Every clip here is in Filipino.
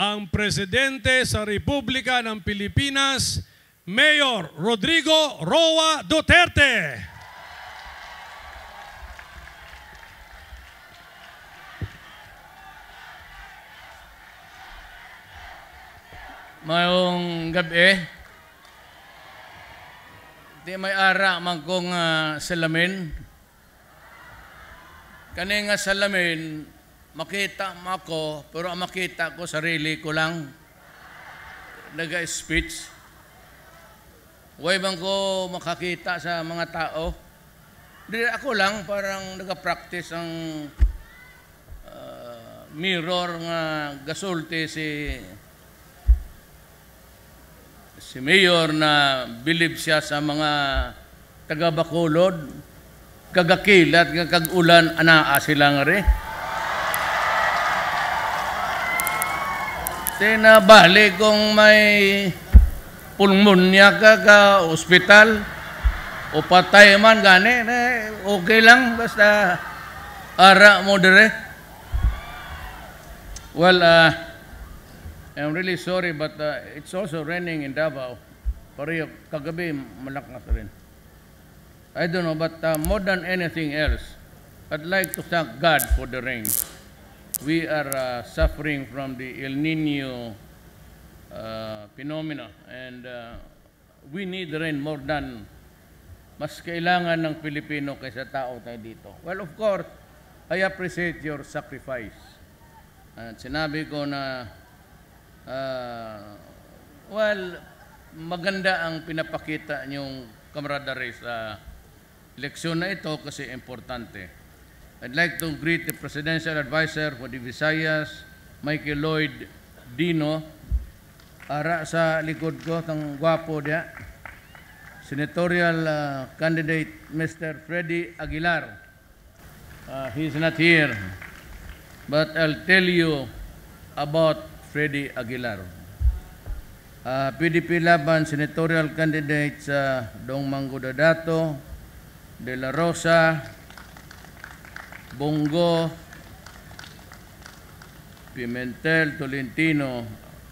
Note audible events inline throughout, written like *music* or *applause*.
ang Presidente sa Republika ng Pilipinas, Mayor Rodrigo Roa Duterte. Mayong gabi. Di may ara man kong ah, salamin. Kani nga salamin, makita mo ako, pero ang makita ko, sarili ko lang. Naga-speech. Huwag bang ko makakita sa mga tao? Di ako lang, parang nag-practice ang ah, mirror nga gasulti si si Mayor na believe siya sa mga taga-Bacolod, kagakilat, kag-ulan, anaa sila nga rin. Tinabali kung may pulmonya ka ka ospital o patay man gani, okay lang basta ara mo dire. Well, uh, I'm really sorry, but uh, it's also raining in Davao. Pareho, kagabi, malakas rin. I don't know, but uh, more than anything else, I'd like to thank God for the rain. We are uh, suffering from the El Nino uh, phenomena, and uh, we need rain more than mas kailangan ng Pilipino kaysa tao tayo dito. Well, of course, I appreciate your sacrifice. At sinabi ko na Ah, well, maganda ang pinapakita niyong camaraderie sa eleksyon na ito kasi importante. I'd like to greet the Presidential Advisor for the Visayas, Michael Lloyd Dino. Ara sa likod ko, tang gwapo dia. Senatorial uh, candidate Mr. Freddy Aguilar. Uh, he's not here. But I'll tell you about Freddy Aguilar. Uh, PDP Laban senatorial candidate sa Dong Mango Dadato, De La Rosa, Bongo, Pimentel, Tolentino,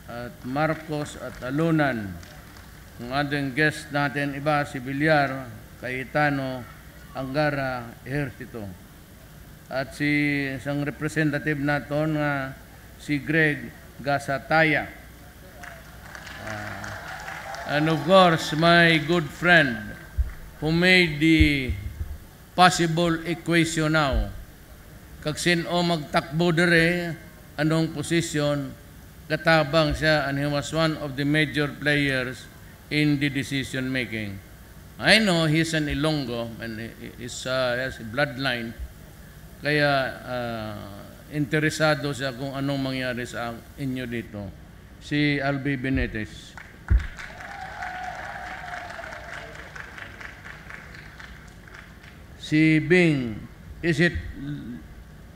at Marcos at Alunan. Ang ating guest natin iba si Villar, Cayetano, Angara, Ejercito. At si isang representative naton nga si Greg Gasataya. Uh, and of course, my good friend who made the possible equation now. Kag sino magtakbo dire, anong position, katabang siya and he was one of the major players in the decision making. I know he's an Ilonggo and he's uh, has bloodline. Kaya uh, interesado siya kung anong mangyari sa inyo dito. Si Albi Benitez. Si Bing, is it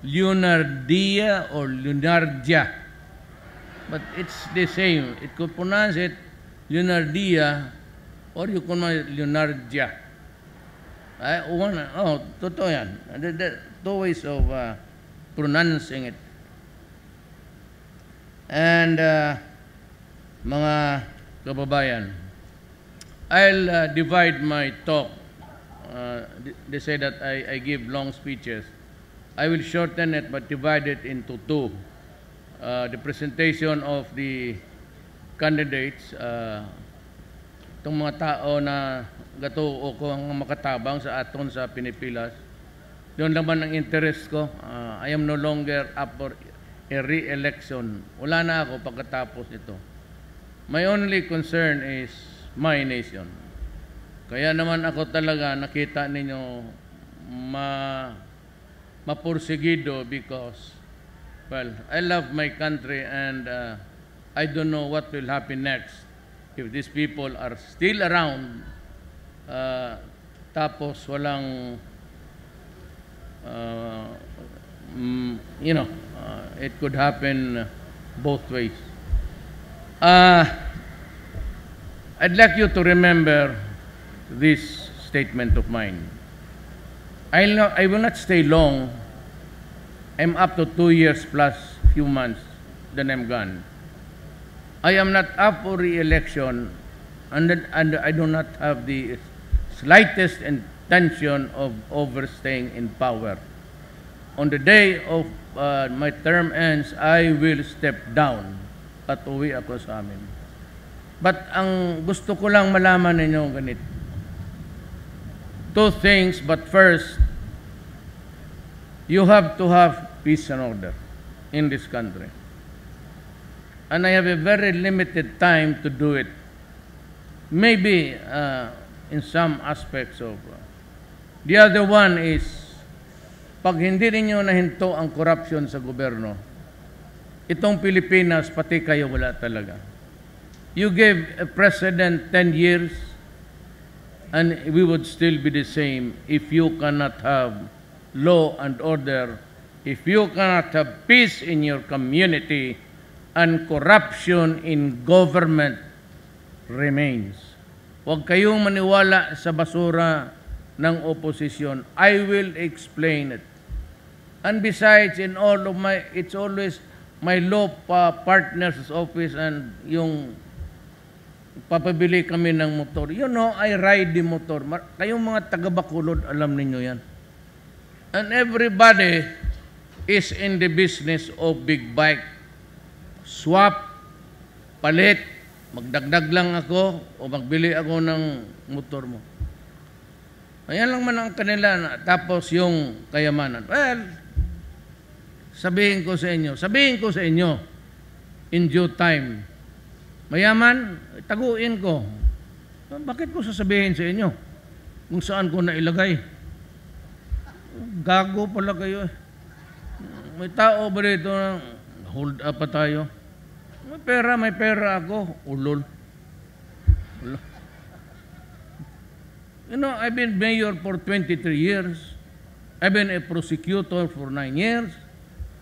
Leonardia or Leonardia? But it's the same. It could pronounce it Leonardia or you could pronounce it Leonardia. Ay, one, oh, totoo yan. The, the, two ways of uh, pronouncing it. And uh, mga kababayan, I'll uh, divide my talk. Uh, they say that I, I give long speeches. I will shorten it but divide it into two. Uh, the presentation of the candidates, uh, itong mga tao na gatuo ko ang makatabang sa aton sa Pinipilas, doon naman ang interest ko. Uh, I am no longer up for a re-election. Wala na ako pagkatapos ito. My only concern is my nation. Kaya naman ako talaga nakita ninyo ma mapursigido because well, I love my country and uh, I don't know what will happen next if these people are still around uh, tapos walang uh, mm, you know, uh, it could happen both ways. Uh, I'd like you to remember this statement of mine. I'll not, I will not stay long. I'm up to two years plus few months, then I'm gone. I am not up for re-election and, and I do not have the slightest intention of overstaying in power. On the day of uh, my term ends, I will step down at uwi ako sa amin. But ang gusto ko lang malaman ninyo ganito. Two things, but first, you have to have peace and order in this country. And I have a very limited time to do it. Maybe uh, in some aspects of. uh, the other one is, pag hindi ninyo nahinto ang corruption sa gobyerno, itong Pilipinas, pati kayo wala talaga. You gave a president 10 years, and we would still be the same if you cannot have law and order, if you cannot have peace in your community, and corruption in government remains. Huwag kayong maniwala sa basura ng oposisyon. I will explain it. And besides, in all of my, it's always my law pa partner's office and yung papabili kami ng motor. You know, I ride the motor. Kayong mga taga-Bacolod, alam ninyo yan. And everybody is in the business of big bike. Swap, palit, magdagdag lang ako o magbili ako ng motor mo. Ayan lang man ang kanila. Tapos yung kayamanan. Well, sabihin ko sa inyo, sabihin ko sa inyo, in due time, mayaman, taguin ko. Bakit ko sasabihin sa inyo kung saan ko nailagay? Gago pala kayo. May tao ba dito na hold up pa tayo? May pera, may pera ako. Ulol. Ulo. You know, I've been mayor for 23 years. I've been a prosecutor for 9 years.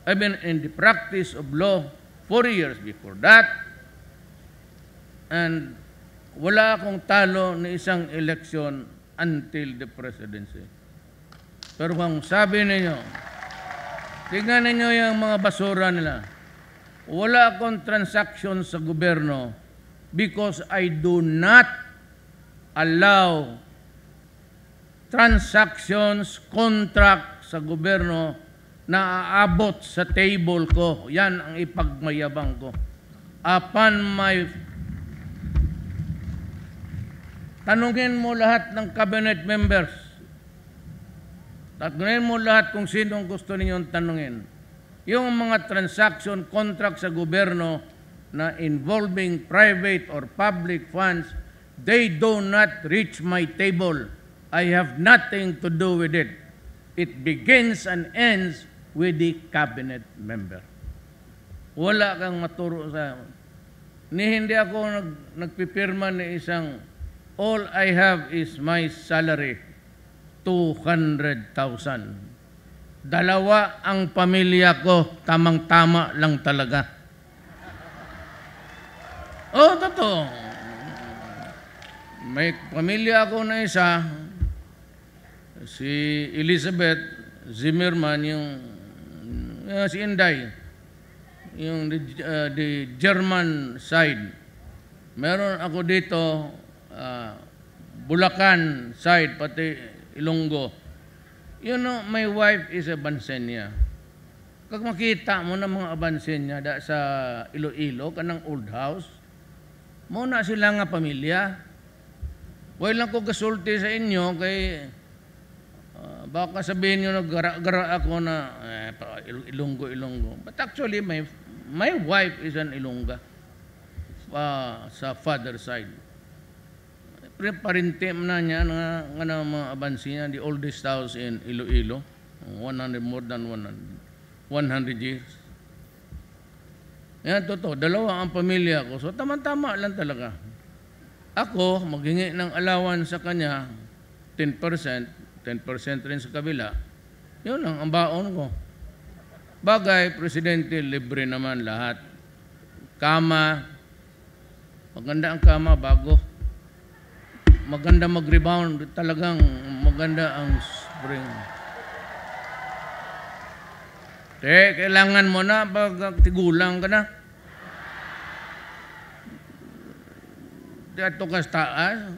I've been in the practice of law 4 years before that. And wala akong talo na isang election until the presidency. Pero kung sabi ninyo, tignan ninyo yung mga basura nila. Wala akong transaction sa gobyerno because I do not allow transactions, contract sa gobyerno na aabot sa table ko. Yan ang ipagmayabang ko. Upon my Tanungin mo lahat ng cabinet members. Tanungin mo lahat kung sino ang gusto ninyong tanungin. Yung mga transaction contract sa gobyerno na involving private or public funds, they do not reach my table. I have nothing to do with it. It begins and ends with the cabinet member. Wala kang maturo sa ni hindi ako nag, nagpipirma ni isang all I have is my salary 200,000 dalawa ang pamilya ko tamang-tama lang talaga. Oh totoo. May pamilya ako na isa. Si Elizabeth Zimmerman yung uh, si Inday. Yung the, uh, the German side. Meron ako dito, uh, Bulacan side, pati Ilonggo. You know, my wife is a Bansenya. Kag makita mo na mga Bansenya da sa Iloilo, kanang old house, mo na sila nga pamilya. Wala lang ko kasulti sa inyo kay Ah, baka sabihin nyo naggara-gara ako na eh, Ilonggo, Ilonggo. But actually, my, my wife is an Ilongga uh, sa father side. Parintim na niya nga, nga na mga abansi niya, the oldest house in Iloilo, 100 more than 100, 100 years. Yan, totoo. Dalawa ang pamilya ko. So, tama-tama lang talaga. Ako, maghingi ng allowance sa kanya, 10%, 10% rin sa kabila, yun lang, ang baon ko. Bagay, Presidente, libre naman lahat. Kama, maganda ang kama bago. Maganda mag-rebound, talagang maganda ang spring. Te, kailangan mo na pag tigulang ka na. Ti ato ka taas.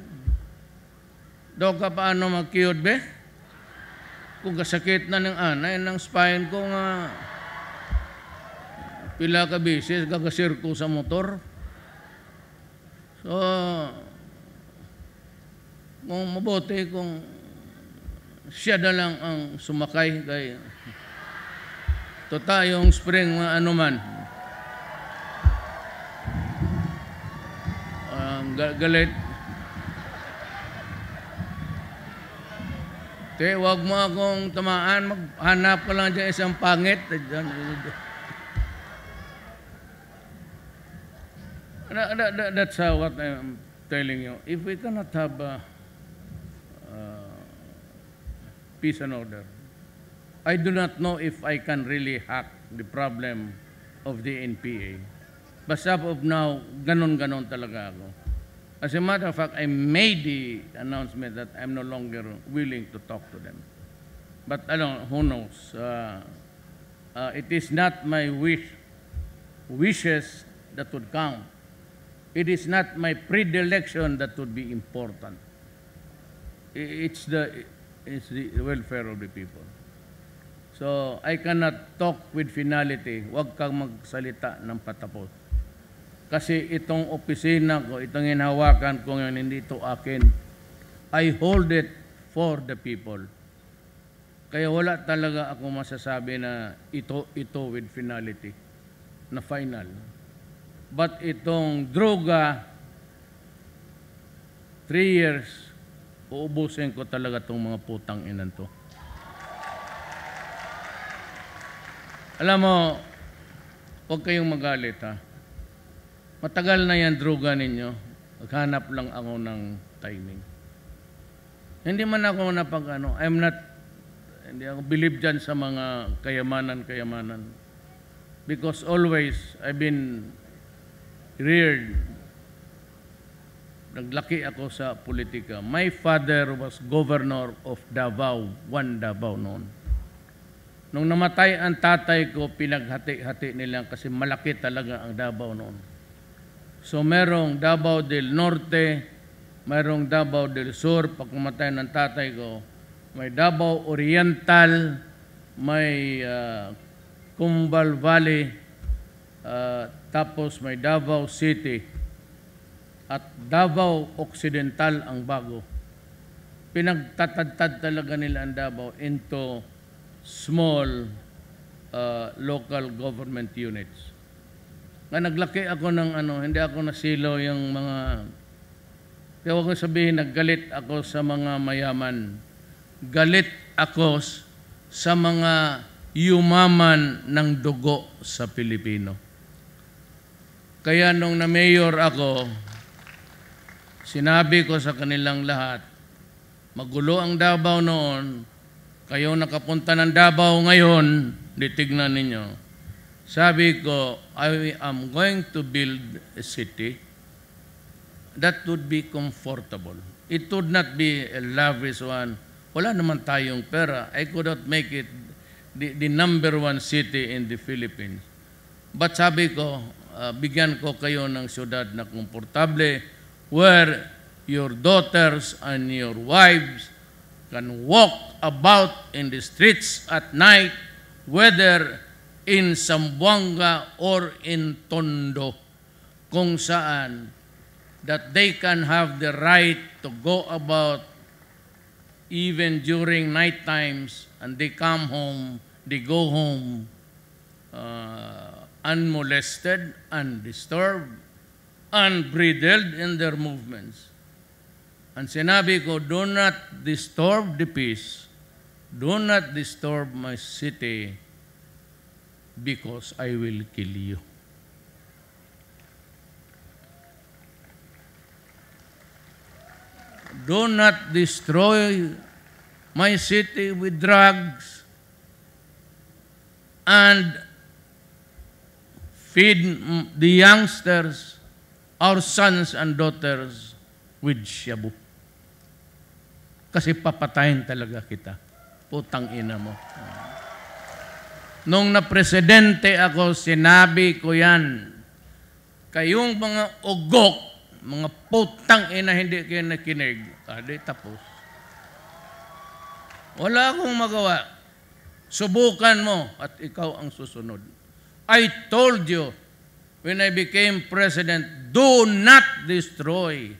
Do ka paano mag-cute be? Kung kasakit na ng anay, ng spine ko nga pila ka bisis, gagasir ko sa motor. So, mabuti kung siya na lang ang sumakay kay tota yung spring mga ano man. Ga- galit. Te, wag mo akong tamaan, maghanap ka lang dyan isang pangit. That, that, that, that's uh, what I'm telling you. If we cannot have uh, uh, peace and order, I do not know if I can really hack the problem of the NPA. As of now, ganon-ganon talaga ako. As a matter of fact, I made the announcement that I'm no longer willing to talk to them. But I don't, who knows? Uh, uh, it is not my wish, wishes that would count. It is not my predilection that would be important. It's the, it's the welfare of the people. So, I cannot talk with finality. Huwag kang magsalita ng patapos. Kasi itong opisina ko, itong hinahawakan ko ngayon, hindi ito akin. I hold it for the people. Kaya wala talaga ako masasabi na ito, ito with finality, na final. But itong droga, three years, uubusin ko talaga itong mga putang inan to. Alam mo, huwag kayong magalit ha. Matagal na yan droga ninyo. Maghanap lang ako ng timing. Hindi man ako napag ano, I'm not, hindi ako believe dyan sa mga kayamanan-kayamanan. Because always, I've been reared. Naglaki ako sa politika. My father was governor of Davao, one Davao noon. Nung namatay ang tatay ko, pinaghati-hati nila kasi malaki talaga ang Davao noon. So merong Davao del Norte, merong Davao del Sur, pag namatay ng tatay ko, may Davao Oriental, may uh, Kumbal Valley, uh, tapos may Davao City, at Davao Occidental ang bago. Pinagtatadtad talaga nila ang Davao into small uh, local government units. Nga naglaki ako ng ano, hindi ako nasilo yung mga kaya huwag sabihin naggalit ako sa mga mayaman. Galit ako sa mga yumaman ng dugo sa Pilipino. Kaya nung na-mayor ako, sinabi ko sa kanilang lahat, magulo ang Davao noon, kayo nakapunta ng Davao ngayon, ditignan ninyo. Sabi ko, I am going to build a city that would be comfortable. It would not be a lavish one. Wala naman tayong pera. I could not make it the, the number one city in the Philippines. But sabi ko, uh, bigyan ko kayo ng syudad na komportable where your daughters and your wives can walk about in the streets at night, whether in Zamboanga or in Tondo, kung saan that they can have the right to go about even during night times and they come home, they go home uh, unmolested, undisturbed, unbridled in their movements. And sinabi ko, do not disturb the peace. Do not disturb my city because I will kill you. Do not destroy my city with drugs and feed the youngsters, our sons and daughters, with shabu. Kasi papatayin talaga kita. Putang ina mo. Nung na-presidente ako, sinabi ko yan, kayong mga ugok mga putang ina hindi kayo nakinig, adi tapos. Wala akong magawa. Subukan mo at ikaw ang susunod. I told you when I became president, do not destroy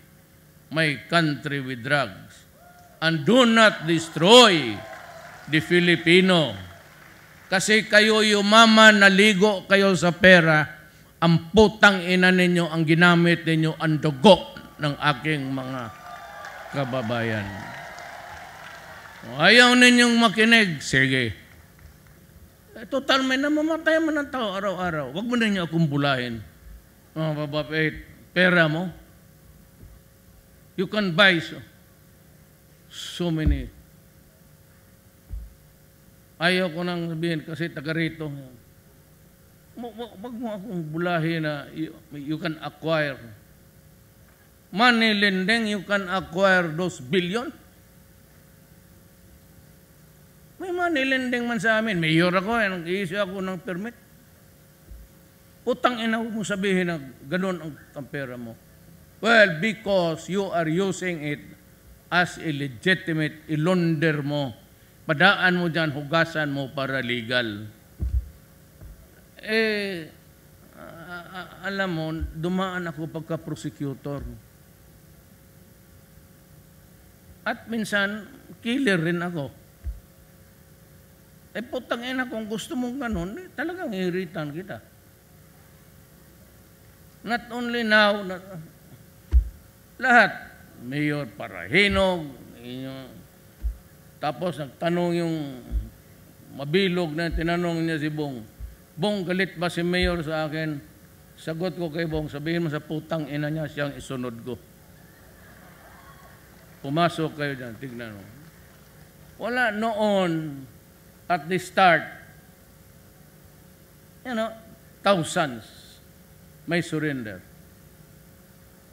my country with drugs. And do not destroy the Filipino. Kasi kayo yumaman, naligo kayo sa pera, ang putang ina ninyo, ang ginamit ninyo, ang dugo ng aking mga kababayan. Ayaw ninyong makinig, sige. Eh, total, may namamatay man ng tao araw-araw. Huwag mo ninyo akong bulahin. Mga babapit, pera mo. You can buy so, so many. Ayaw ko nang sabihin kasi taga rito. Huwag mo akong bulahin na you, you can acquire. Money lending, you can acquire those billion. May money lending man sa amin. Mayor ako, eh, nag-i-issue ako ng permit. Utang ina mo sabihin na ganun ang, ang mo. Well, because you are using it as a legitimate, ilonder mo. Padaan mo dyan, hugasan mo para legal. Eh, alam mo, dumaan ako pagka-prosecutor. At minsan, killer rin ako. Eh putang ina, kung gusto mong ganun, eh, talagang iritan kita. Not only now, na, lahat. Mayor Parahinog, inyo, tapos nagtanong yung mabilog na tinanong niya si Bong, Bong, galit ba si Mayor sa akin? Sagot ko kay Bong, sabihin mo sa putang ina niya, siyang isunod ko. Pumasok kayo dyan, tignan mo. Wala noon, at the start, you know, thousands may surrender.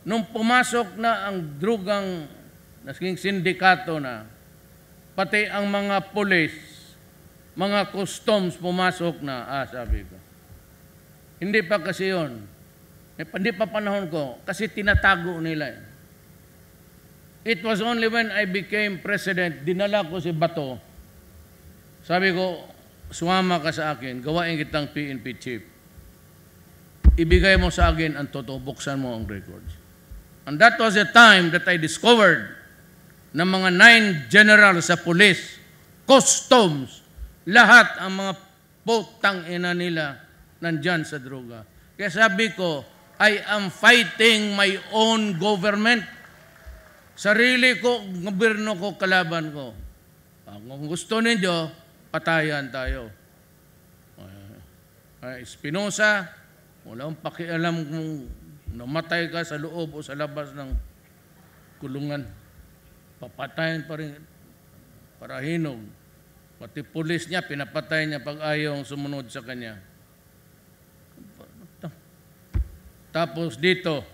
Nung pumasok na ang drugang naging sindikato na, pati ang mga pulis, mga customs pumasok na, ah, sabi ko. Hindi pa kasi yun. Eh, Hindi pa panahon ko, kasi tinatago nila. eh. It was only when I became president, dinala ko si Bato, sabi ko, sumama ka sa akin, gawain kitang PNP chief. Ibigay mo sa akin ang totoo, buksan mo ang records. And that was the time that I discovered na mga nine generals sa police, customs, lahat ang mga putang ina nila nandyan sa droga. Kaya sabi ko, I am fighting my own government. Sarili ko, gobyerno ko, kalaban ko. Kung gusto ninyo, patayan tayo. Uh, Espinosa, wala akong pakialam kung namatay ka sa loob o sa labas ng kulungan. Papatayin pa rin para hinog. Pati pulis niya, pinapatay niya pag ayaw sumunod sa kanya. Tapos dito,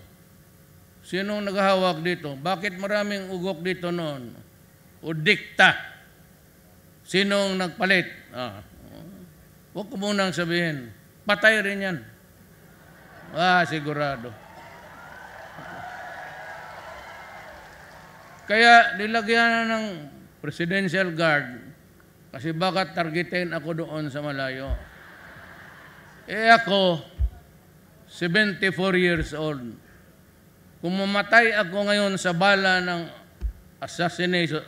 sinong naghahawak dito? Bakit maraming ugok dito noon? O dikta. Sinong nagpalit? Ah, huwag ko munang sabihin. Patay rin yan. Ah, sigurado. Kaya nilagyan na ng presidential guard kasi baka targetin ako doon sa malayo. Eh ako, 74 years old. Kung mamatay ako ngayon sa bala ng assassination,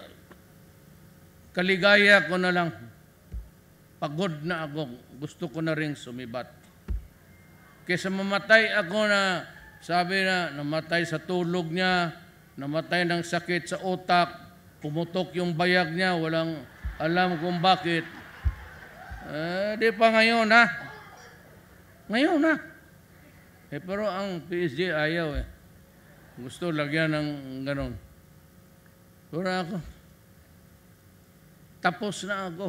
kaligaya ko na lang. Pagod na ako. Gusto ko na rin sumibat. Kesa mamatay ako na, sabi na, namatay sa tulog niya, namatay ng sakit sa utak, pumutok yung bayag niya, walang alam kung bakit. Eh, di pa ngayon, ha? Ngayon, ha? Eh, pero ang PSG ayaw, eh. Gusto lagyan ng ganon. Pero ako, tapos na ako.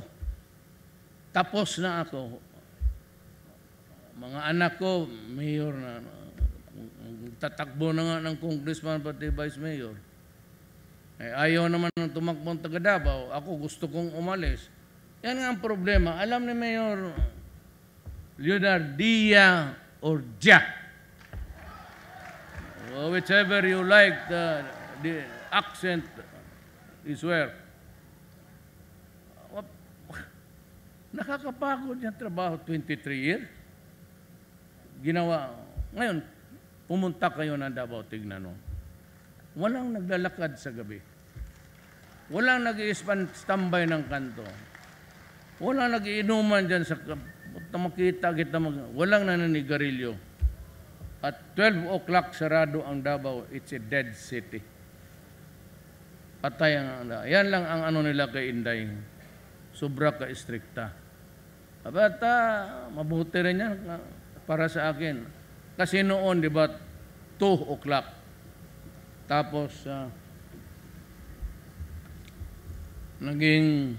Tapos na ako. Mga anak ko, mayor na. Tatakbo na nga ng congressman pati vice mayor. Eh, ayaw naman ng tumakbong taga Davao. Ako gusto kong umalis. Yan nga ang problema. Alam ni Mayor Leonard Dia or or whichever you like, the, the accent is where. Nakakapagod yung trabaho, 23 years. Ginawa, ngayon, pumunta kayo ng Davao, tignan mo. Walang naglalakad sa gabi. Walang nag standby ng kanto. Walang nagiinuman dyan sa makita kita mag, walang nananigarilyo. At 12 o'clock sarado ang Davao, it's a dead city. Patay ang Yan lang ang ano nila kay Inday. Sobra ka istrikta. But uh, mabuti rin yan uh, para sa akin. Kasi noon, di ba, 2 o'clock. Tapos, uh, naging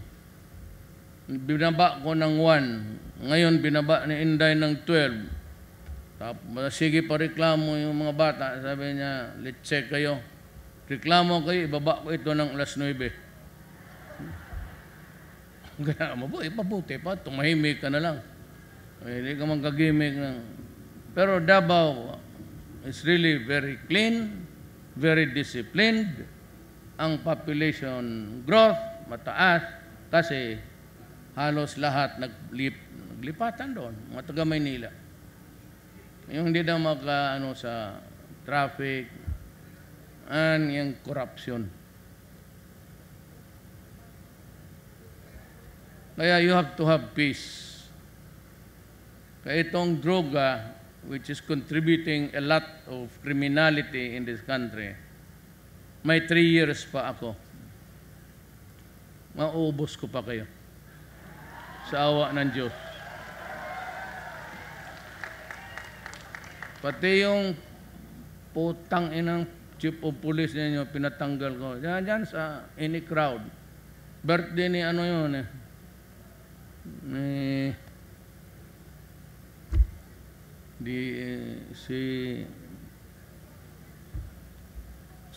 binaba ko ng 1. Ngayon, binaba ni Inday ng 12. Tapos, sige pa reklamo yung mga bata. Sabi niya, let's check kayo. Reklamo kayo, ibaba ko ito ng alas 9. Kaya *laughs* mabuti, pabuti pa. Tumahimik ka na lang. Eh, Hindi ka man kagimik ng... Pero Davao is really very clean, very disciplined. Ang population growth mataas kasi halos lahat naglip, naglipatan doon, mga taga Maynila. Yung hindi na maka ano sa traffic and yung corruption. Kaya you have to have peace. Kaya itong droga, which is contributing a lot of criminality in this country, may three years pa ako. Maubos ko pa kayo sa awa ng Diyos. Pati yung putang inang chief of police ninyo, pinatanggal ko. Diyan, diyan sa any crowd. Birthday ni ano yun eh. Ni di eh, si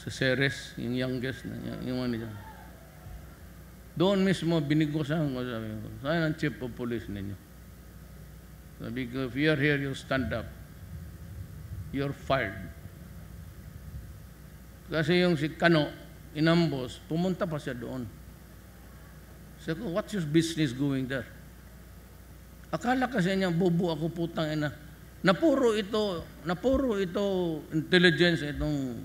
si Ceres, yung youngest na, yung, yung ano dyan. Doon mismo, binigusan ko, sabi ko, saan ang chief of police ninyo? Sabi ko, if you're here, you stand up. You're fired. Kasi yung si Kano, inambos, pumunta pa siya doon. Sabi ko, what's your business going there? Akala kasi niya, bobo ako putang ina. Napuro ito, napuro ito intelligence, itong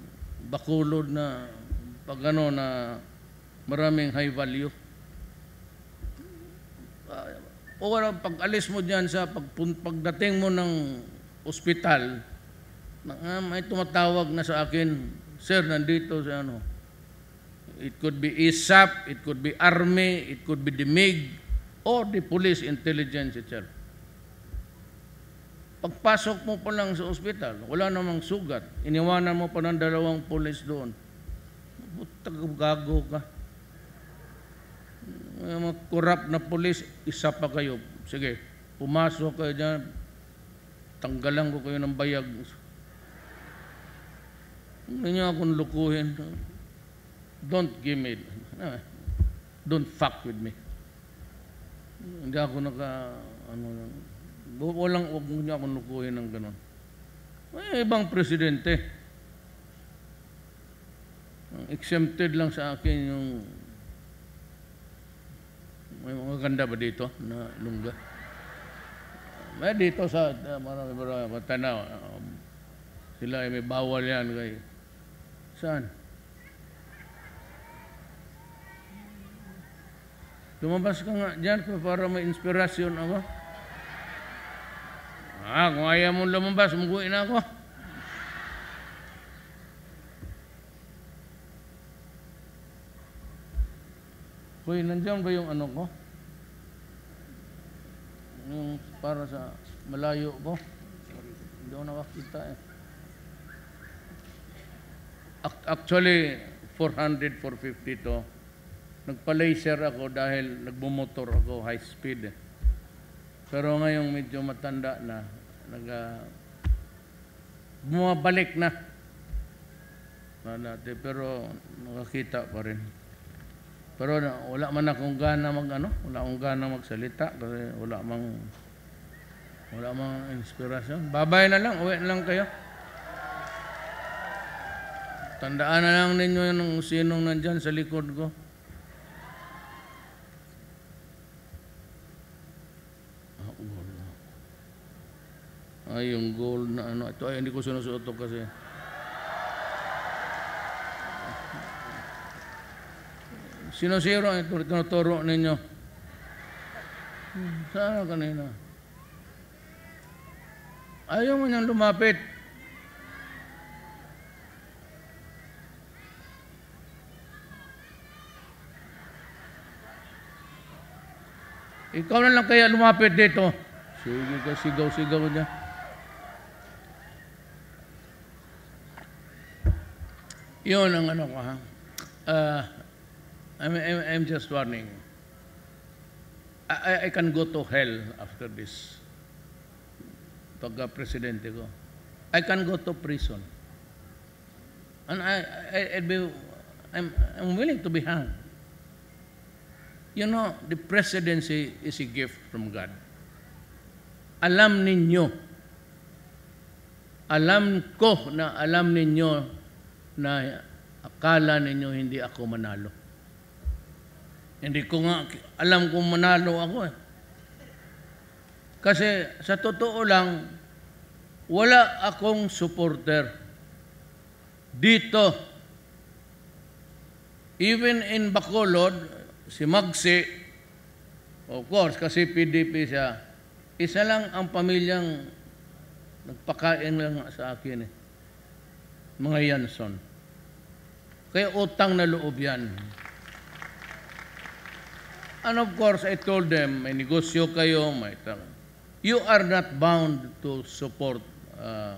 bakulod na pag ano na maraming high value. Uh, o ano, pag alis mo diyan sa pag, pagdating mo ng ospital, may tumatawag na sa akin, Sir, nandito sa ano. It could be ISAP, it could be Army, it could be the MIG, or the police intelligence itself. Pagpasok mo pa lang sa ospital, wala namang sugat. Iniwanan mo pa ng dalawang pulis doon. Butag gago ka. Mga corrupt na pulis, isa pa kayo. Sige, pumasok kayo dyan. Tanggalan ko kayo ng bayag. Hindi niyo akong lukuhin. Don't give me, uh, don't fuck with me. Hindi ako naka, ano, walang, huwag niyo akong lukuhin ng ganun. May ibang presidente. Exempted lang sa akin yung may mga ganda ba dito na lungga? May dito sa uh, marami marami matanaw. Um, sila ay may bawal yan kay saan? Lumabas ka nga dyan para may inspirasyon ako. Ah, kung ayaw mong lumabas, muguin ako. Hoy, nandiyan ba yung ano ko? Yung para sa malayo ko? Hindi ako nakakita eh. Actually, 400, 450 to. Nagpa-laser ako dahil nagbumotor ako high speed. Pero ngayong medyo matanda na, nag, uh, bumabalik na. na dati, pero nakakita pa rin. Pero wala man akong gana mag ano, wala akong gana magsalita kasi wala mang wala mang inspirasyon. Babay na lang, uwi na lang kayo. Tandaan na lang ninyo yung sinong nandyan sa likod ko. Ah, gold na. Ay, yung gold na ano. Ito ay hindi ko sinusuot to kasi. Sino-siro ito tinuturo ninyo? Hmm, Saan kanina? Ayaw mo niyang lumapit. Ikaw na lang kaya lumapit dito. Sige ka, sigaw-sigaw niya. Yun ang ano ko ha. Uh, I'm, I'm, I'm just warning. I, I- can go to hell after this. Pagka presidente ko. I can go to prison. And I, I, I'd be, I'm, I'm willing to be hanged. You know, the presidency is a gift from God. Alam ninyo, alam ko na alam ninyo na akala ninyo hindi ako manalo. Hindi ko nga alam kung manalo ako eh. Kasi sa totoo lang, wala akong supporter dito. Even in Bacolod, si Magsi, of course, kasi PDP siya, isa lang ang pamilyang nagpakain lang sa akin eh. Mga Yanson. Kaya utang na loob yan. And of course, I told them, may negosyo kayo, may tang. You are not bound to support uh,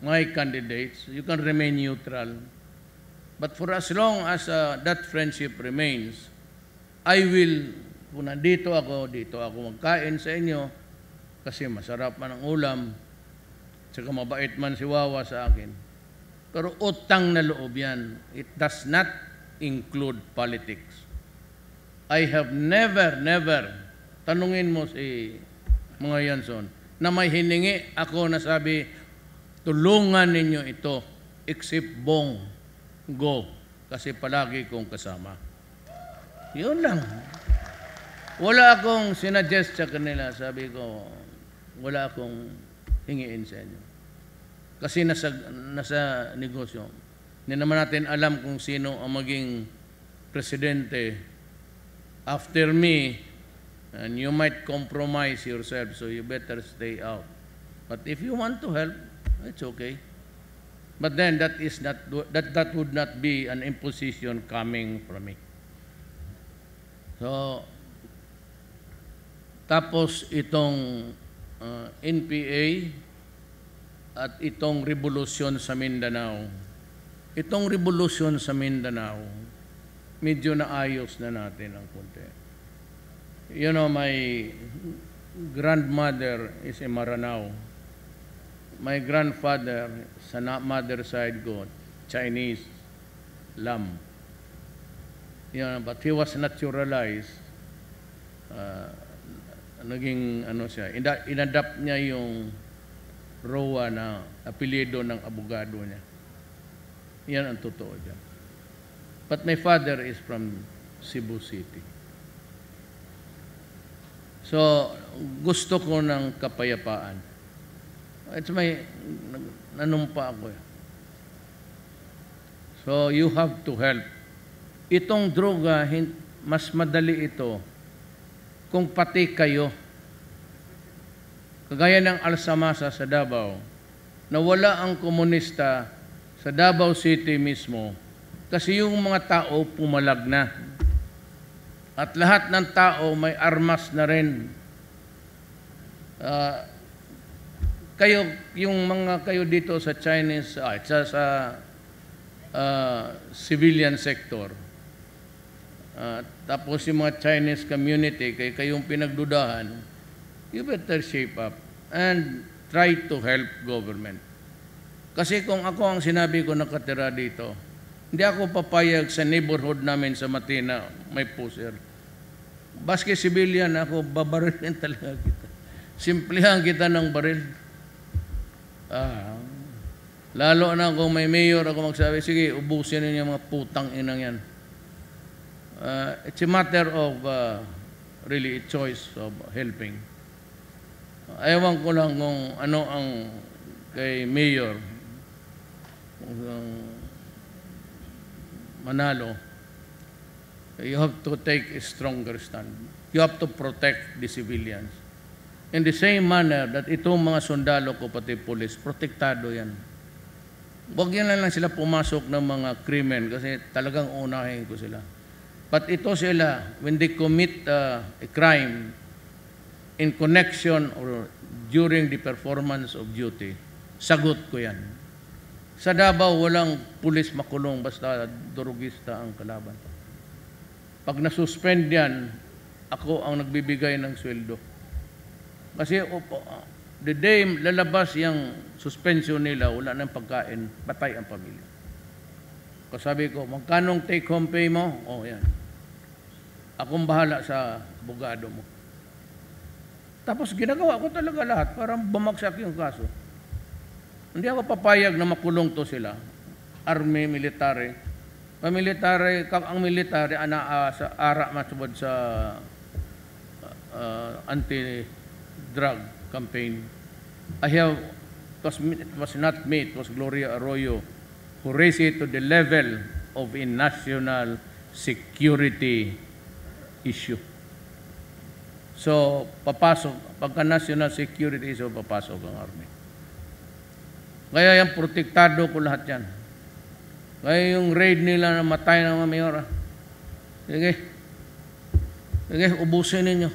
my candidates. You can remain neutral. But for as long as uh, that friendship remains, I will, kung nandito ako, dito ako magkain sa inyo, kasi masarap man ang ulam, tsaka mabait man si Wawa sa akin. Pero utang na loob yan. It does not include politics. I have never, never, tanungin mo si mga Yanson, na may hiningi ako na sabi, tulungan ninyo ito, except Bong, go, kasi palagi kong kasama. Yun lang. Wala akong sinuggest sa kanila, sabi ko, wala akong hingiin sa inyo. Kasi nasa, nasa negosyo. Hindi naman natin alam kung sino ang maging presidente after me, and you might compromise yourself, so you better stay out. But if you want to help, it's okay. But then that is not that that would not be an imposition coming from me. So tapos itong uh, NPA at itong revolusyon sa Mindanao. Itong revolusyon sa Mindanao, medyo naayos na natin ang konti. You know, my grandmother is a Maranao. My grandfather, sa mother side ko, Chinese, Lam. You know, but he was naturalized. Uh, naging ano siya, ina- inadapt niya yung ROA na apelyido ng abogado niya. Yan ang totoo dyan. But my father is from Cebu City. So, gusto ko ng kapayapaan. It's my, nanumpa ako eh. So, you have to help. Itong droga, mas madali ito kung pati kayo, kagaya ng Alsamasa sa Davao, na wala ang komunista sa Davao City mismo, kasi yung mga tao pumalag na. At lahat ng tao may armas na rin. Ah, kayo, yung mga kayo dito sa Chinese, ah, sa, sa ah, civilian sector, ah, tapos yung mga Chinese community, kay kayong pinagdudahan, you better shape up and try to help government. Kasi kung ako ang sinabi ko nakatira dito, hindi ako papayag sa neighborhood namin sa Matina, may puser. Baske civilian ako, babarilin *laughs* talaga kita. Simplihan kita ng baril. Ah, Lalo na kung may mayor ako magsabi, sige, ubusin ninyo mga putang inang yan. Uh, it's a matter of uh, really a choice of helping. Ayawan ko lang kung ano ang kay mayor manalo you have to take a stronger stand. You have to protect the civilians. In the same manner that itong mga sundalo ko, pati police, protektado yan. Huwag yan lang sila pumasok ng mga krimen kasi talagang unahin ko sila. But ito sila, when they commit uh, a crime in connection or during the performance of duty, sagot ko yan. Sa Davao, walang pulis makulong basta durugista ang kalaban. Pag nasuspend yan, ako ang nagbibigay ng sweldo. Kasi opo, the day lalabas yung suspension nila, wala nang pagkain, patay ang pamilya. Kasabi ko, magkanong take home pay mo? Oh, yan. Akong bahala sa abogado mo. Tapos ginagawa ko talaga lahat para bumagsak yung kaso. Hindi ako papayag na makulong to sila. Army, military, Pamilitary, ang military, ana uh, sa ara masubod sa uh, anti-drug campaign. I have, it was, it was not me, it was Gloria Arroyo who raised it to the level of a national security issue. So, papasok, pagka national security issue, papasok ang army. Kaya yung protektado ko lahat yan. Kaya yung raid nila na matay ng mga mayor. Ah. Sige. Sige, ubusin ninyo.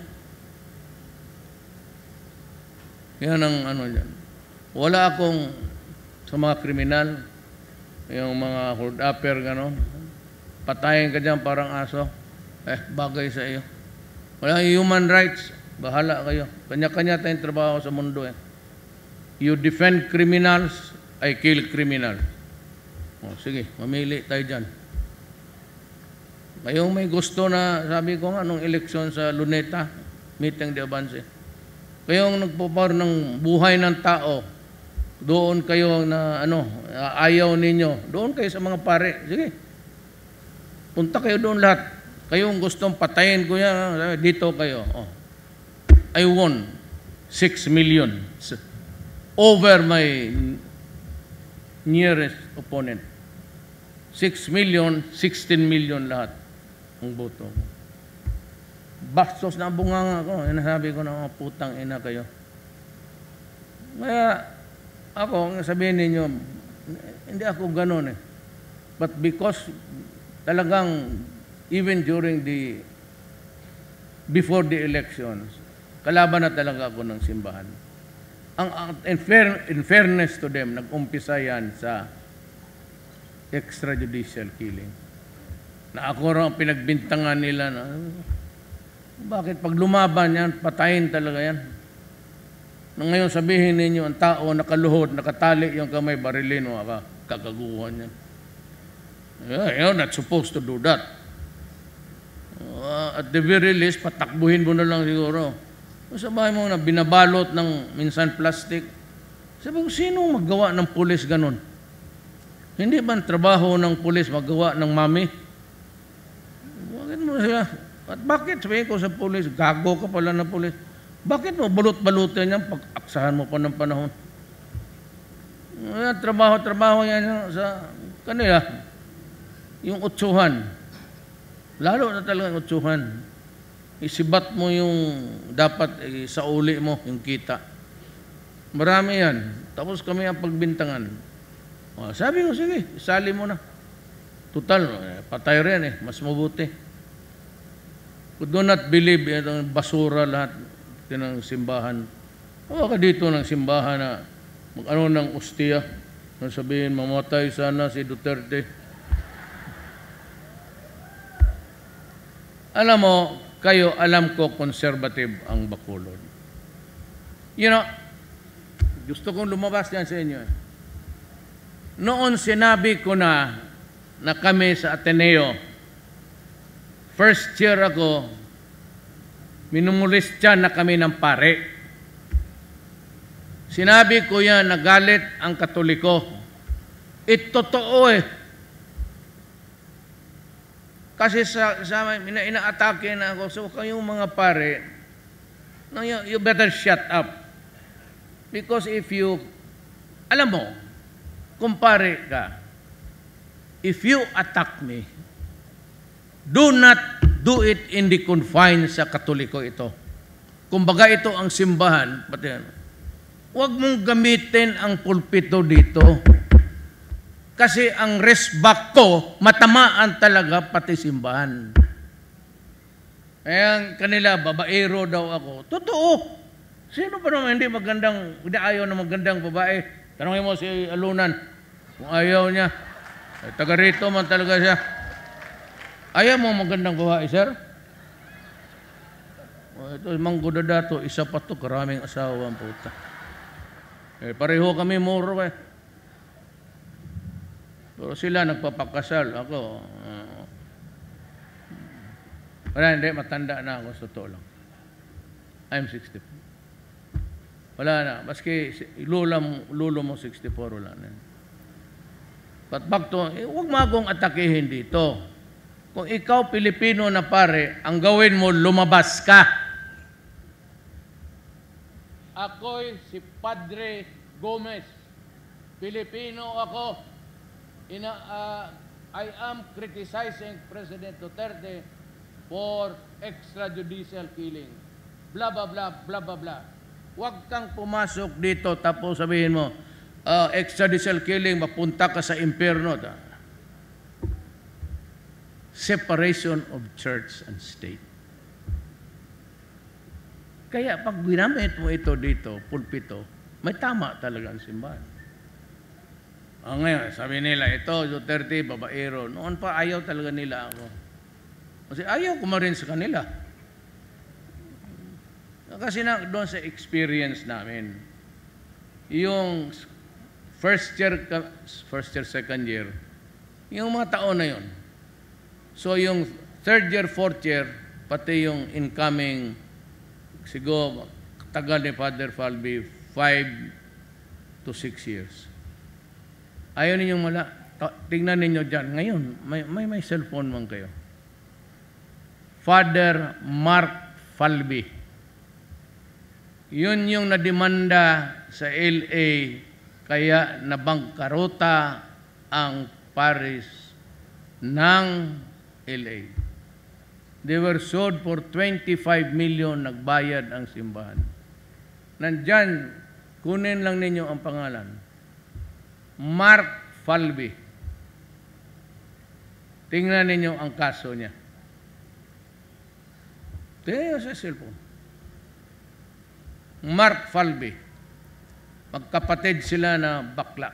Yan ang ano dyan. Wala akong sa mga kriminal, yung mga hold upper, gano'n. Patayin ka dyan parang aso. Eh, bagay sa iyo. Wala human rights. Bahala kayo. Kanya-kanya tayong trabaho sa mundo eh. You defend criminals, I kill criminals. O, sige, mamili tayo dyan. Ngayong may gusto na, sabi ko nga, nung eleksyon sa Luneta, meeting de Avance, kayong nagpapar ng buhay ng tao, doon kayo na ano, ayaw ninyo, doon kayo sa mga pare. Sige, punta kayo doon lahat. Kayong gustong patayin ko yan, dito kayo. Oh. I won 6 million over my nearest opponent. 6 million, 16 million lahat ang boto. Bastos na bunganga ko. Inasabi ko na mga putang ina kayo. Kaya ako, sabihin ninyo, hindi ako ganun eh. But because talagang even during the before the elections, kalaban na talaga ako ng simbahan ang, in, fair, in fairness to them, nag-umpisa yan sa extrajudicial killing. Na ako raw pinagbintangan nila na, bakit pag lumaban yan, patayin talaga yan. Na ngayon sabihin ninyo, ang tao nakaluhod, nakatali yung kamay, barilin mo, aka, kakaguhan yan. Yeah, you're not supposed to do that. Uh, at the very least, patakbuhin mo na lang siguro sa bahay mo na binabalot ng minsan plastic. Sabi ko, sino maggawa ng pulis ganun? Hindi ba trabaho ng pulis magawa ng mami? Bakit mo sila? At bakit? Sabihin ko sa pulis, gago ka pala ng pulis. Bakit mo balot-balutin yan pag aksahan mo pa ng panahon? Trabaho-trabaho yan sa kanila. Yung utsuhan. Lalo na talagang utsuhan isibat mo yung dapat eh, sa uli mo, yung kita. Marami yan. Tapos kami ang pagbintangan. O, sabi ko, sige, isali mo na. Total, eh, patay rin eh, mas mabuti. Do not believe, itong basura lahat ng simbahan. O ka dito ng simbahan na mag-ano ng ustiya. Nang sabihin, mamatay sana si Duterte. Alam mo, kayo, alam ko, conservative ang Bacolod. You know, gusto kong lumabas yan sa inyo. Noon sinabi ko na na kami sa Ateneo, first year ako, minumulistya na kami ng pare. Sinabi ko yan, nagalit ang katoliko Ito totoo eh. Kasi sa, sa ina, ina-atake na ako. So kayong mga pare, no, you, you better shut up. Because if you, alam mo, kumpare ka, if you attack me, do not do it in the confines sa katoliko ito. Kumbaga ito ang simbahan, pati ano, huwag mong gamitin ang pulpito dito. Kasi ang resback ko, matamaan talaga pati simbahan. Kaya kanila, babaero daw ako. Totoo. Sino ba naman hindi magandang, hindi ayaw na magandang babae? Tanongin mo si Alunan, kung ayaw niya. Eh, taga rito man talaga siya. Ayaw mo magandang babae, sir? Oh, ito, manggo dato, isa pa to, karaming asawa ang puta. Eh, pareho kami moro eh. Pero sila nagpapakasal. Ako, uh, wala, hindi, matanda na ako, sa totoo lang. I'm 64. Wala na. Maski lula mo, lulo mo 64, wala na. But back to, eh, huwag mo atakihin dito. Kung ikaw Pilipino na pare, ang gawin mo, lumabas ka. Ako'y si Padre Gomez. Pilipino ako. Ina, uh, I am criticizing President Duterte for extrajudicial killing. Blah, blah, blah, blah, blah, blah. Huwag kang pumasok dito tapos sabihin mo, uh, extrajudicial killing, mapunta ka sa impyerno. Separation of church and state. Kaya pag ginamit mo ito dito, pulpito, may tama talaga ang simbahan. Ang ngayon, sabi nila, ito, Duterte, babaero. Noon pa, ayaw talaga nila ako. Kasi ayaw ko rin sa kanila. Kasi na, doon sa experience namin, yung first year, first year, second year, yung mga taon na yun. So yung third year, fourth year, pati yung incoming, siguro, tagal ni Father Falby, five to six years. Ayaw ninyong mala, tingnan ninyo dyan. Ngayon, may, may, may cellphone man kayo. Father Mark Falby. Yun yung nadimanda sa LA kaya nabangkarota ang Paris ng LA. They were sold for 25 million nagbayad ang simbahan. Nandyan, kunin lang ninyo ang pangalan. Mark Falby. Tingnan ninyo ang kaso niya. Tingnan sa cellphone. Mark Falby. Magkapatid sila na bakla.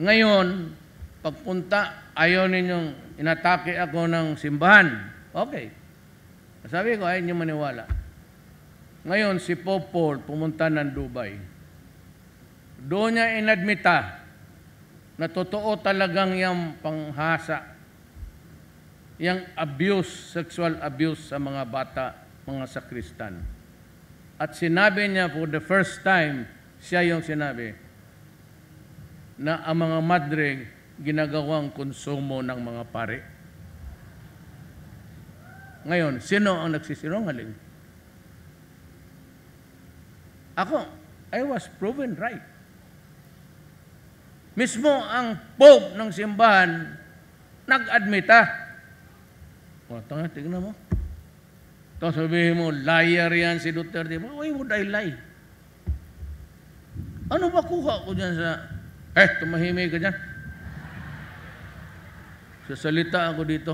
Ngayon, pagpunta, ayaw ninyong inatake ako ng simbahan. Okay. Sabi ko, ayaw niyo maniwala. Ngayon, si Pope Paul pumunta ng Dubai. Doon niya inadmita na totoo talagang yung panghasa, yung abuse, sexual abuse sa mga bata, mga sakristan. At sinabi niya for the first time, siya yung sinabi, na ang mga madre ginagawang konsumo ng mga pare. Ngayon, sino ang nagsisinungaling? Ako, I was proven right. Mismo ang Pope ng simbahan, nag-admita. O, tanga, tignan mo. Tapos sabihin mo, liar yan si Duterte. Why would I lie? Ano ba kuha ko dyan sa... Eh, tumahimik ka dyan. Sasalita ako dito.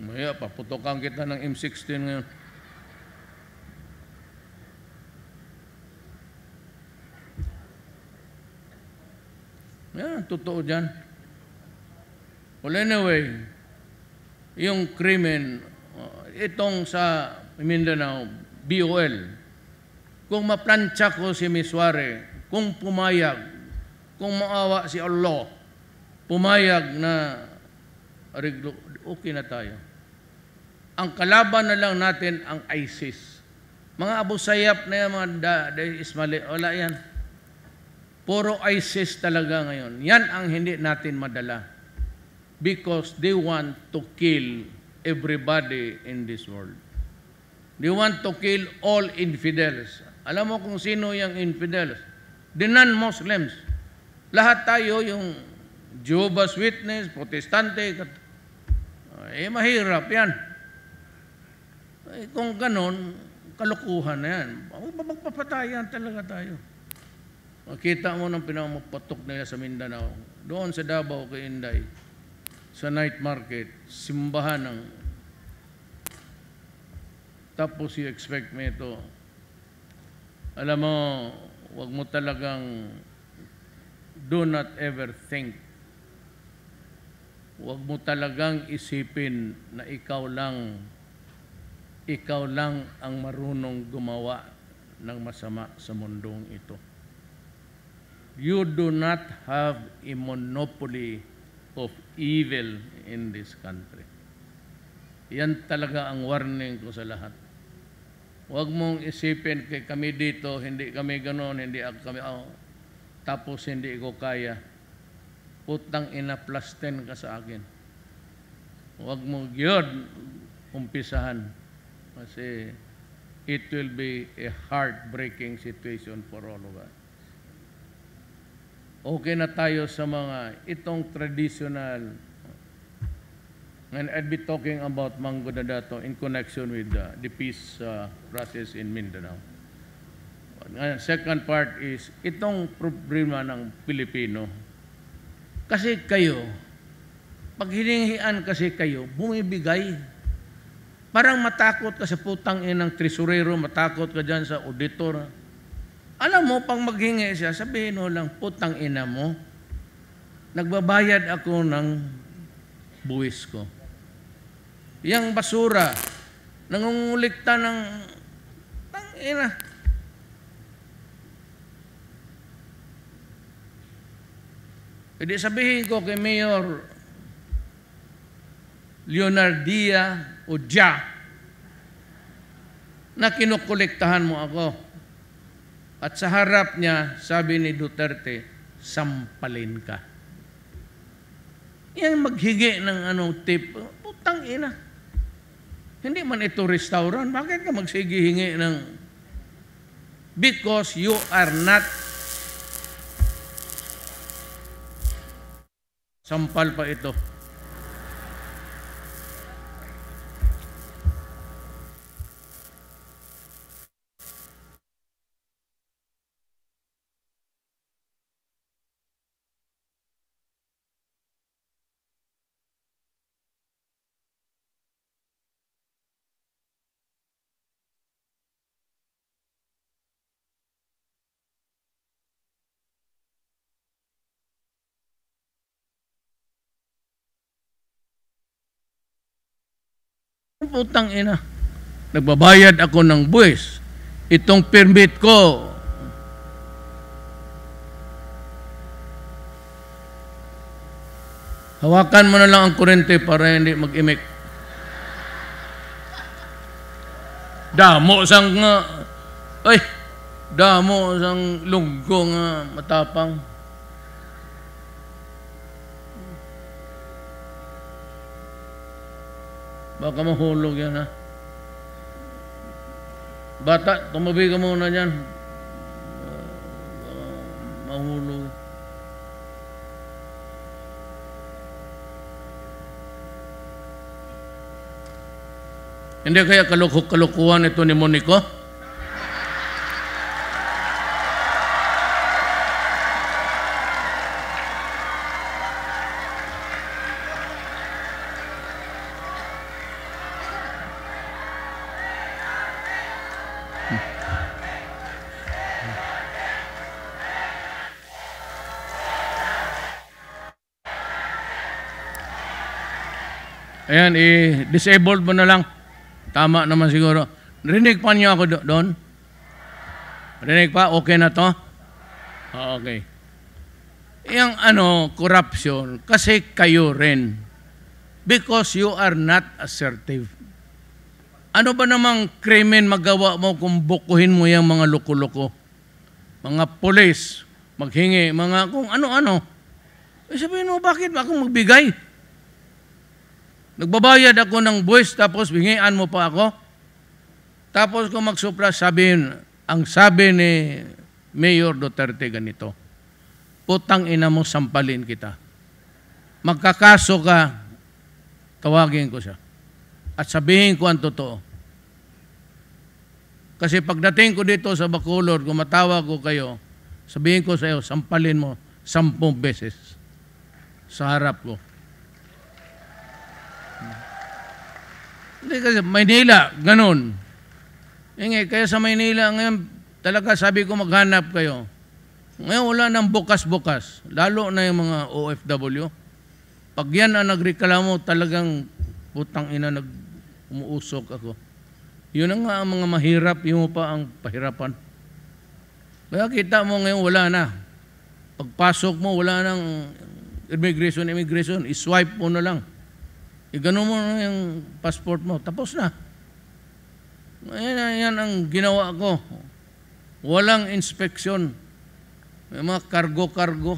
Maya, paputokan kita ng M16 ngayon. Yan, totoo dyan. Well, anyway, yung krimen, uh, itong sa Mindanao, BOL, kung maplansya ko si Misware, kung pumayag, kung maawa si Allah, pumayag na ariglo, okay na tayo. Ang kalaban na lang natin ang ISIS. Mga Abu Sayyaf na yan, mga da, da Ismaili, wala yan. Puro ISIS talaga ngayon. Yan ang hindi natin madala. Because they want to kill everybody in this world. They want to kill all infidels. Alam mo kung sino yung infidels? The non-Muslims. Lahat tayo yung Jehovah's Witness, Protestante, eh mahirap yan. Eh, kung ganon, kalukuhan na yan. Magpapatayan talaga tayo. Makita mo ng pinamapatok nila sa Mindanao. Doon sa Davao kay Inday, sa night market, simbahan ng tapos you expect me ito. Alam mo, wag mo talagang do not ever think. Wag mo talagang isipin na ikaw lang ikaw lang ang marunong gumawa ng masama sa mundong ito. You do not have a monopoly of evil in this country. Yan talaga ang warning ko sa lahat. Huwag mong isipin kay kami dito, hindi kami ganoon, hindi ako kami, oh, tapos hindi ko kaya. Putang ina plus 10 ka sa akin. Huwag mo yun umpisahan. Kasi it will be a heartbreaking situation for all of us. Okay na tayo sa mga itong traditional And I'll be talking about Mango Dadato in connection with uh, the peace uh, process in Mindanao. Uh, second part is itong problema ng Pilipino. Kasi kayo, pag hiningian kasi kayo, bumibigay. Parang matakot ka sa putang inang tresurero, matakot ka dyan sa auditor. Alam mo, pang maghingi siya, sabihin mo lang, putang ina mo, nagbabayad ako ng buwis ko. Yang basura, nangungulikta ng tangina. Hindi sabihin ko kay Mayor Leonardia o Dia na kinukolektahan mo ako. At sa harap niya, sabi ni Duterte, sampalin ka. Yan maghigi ng ano tip, putang ina. Hindi man ito restaurant. Bakit ka magsigihingi ng... Because you are not sampal pa ito. Putang ina. Nagbabayad ako ng buwis. Itong permit ko, hawakan mo na lang ang kurente para hindi mag-imik. Damo sang nga, ay, damo sang lunggo nga matapang. Baka mahulog yan ha. Bata, tumabi ka muna dyan. Uh, mahulog. Hindi kaya kalukok-kalukuhan ito ni Monico? Ayan, i-disabled mo na lang. Tama naman siguro. Rinig pa niyo ako do- doon? Rinig pa? Okay na to? Ah, okay. Yung ano, corruption, kasi kayo rin. Because you are not assertive. Ano ba namang krimen magawa mo kung bukuhin mo yung mga loko-loko? Mga polis, maghingi, mga kung ano-ano. Eh sabihin mo, bakit ako magbigay? Nagbabayad ako ng buwis, tapos hingian mo pa ako? Tapos kung magsupra, sabihin, ang sabi ni Mayor Duterte ganito, putang ina mo, sampalin kita. Magkakaso ka, tawagin ko siya. At sabihin ko ang totoo. Kasi pagdating ko dito sa Bacolod, kung matawag ko kayo, sabihin ko sa iyo, sampalin mo sampung beses sa harap ko. Kasi Maynila, ganun. Inge, kaya sa Maynila ngayon, talaga sabi ko maghanap kayo. Ngayon wala nang bukas-bukas, lalo na yung mga OFW. Pag yan ang nagreklamo, talagang putang ina nag umuusok ako. Yun ang nga ang mga mahirap, yung pa ang pahirapan. Kaya kita mo ngayon wala na. Pagpasok mo, wala nang immigration, immigration, iswipe mo na lang. Igano mo na yung passport mo, tapos na. Yan, yan ang ginawa ko. Walang inspeksyon. May mga kargo-kargo.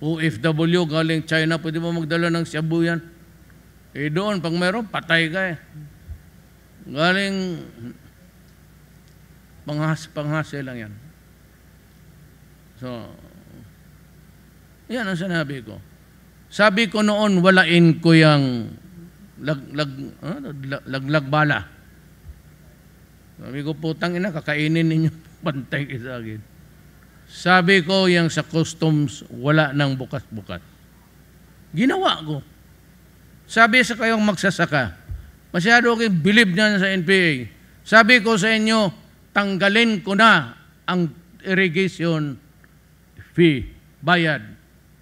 OFW galing China, pwede mo magdala ng shabu yan. Eh doon, pag meron, patay ka eh. Galing panghas, panghase lang yan. So, yan ang sinabi ko. Sabi ko noon, walain ko yung lag, lag, ano, lag, laglag bala. Sabi ko, putang ina, kakainin ninyo *laughs* pantay sa akin. Sabi ko, yung sa customs, wala nang bukas-bukas. Ginawa ko. Sabi sa kayong magsasaka, masyado kayong believe niyan sa NPA. Sabi ko sa inyo, tanggalin ko na ang irrigation fee, bayad.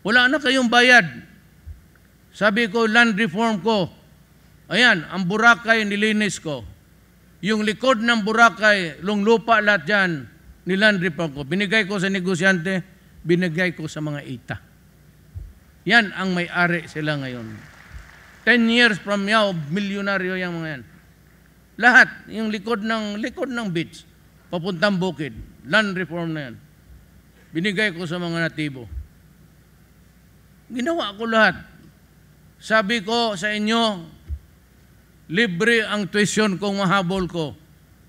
Wala na kayong bayad. Sabi ko, land reform ko, Ayan, ang Boracay nilinis ko. Yung likod ng Boracay, lung lupa lahat yan, nilandry pa ko. Binigay ko sa negosyante, binigay ko sa mga ita. Yan ang may-ari sila ngayon. Ten years from now, milyonaryo yung mga yan. Lahat, yung likod ng, likod ng beach, papuntang bukid, land reform na yan. Binigay ko sa mga natibo. Ginawa ko lahat. Sabi ko sa inyo, libre ang tuition kung mahabol ko.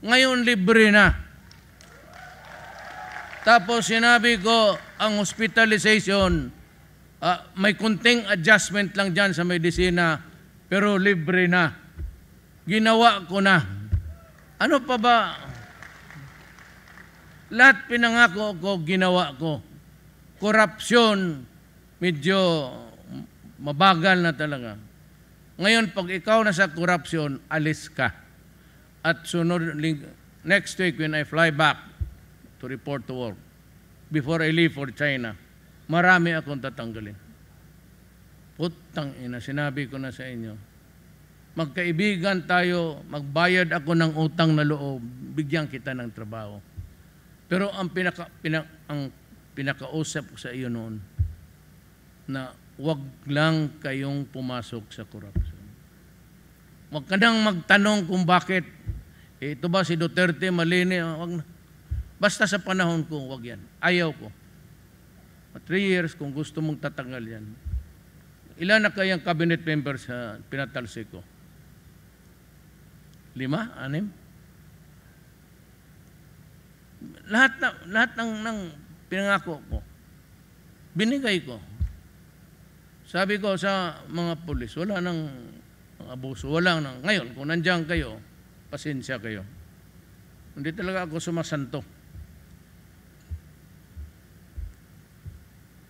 Ngayon, libre na. Tapos sinabi ko, ang hospitalization, uh, may kunting adjustment lang dyan sa medisina, pero libre na. Ginawa ko na. Ano pa ba? Lahat pinangako ko, ginawa ko. Korupsyon, medyo mabagal na talaga. Ngayon, pag ikaw na sa corruption, alis ka. At sunod, next week when I fly back to report to work, before I leave for China, marami akong tatanggalin. Putang ina, sinabi ko na sa inyo. Magkaibigan tayo, magbayad ako ng utang na loob, bigyan kita ng trabaho. Pero ang pinaka, pinaka ang pinakausap ko sa iyo noon na wag lang kayong pumasok sa corruption. Huwag ka nang magtanong kung bakit. Eh, ito ba si Duterte, malini? Ah, wag na. Basta sa panahon ko, wag yan. Ayaw ko. Three years, kung gusto mong tatanggal yan. Ilan na kayang cabinet members sa pinatalsi ko? Lima? Anim? Lahat, na, lahat ng, ng pinangako ko, binigay ko. Sabi ko sa mga pulis, wala nang abuso, wala nang. Ngayon, kung nandiyan kayo, pasensya kayo. Hindi talaga ako sumasanto.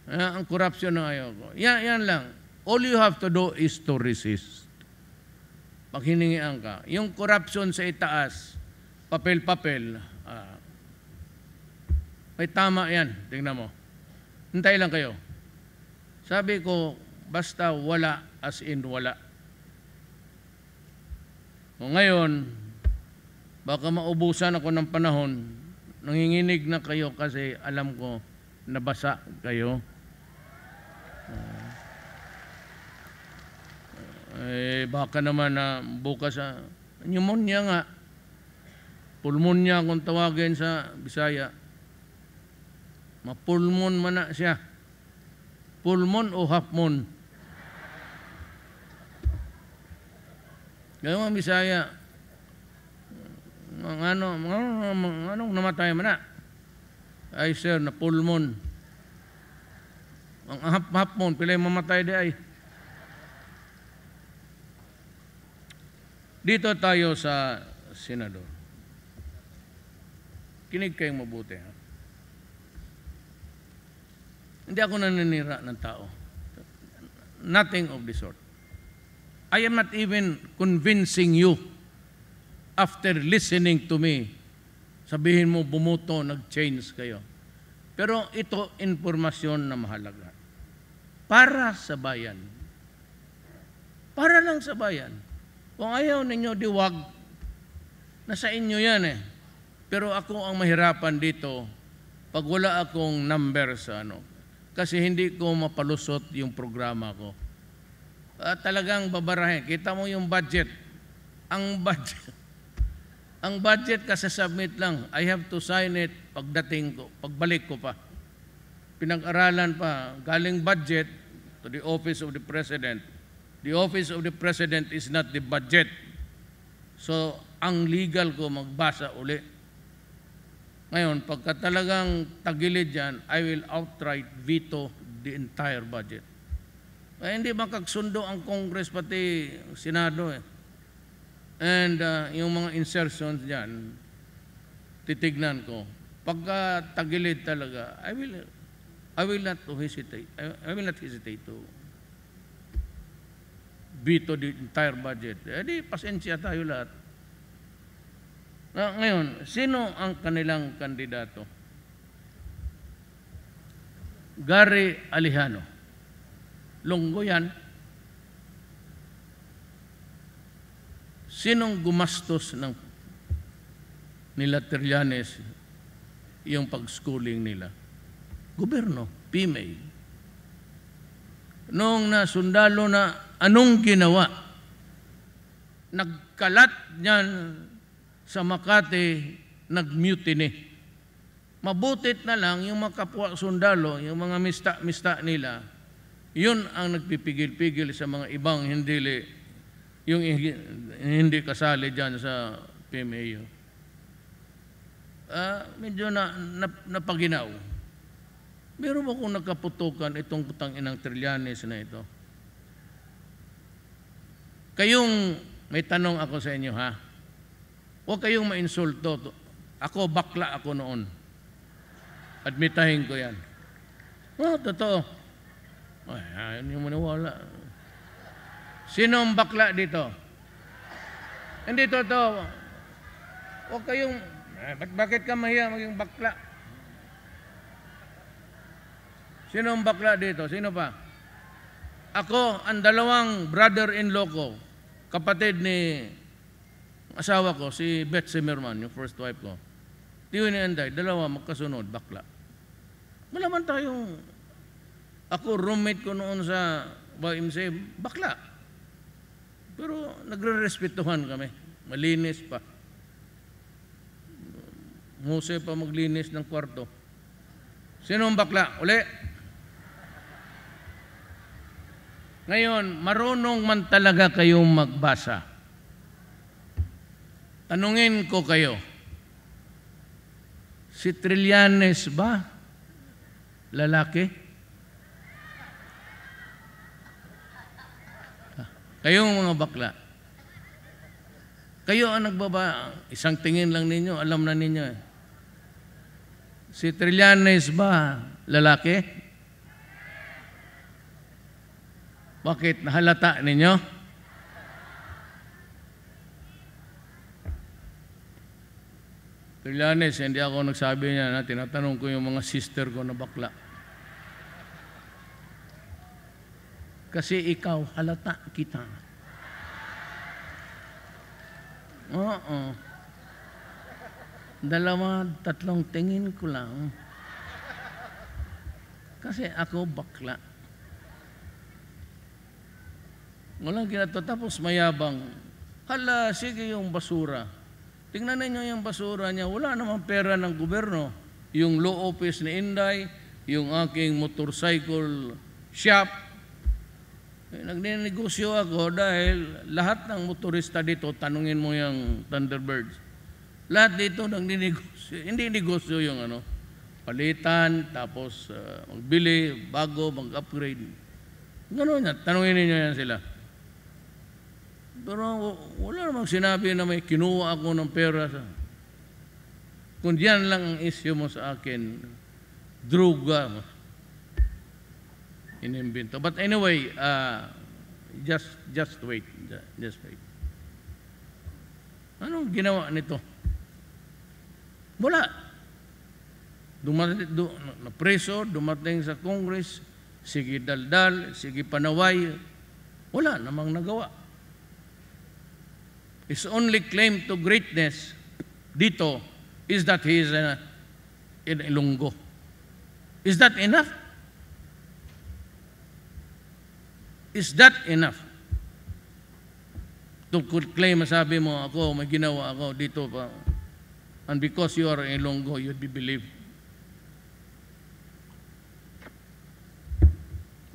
Uh, ang corruption na ayaw ko. Yan, yan lang. All you have to do is to resist. Pag hiningian ka. Yung corruption sa itaas, papel-papel, uh, may tama yan. Tingnan mo. Hintay lang kayo. Sabi ko, Basta wala as in wala. O ngayon, baka maubusan ako ng panahon, nanginginig na kayo kasi alam ko nabasa kayo. Uh, eh, baka naman na bukas sa uh, pneumonia nga, pulmonya kung tawagin sa Bisaya. Mapulmon man na siya. Pulmon o half moon? Ngayon mga Bisaya, mga ano, mga ano, namatay man na? Ay sir, na pulmon. Ang half moon, pila yung mamatay di ay. Dito tayo sa senador. Kinig kayong mabuti. Ha? Hindi ako naninira ng tao. Nothing of the sort. I am not even convincing you after listening to me. Sabihin mo, bumuto, nag-change kayo. Pero ito, informasyon na mahalaga. Para sa bayan. Para lang sa bayan. Kung ayaw ninyo, diwag. Nasa inyo yan eh. Pero ako ang mahirapan dito pag wala akong number sa ano. Kasi hindi ko mapalusot yung programa ko. Uh, talagang babarahin. Kita mo yung budget. Ang budget. *laughs* Ang budget kasi submit lang. I have to sign it pagdating ko, pagbalik ko pa. Pinag-aralan pa, galing budget to the office of the president. The office of the president is not the budget. So, ang legal ko magbasa uli. Ngayon, pagka talagang tagilid yan, I will outright veto the entire budget. Eh, hindi makagsundo ang Congress pati Senado eh. And uh, yung mga insertions dyan, titignan ko. Pagka tagilid talaga, I will I will not hesitate. I, will not hesitate to veto the entire budget. Eh di, pasensya tayo lahat. Na, ngayon, sino ang kanilang kandidato? Gary Alejano. Longgo yan. Sinong gumastos ng nila Trillanes yung pag-schooling nila? Gobyerno, PMA. Noong nasundalo na anong ginawa? Nagkalat niyan sa Makati, nagmutiny. Mabutit na lang yung mga kapwa sundalo, yung mga mista-mista nila, yun ang nagpipigil-pigil sa mga ibang hindi yung hindi kasali dyan sa PMAU. Uh, ah, medyo na, na, napaginaw. Meron ba kung nagkaputukan itong putang inang trilyanes na ito? Kayong, may tanong ako sa inyo ha. Huwag kayong mainsulto. Ako, bakla ako noon. Admitahin ko yan. Oh, totoo. Ay, ayaw niyo maniwala. Sino ang bakla dito? Hindi totoo. Huwag kayong, eh, ba't, bakit ka mahiya maging bakla? Sino ang bakla dito? Sino pa? Ako, ang dalawang brother-in-law ko, kapatid ni asawa ko, si Beth Zimmerman, yung first wife ko. Tiyo ni Anday, dalawa magkasunod, bakla. Malaman tayong, ako roommate ko noon sa YMCA, bakla. Pero nagre-respetuhan kami. Malinis pa. Muse pa maglinis ng kwarto. Sino ang bakla? Uli. Ngayon, marunong man talaga kayong magbasa. Tanungin ko kayo, si Trillanes ba lalaki? Kayong mga bakla, kayo ang nagbaba, isang tingin lang ninyo, alam na ninyo eh. Si Trillanes ba lalaki? Bakit nahalata ninyo? Trillanes, hindi ako nagsabi niya na tinatanong ko yung mga sister ko na bakla. Kasi ikaw, halata kita. Oo. Dalawa, tatlong tingin ko lang. Kasi ako bakla. Walang ginato. Tapos mayabang. Hala, sige yung basura. Tingnan ninyo yung basura niya. Wala namang pera ng gobyerno. yung law office ni Inday, yung aking motorcycle shop. Nagninegosyo ako dahil lahat ng motorista dito, tanungin mo yung Thunderbirds. Lahat dito nagninegosyo. *laughs* Hindi negosyo yung ano, palitan, tapos uh, magbili, bago, mag-upgrade. Ganun yan. Tanungin ninyo yan sila. Pero wala namang sinabi na may kinuha ako ng pera sa kung diyan lang ang issue mo sa akin, droga mo. Inimbento. But anyway, uh, just just wait. Just wait. Anong ginawa nito? Wala. Dumating, du, na preso, dumating sa Congress, sige daldal, sige panaway, wala namang nagawa. His only claim to greatness dito is that he is in Ilonggo. Is that enough? Is that enough? To claim, sabi mo, ako, may ginawa ako dito pa. And because you are in Ilonggo, you'd be believed.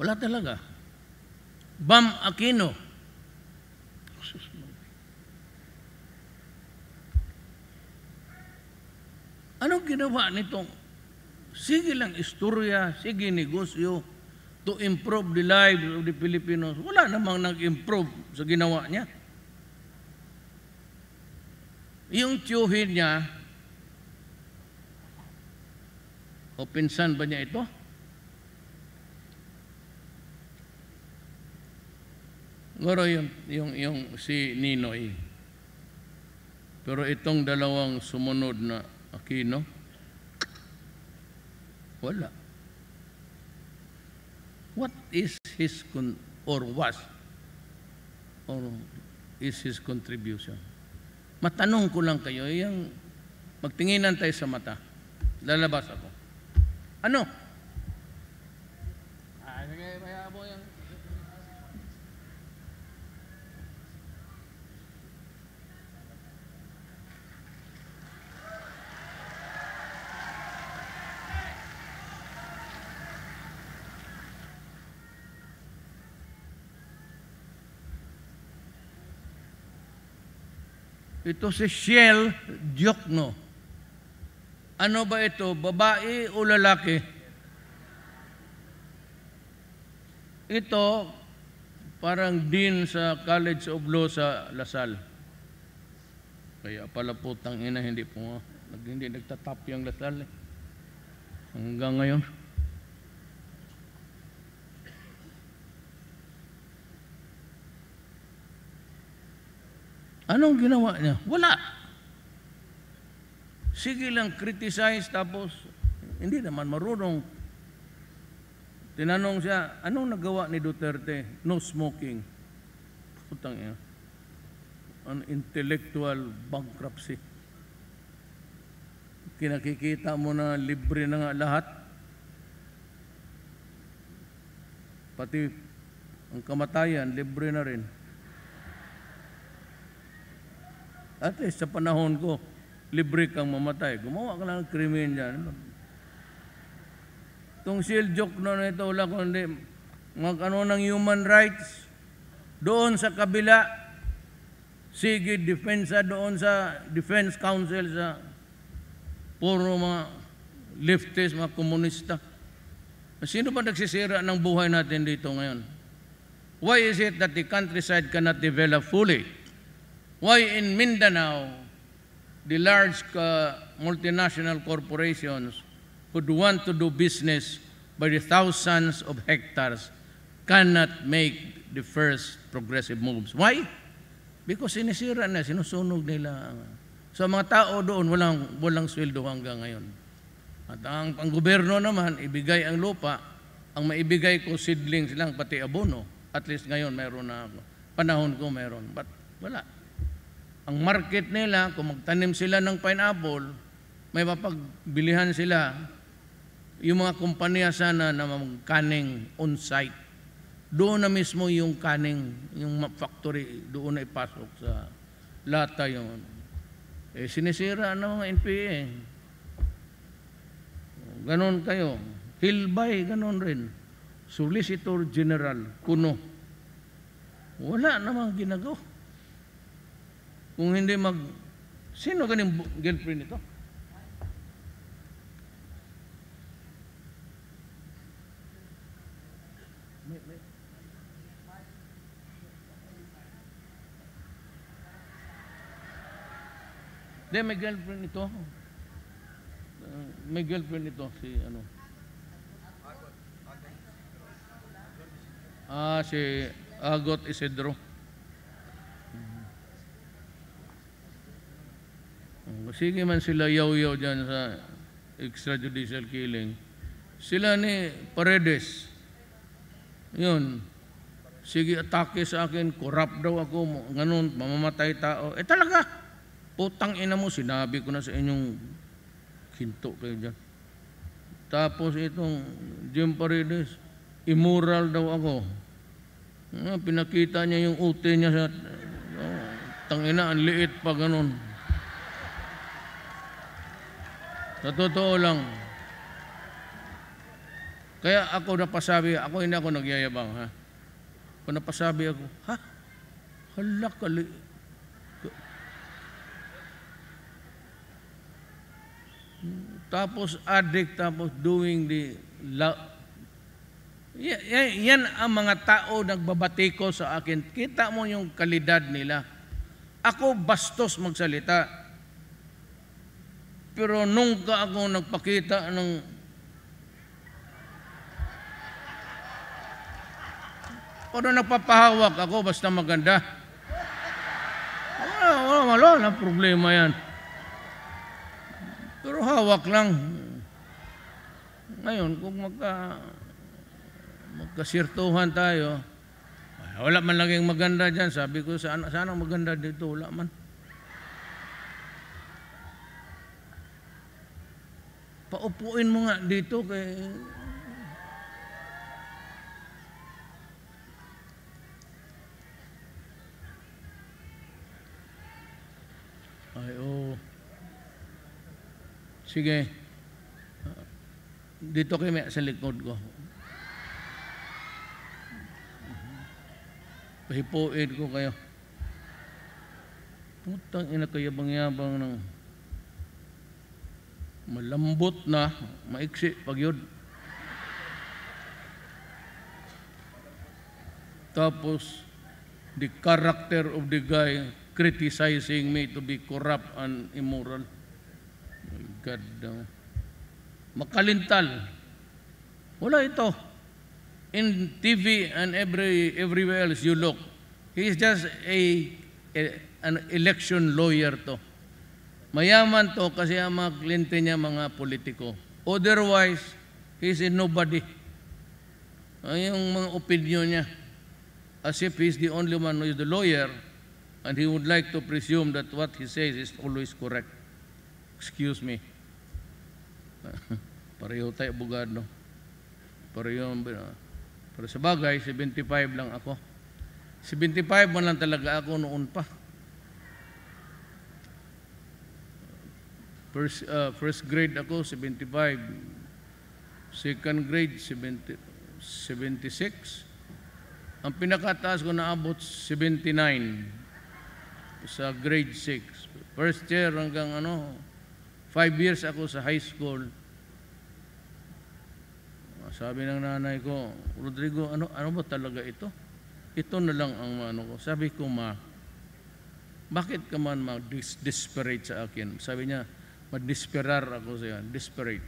Wala talaga. Bam Aquino, Anong ginawa nitong? Sige lang istorya, sige negosyo to improve the lives of the Filipinos. Wala namang nag-improve sa ginawa niya. Yung tiyuhin niya, o pinsan ba niya ito? Ngoro yung, yung, yung si Ninoy. Pero itong dalawang sumunod na Aquino? Wala. What is his con or was or is his contribution? Matanong ko lang kayo, yung magtinginan tayo sa mata. Lalabas ako. Ano? Ah, sige, kaya mo yung Ito si Shell Diokno. Ano ba ito? Babae o lalaki? Ito, parang dean sa College of Law sa Lasal. Kaya pala putang ina, hindi po hindi nagtatap yung Lasal. Eh. Hanggang ngayon. Anong ginawa niya? Wala. Sige lang criticize tapos hindi naman marunong. Tinanong siya, anong nagawa ni Duterte? No smoking. Putang ina. An intellectual bankruptcy. Kinakikita mo na libre na nga lahat. Pati ang kamatayan, libre na rin. At least sa panahon ko, libre kang mamatay. Gumawa ka lang ng krimen dyan. Itong shield joke na ito, wala ko hindi mag ano ng human rights. Doon sa kabila, sige, defensa doon sa Defense Council sa puro mga leftist, mga komunista. Sino ba nagsisira ng buhay natin dito ngayon? Why is it that the countryside cannot develop fully? Why in Mindanao, the large uh, multinational corporations would want to do business by the thousands of hectares cannot make the first progressive moves. Why? Because sinisira na, sinusunog nila. So mga tao doon, walang, walang sweldo hanggang ngayon. At ang, ang gobyerno naman, ibigay ang lupa, ang maibigay ko seedlings lang, pati abono. At least ngayon, meron na ako. Panahon ko meron. But wala ang market nila, kung magtanim sila ng pineapple, may mapagbilihan sila. Yung mga kumpanya sana na magkaning on-site, doon na mismo yung kaning, yung factory, doon na ipasok sa lata yung Eh, sinisira ng mga NPA. ganon kayo. Hilbay, ganon rin. Solicitor General, kuno. Wala namang ginagawa. Kung hindi mag... Sino ganing girlfriend ito? Hindi, may girlfriend ito. Uh, may girlfriend ito, si ano. Ah, si Agot Isidro. Sige man sila yaw-yaw dyan sa extrajudicial killing. Sila ni Paredes. Yun. Sige, atake sa akin, corrupt daw ako, ganun, mamamatay tao. Eh talaga, putang ina mo, sinabi ko na sa inyong hinto kayo dyan. Tapos itong Jim Paredes, immoral daw ako. Ah, pinakita niya yung ute niya sa oh, tangina, ang liit pa ganun. Sa totoo lang. Kaya ako napasabi, ako hindi ako nagyayabang ha. Kung napasabi ako, ha? Hala kali. Tapos addict, tapos doing the ya- Yan ang mga tao nagbabatiko sa akin. Kita mo yung kalidad nila. Ako bastos magsalita. Pero nung ako nagpakita ng Pero nagpapahawak ako basta maganda. Wala, wala, wala, wala problema yan. Pero hawak lang. Ngayon, kung magka magkasirtuhan tayo, ay, wala man laging maganda dyan. Sabi ko, sana, sana maganda dito. Wala man. Paupuin mo nga dito kay... Ay, oo. Sige. Dito may sa likod ko. Pahipuin ko kayo. Putang ina kayo yabang-yabang ng malambot na, maiksi pag yun. Tapos, the character of the guy criticizing me to be corrupt and immoral. My God, daw. Makalintal. Wala ito in TV and every everywhere else you look, he is just a, a- an election lawyer to. Mayaman to kasi ang mga kliyente niya mga politiko. Otherwise, he is a nobody. Ay, yung mga opinion niya, as if he is the only one who is the lawyer, and he would like to presume that what he says is always correct. Excuse me. *laughs* Pareho tayo abogado. Pareho, pero sa bagay, 75 lang ako. 75 man lang talaga ako noon pa. First, uh, first grade ako, 75. Second grade, 70, 76. Ang pinakataas ko naabot, 79 sa grade 6. First year hanggang ano, 5 years ako sa high school. Sabi ng nanay ko, Rodrigo, ano ano ba talaga ito? Ito na lang ang ano ko. Sabi ko, ma, bakit ka man mag-desperate sa akin? Sabi niya, mag-desperar ako sa yan, desperate.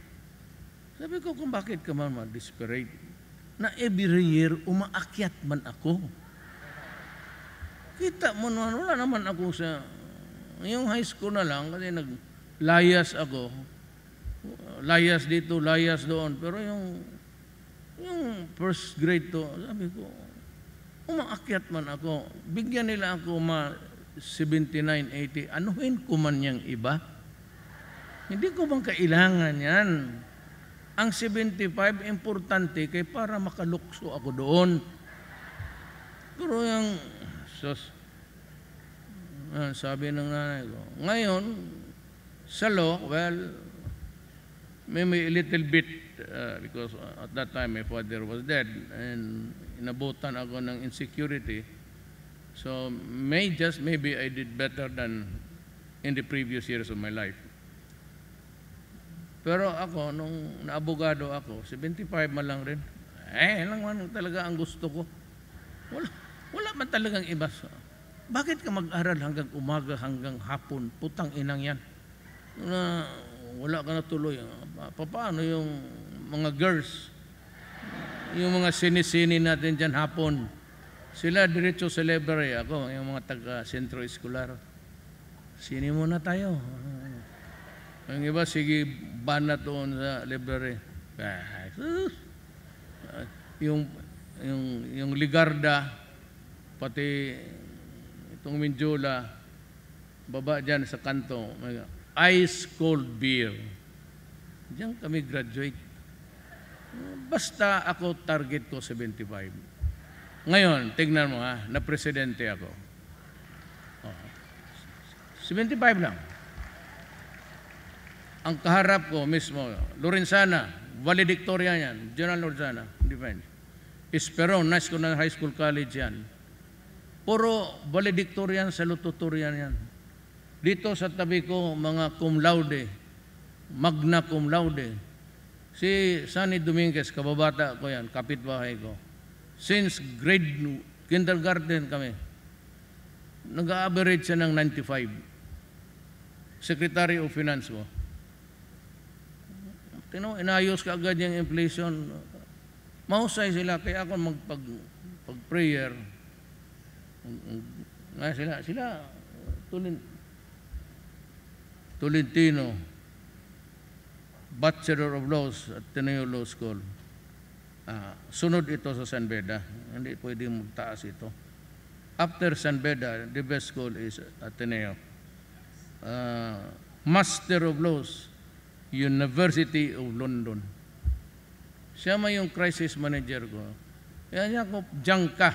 Sabi ko, kung bakit ka man mag-desperate? Na every year, umaakyat man ako. Kita mo naman, wala naman ako sa, yung high school na lang, kasi naglayas ako. Layas dito, layas doon. Pero yung yung first grade to, sabi ko, umaakyat man ako. Bigyan nila ako ma 79, 80. Anuhin ko man yung iba. Hindi ko bang kailangan yan? Ang 75, importante kay para makalukso ako doon. Pero yung, sus, ah, sabi ng nanay ko, ngayon, sa law, well, maybe a little bit uh, because at that time my father was dead and inabutan ako ng insecurity. So may just maybe I did better than in the previous years of my life. Pero ako, nung naabogado ako, 75 man lang rin. Eh, lang man talaga ang gusto ko. Wala, wala man talagang iba. Bakit ka mag-aral hanggang umaga, hanggang hapon? Putang inang yan. Na, wala ka na tuloy. Pa- Paano yung mga girls? Yung mga sinisini natin dyan hapon. Sila diretso sa library. Ako, yung mga taga-sentro escolar. Sini muna tayo. Ang iba, sige, banat doon sa library. Yung, yung, yung Ligarda, pati itong Mindula, baba dyan sa kanto, ice cold beer. Diyan kami graduate. Basta ako target ko 75. Ngayon, tignan mo ha, na presidente ako. Oh. 75 lang. Ang kaharap ko mismo, Lorenzana, valedictorian yan, General Lorenzana, defense. Esperon, National High School College yan. Puro valedictorian, salutatorian yan. Dito sa tabi ko, mga cum laude, magna cum laude. Si Sunny Dominguez, kababata ko yan, kapitbahay ko. Since grade kindergarten kami, nag-average siya ng 95. Secretary of Finance ko. Tino, inayos ka agad yung inflation. Mahusay sila, kaya ako magpag pag prayer, nga sila, sila, tulin, Tolentino, Bachelor of Laws at Ateneo Law School. Ah, sunod ito sa San Beda. Hindi pwede magtaas ito. After San Beda, the best school is Ateneo. Ah, Master of Laws, University of London. Siya man yung crisis manager ko. Kaya niya ako, diyan ka.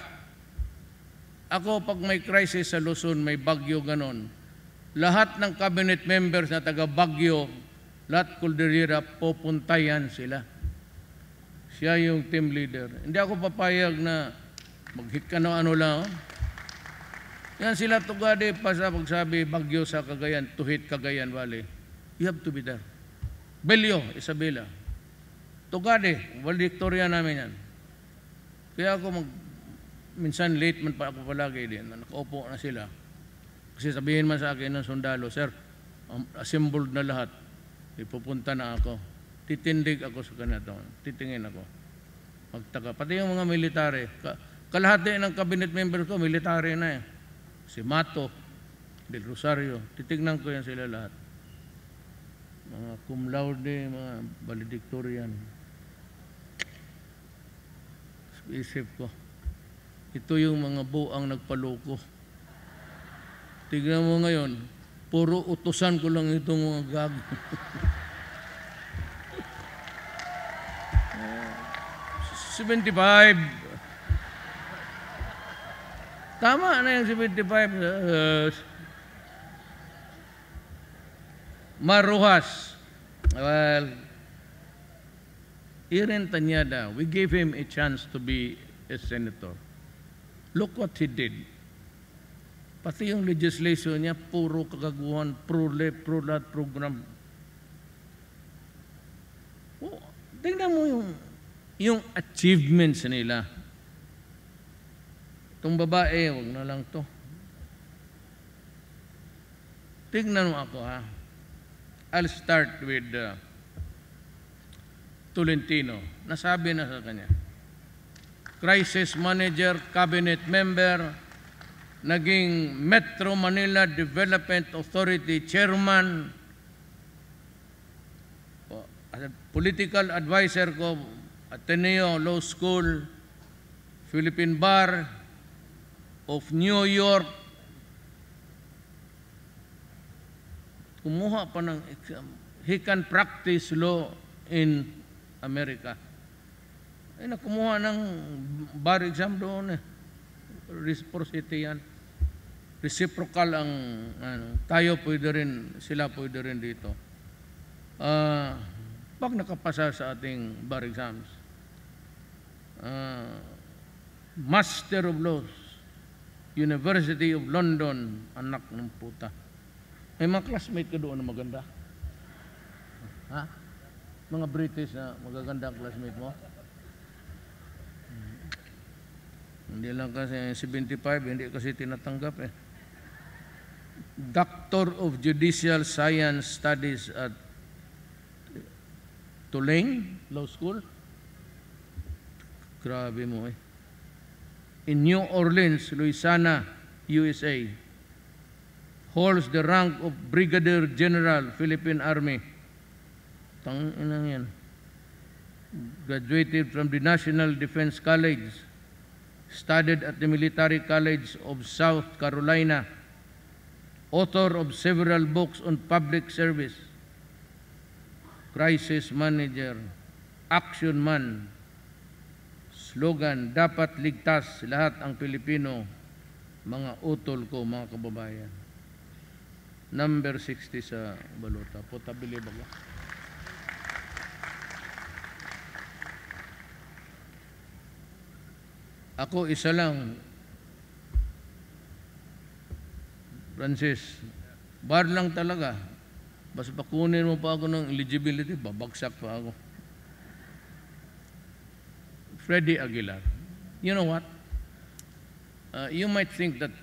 Ako, pag may crisis sa Luzon, may bagyo ganon, lahat ng cabinet members na taga Bagyo, lahat Kulderira, pupuntayan sila. Siya yung team leader. Hindi ako papayag na maghikano ano lang. Yan sila tugade pa sa pagsabi Bagyo sa Cagayan, Tuhit Cagayan Valley. You have to be there. Belyo, Isabela. Tugade, valedictoria namin yan. Kaya ako mag, minsan late man pa ako palagi din, nakaupo na sila. Kasi sabihin man sa akin ng sundalo, Sir, um, assembled na lahat. Ipupunta na ako. Titindig ako sa kanito. Titingin ako. Magtaka. Pati yung mga military. Ka, kalahati ng cabinet member ko, military na eh. Si Mato, Del Rosario. Titignan ko yan sila lahat. Mga cum laude, mga valedictorian. Isip ko, ito yung mga buang nagpaloko. Tignan mo ngayon, puro utusan ko lang itong mga gag. *laughs* Seventy-five. Tama na yung 75. Uh, Maruhas. Well, Iren Tanyada, we gave him a chance to be a senator. Look what he did. Pati yung legislation niya, puro kagaguhan, pro-left, pro-lat program. Oh, tingnan mo yung, yung achievements nila. Itong babae, wag na lang to. Tingnan mo ako ha. I'll start with uh, Tolentino. Nasabi na sa kanya. Crisis Manager, Cabinet Member, naging Metro Manila Development Authority Chairman, political advisor ko, Ateneo Law School, Philippine Bar of New York, kumuha pa ng exam. He can practice law in America. Ay, nakumuha ng bar exam doon eh. Reciprocity yan. Reciprocal ang, ano, tayo pwede rin, sila pwede rin dito. Uh, pag nakapasa sa ating bar exams, uh, Master of Laws, University of London, anak ng puta. May mga classmate ka doon na maganda. Ha? Mga British na magaganda ang classmate mo? Hmm. Hindi lang kasi 75, hindi kasi tinatanggap eh. Doctor of Judicial Science Studies at Tulane Law School. Grabe mo eh. In New Orleans, Louisiana, USA, holds the rank of Brigadier General, Philippine Army. Tang inang yan. Graduated from the National Defense College, studied at the Military College of South Carolina, author of several books on public service, crisis manager, action man, slogan, dapat ligtas lahat ang Pilipino, mga utol ko, mga kababayan. Number 60 sa balota. Potabili ba ba? Ako isa lang, Francis, bar lang talaga. Basta pakunin mo pa ako ng eligibility, babagsak pa ako. Freddie Aguilar. You know what? Uh, you might think that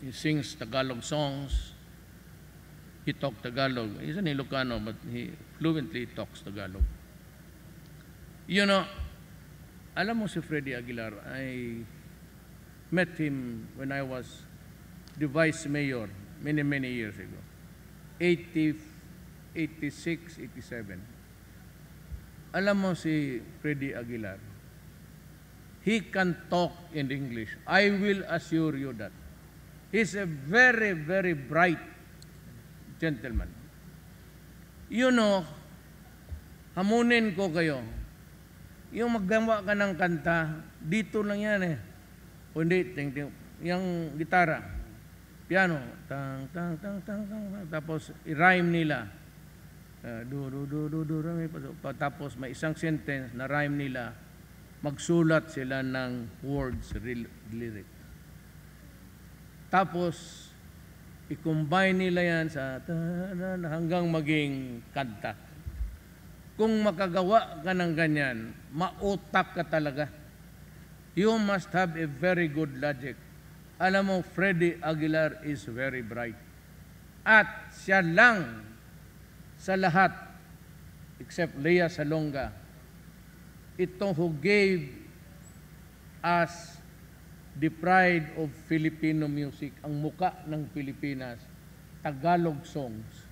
he sings Tagalog songs, he talks Tagalog. He's an Ilocano, but he fluently talks Tagalog. You know, alam mo si Freddie Aguilar, I met him when I was the vice mayor many, many years ago. 80, 86, 87. Alam mo si Freddy Aguilar, he can talk in English. I will assure you that. He's a very, very bright gentleman. You know, hamunin ko kayo. Yung maggawa ka ng kanta, dito lang yan eh. O hindi, ting, ting, yung gitara, piano, tang, tang, tang, tang, tang, tang tapos i-rhyme nila. Uh, do, do, do, do, do, do, tapos may isang sentence na rhyme nila, magsulat sila ng words, lyric. Tapos, i-combine nila yan sa hanggang maging kanta. Kung makagawa ka ng ganyan, mautak ka talaga. You must have a very good logic. Alam mo, Freddy Aguilar is very bright. At siya lang sa lahat, except Leah Salonga, ito who gave us the pride of Filipino music, ang muka ng Pilipinas, Tagalog songs.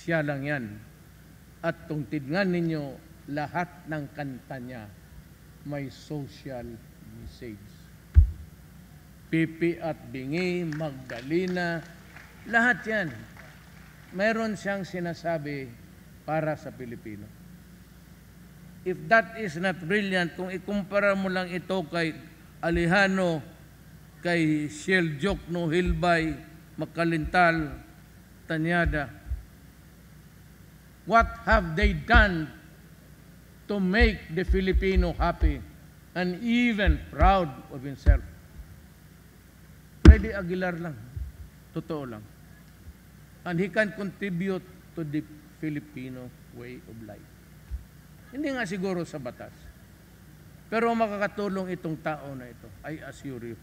Siya lang yan. At kung tignan ninyo, lahat ng kanta niya may social message. Pipi at Bingi, Magdalena, lahat yan. Meron siyang sinasabi para sa Pilipino. If that is not brilliant, kung ikumpara mo lang ito kay Alejano, kay Shell Jokno, Hilbay, Makalintal, Tanyada, what have they done to make the Filipino happy and even proud of himself? Freddy Aguilar lang. Totoo lang. And he can contribute to the Filipino way of life. Hindi nga siguro sa batas. Pero makakatulong itong tao na ito. I assure you.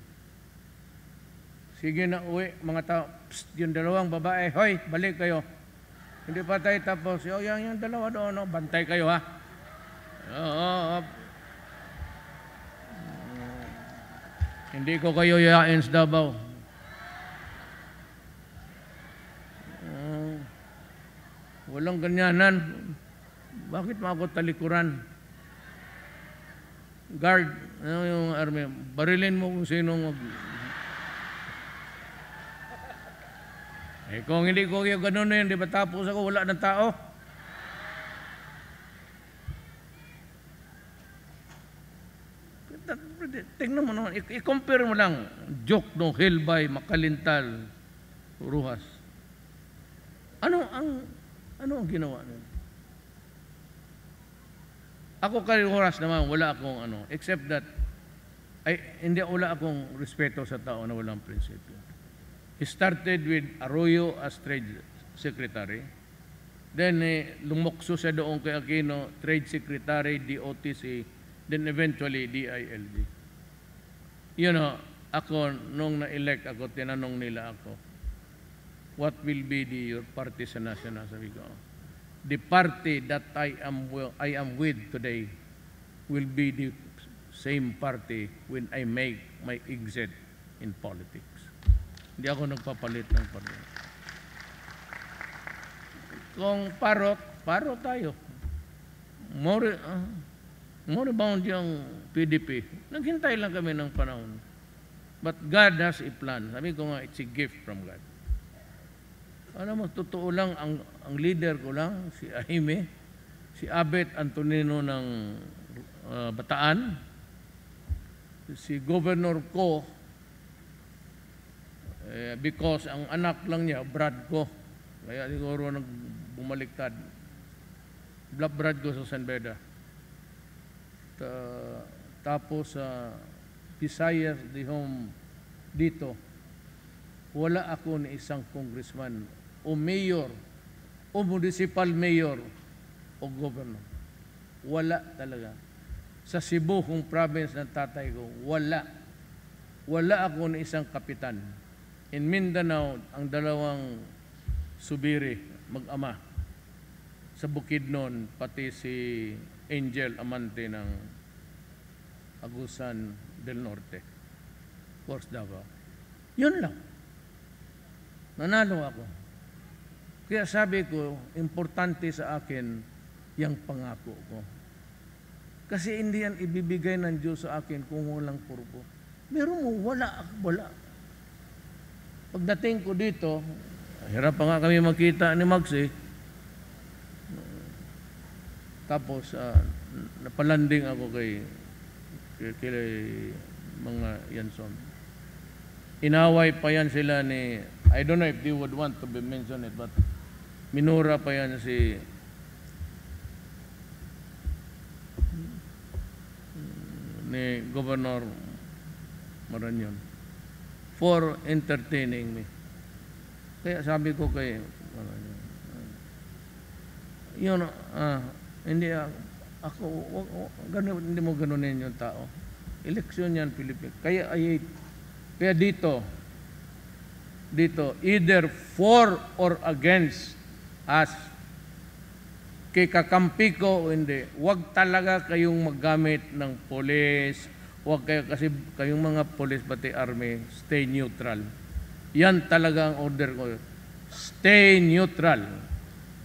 Sige na uwi, mga tao. Psst, yung dalawang babae, hoy, balik kayo. Hindi pa tayo tapos. Oh, yung, yung dalawa doon, no? bantay kayo ha. Oo, oh, Hindi ko kayo yayain sa Davao. Uh, walang ganyanan. Bakit mo ako talikuran? Guard, ano yung army? Barilin mo kung sino mag... Eh kung hindi ko yung ganun na yun, di ba tapos ako, wala ng tao? Tingnan mo naman, i-compare mo lang, joke no, Hilbay, Makalintal, Ruhas. Ano ang ano ang ginawa nila? Ako kay oras naman, wala akong ano, except that, ay, hindi wala akong respeto sa tao na walang prinsipyo. He started with Arroyo as trade secretary. Then eh, lumokso siya doon kay Aquino, trade secretary, DOTC, then eventually DILG. You know, ako, nung na-elect ako, tinanong nila ako, what will be the your party sa national? Sabi ko, the party that I am, I am with today will be the same party when I make my exit in politics. Hindi ako nagpapalit ng party. Kung parot, parot tayo. More, uh, more bound yung PDP. Naghintay lang kami ng panahon. But God has a plan. Sabi ko nga, it's a gift from God. Ano mo, totoo lang, ang, ang leader ko lang, si Aime, si Abet Antonino ng uh, Bataan, si Governor ko, eh, because ang anak lang niya, Brad ko, kaya siguro nag bumaliktad. Black Brad ko sa San Beda. Ta- tapos sa Visayas, di home dito, wala ako ni isang congressman o mayor o municipal mayor o governor. Wala talaga. Sa Cebu, kung province ng tatay ko, wala. Wala ako ni isang kapitan. In Mindanao, ang dalawang subiri, mag-ama. Sa Bukidnon, pati si Angel Amante ng Agusan del Norte. Of Davao. Yun lang. Nanalo ako. Kaya sabi ko, importante sa akin yung pangako ko. Kasi hindi yan ibibigay ng Diyos sa akin kung walang purpo. Meron mo, wala, wala. Pagdating ko dito, hirap pa nga kami makita ni Max eh. Tapos, ah, napalanding ako kay, kay, kay mga Yanson. Inaway pa yan sila ni, I don't know if they would want to be mentioned it, but minura pa yan si ni Governor Maranyon for entertaining me. Kaya sabi ko kay Maranyon, yun, ah, hindi ako, ako wag- ganun, hindi mo ganunin yung tao. Eleksyon yan, Pilipinas. Kaya ay, kaya dito, dito, either for or against us, kay kakampi ko o hindi, wag talaga kayong maggamit ng polis, wag kayo kasi kayong mga polis pati army, stay neutral. Yan talaga ang order ko. Stay neutral.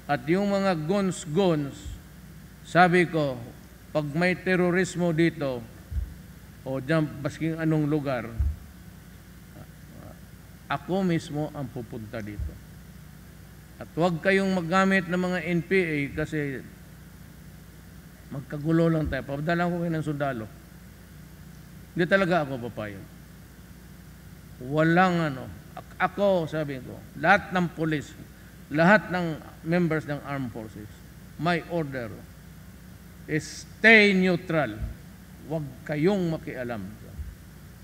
At yung mga guns-guns, sabi ko, pag may terorismo dito, o dyan, basking anong lugar, ako mismo ang pupunta dito. At huwag kayong maggamit ng mga NPA kasi magkagulo lang tayo. Papadala ko kayo ng sundalo. Hindi talaga ako papayag. Walang ano. Ak- Ako, sabi ko, lahat ng police, lahat ng members ng armed forces, my order is stay neutral. Huwag kayong makialam.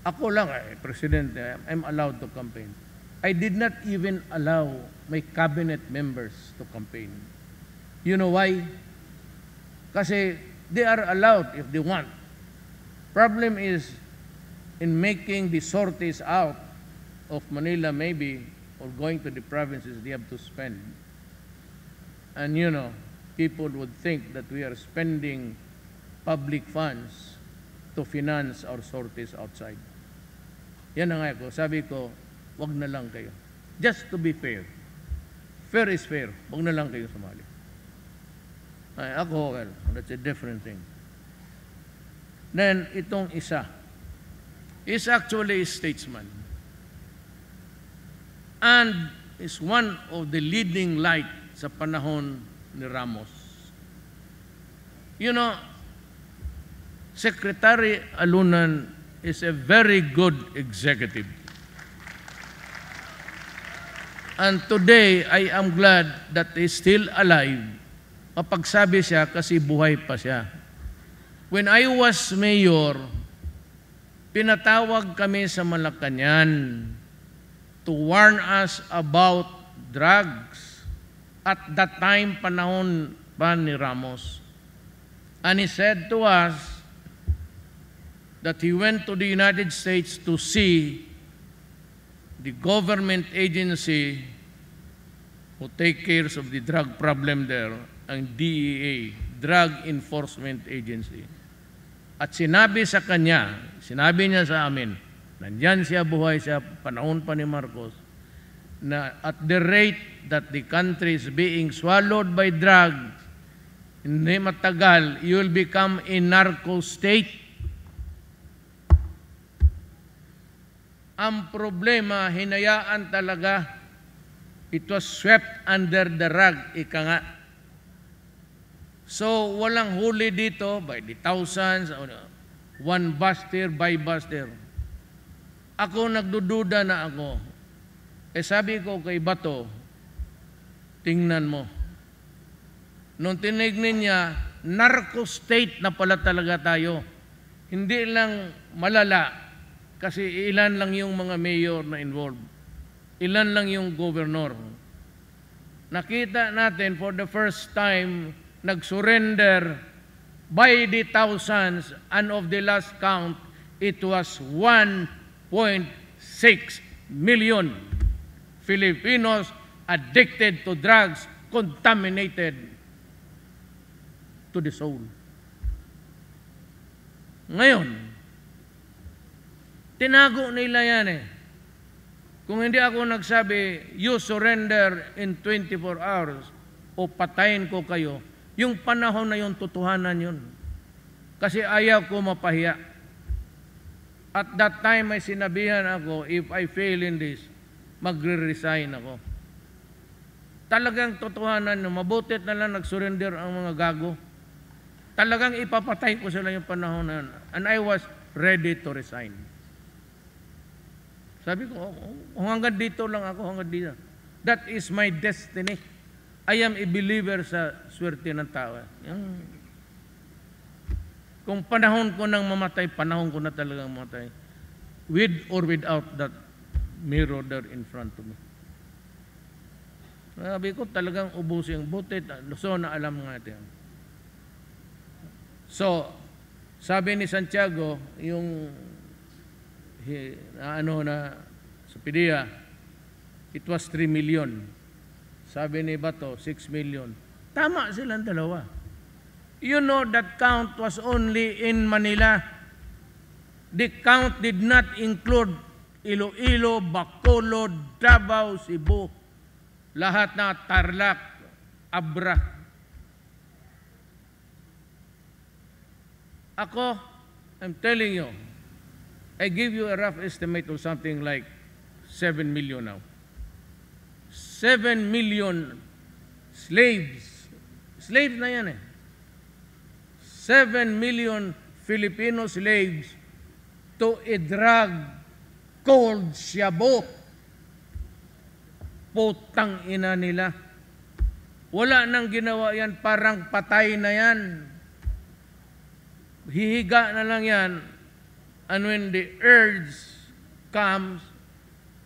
Ako lang, eh, Presidente, I'm allowed to campaign. I did not even allow my cabinet members to campaign. You know why? Kasi they are allowed if they want. Problem is in making the sorties out of Manila maybe or going to the provinces they have to spend. And you know, people would think that we are spending public funds to finance our sorties outside. Yan na nga ako. Sabi ko, wag na lang kayo. Just to be fair. Fair is fair. Wag na lang kayo sumali. Ay, well, that's a different thing. Then, itong isa, is actually a statesman. And is one of the leading light sa panahon ni Ramos. You know, Secretary Alunan is a very good executive. And today, I am glad that he's still alive. Mapagsabi siya kasi buhay pa siya. When I was mayor, pinatawag kami sa Malacanang to warn us about drugs. At that time, panahon pa ni Ramos. And he said to us that he went to the United States to see the government agency who take care of the drug problem there, ang DEA, Drug Enforcement Agency. At sinabi sa kanya, sinabi niya sa amin, nandyan siya buhay sa panahon pa ni Marcos, na at the rate that the country is being swallowed by drugs, hindi matagal, you will become a narco state. Ang problema, hinayaan talaga, it was swept under the rug, ika nga. So, walang huli dito by the thousands, one buster by buster. Ako nagdududa na ako. Eh sabi ko kay Bato, tingnan mo. Nung tinignan niya, narco state na pala talaga tayo. Hindi lang malala, kasi ilan lang yung mga mayor na involved. Ilan lang yung governor. Nakita natin for the first time, nag-surrender by the thousands and of the last count, it was 1.6 million Filipinos addicted to drugs, contaminated to the soul. Ngayon, tinago nila yan eh. Kung hindi ako nagsabi, you surrender in 24 hours o patayin ko kayo, yung panahon na yung totohanan yun. Kasi ayaw ko mapahiya. At that time ay sinabihan ako, if I fail in this, magre-resign ako. Talagang totohanan nyo, mabutit na lang nag-surrender ang mga gago. Talagang ipapatay ko sila yung panahon na yun. And I was ready to resign. Sabi ko, oh, oh, hanggang dito lang ako, hanggang dito. That is my destiny. I am a believer sa swerte ng tao. Yung, kung panahon ko nang mamatay, panahon ko na talagang mamatay. With or without that mirror there in front of me. Sabi ko talagang ubusin. Buti, so na alam nga natin. So, sabi ni Santiago, yung he, ano na sa PDEA, it was 3 million. Sabi ni Bato, 6 million. Tama silang dalawa. You know that count was only in Manila. The count did not include Iloilo, Bacolod, Davao, Cebu, lahat na Tarlac, Abra. Ako, I'm telling you, I give you a rough estimate of something like 7 million now. 7 million slaves. Slaves na yan eh. 7 million Filipino slaves to a drug called Shabu. Putang ina nila. Wala nang ginawa yan, parang patay na yan. Hihiga na lang yan. And when the urge comes,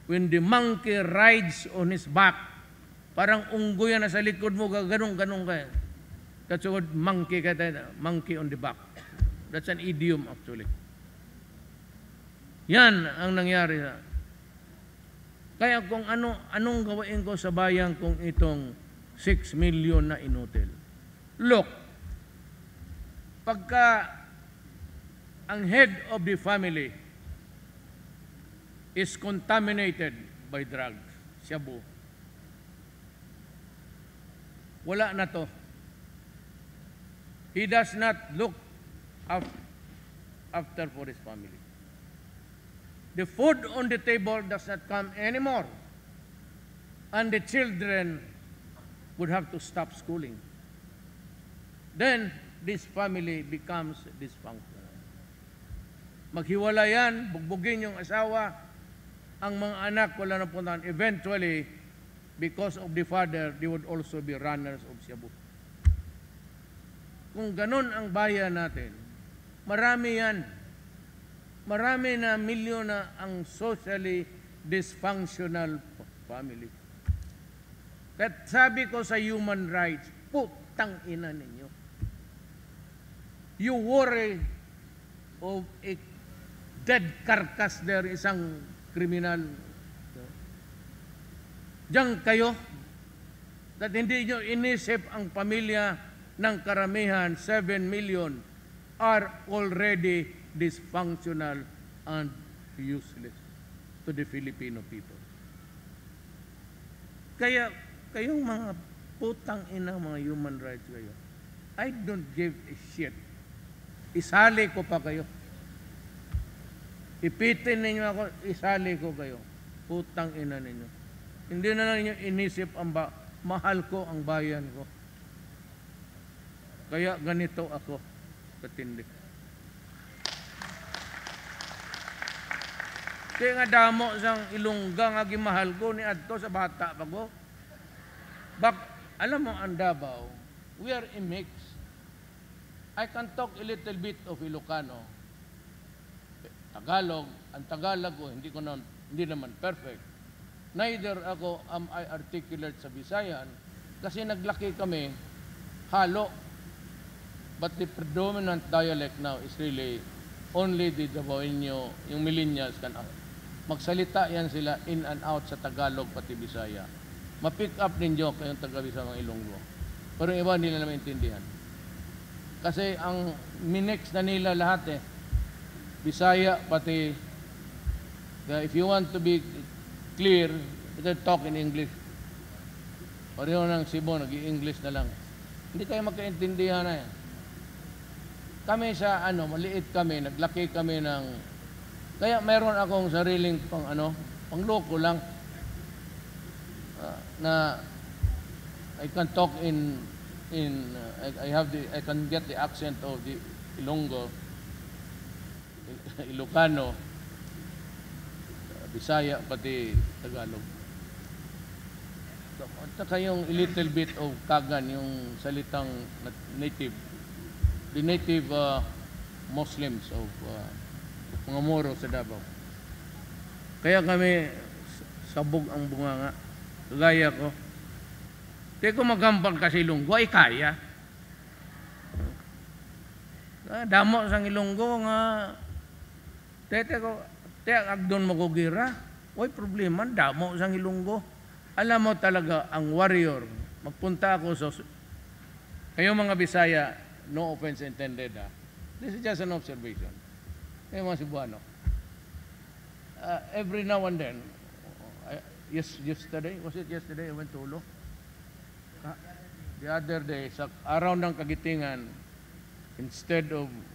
when the monkey rides on his back, parang unggoy na sa likod mo, ganun, ganun ka. That's what monkey, monkey on the back. That's an idiom actually. Yan ang nangyari. Kaya kung ano, anong gawain ko sa bayan kung itong 6 million na inutil. Look, pagka ang head of the family is contaminated by drugs, shabu, wala na to. He does not look after for his family. The food on the table does not come anymore. And the children would have to stop schooling. Then, this family becomes dysfunctional. Maghiwala yan, bugbugin yung asawa, ang mga anak wala na puntahan. Eventually, because of the father, they would also be runners of Shabu. Kung ganun ang bayan natin, Marami yan. Marami na milyon na ang socially dysfunctional family. At sabi ko sa human rights, putang ina ninyo. You worry of a dead carcass there, isang kriminal. Diyan kayo, that hindi nyo inisip ang pamilya ng karamihan, 7 million, are already dysfunctional and useless to the Filipino people. Kaya, kayong mga putang ina, mga human rights kayo, I don't give a shit. Isali ko pa kayo. Ipitin ninyo ako, isali ko kayo. Putang ina ninyo. Hindi na lang ninyo inisip ang ba, mahal ko ang bayan ko. Kaya ganito ako katindi. Kaya nga damo sang ilungga nga gimahal ko ni adto sa bata pa ko. Bak, alam mo ang Davao, we are a mix. I can talk a little bit of Ilocano. Tagalog, ang Tagalog ko hindi ko na, hindi naman perfect. Neither ako am I articulate sa Visayan kasi naglaki kami halo. But the predominant dialect now is really only the Davaoenyo, yung millennials can magsalita yan sila in and out sa Tagalog pati Bisaya. Ma-pick up ninyo kayong taga Bisaya mga Ilonggo. Pero iba nila naman intindihan. Kasi ang minix na nila lahat eh. Bisaya pati if you want to be clear, can talk in English. Pareho ng Cebu, nag-i-English na lang. Hindi kayo magkaintindihan na yan. Kami sa ano, maliit kami, naglaki kami ng kaya meron akong sariling pang ano, pangloko lang uh, na I can talk in in uh, I, I have the I can get the accent of the Ilonggo *laughs* Ilocano Bisaya pati Tagalog. So, at saka yung little bit of Kagan, yung salitang native, the native uh, Muslims of uh, mga Moro sa Davao. Kaya kami sabog ang bunganga. Gaya ko. Di ko magampang kasi Ilonggo, ay kaya. Ah, Damo sang Ilonggo nga Tete ko, te agdon mo ko gira. Oy problema, damo sang Ilonggo. Alam mo talaga ang warrior. Magpunta ako sa kayo mga Bisaya, no offense intended ha. This is just an observation. Kayo mga Cebuano. Uh, every now and then, I, yes, yesterday, was it yesterday I went to Ulo? Ah, The other day, sa araw ng kagitingan, instead of uh,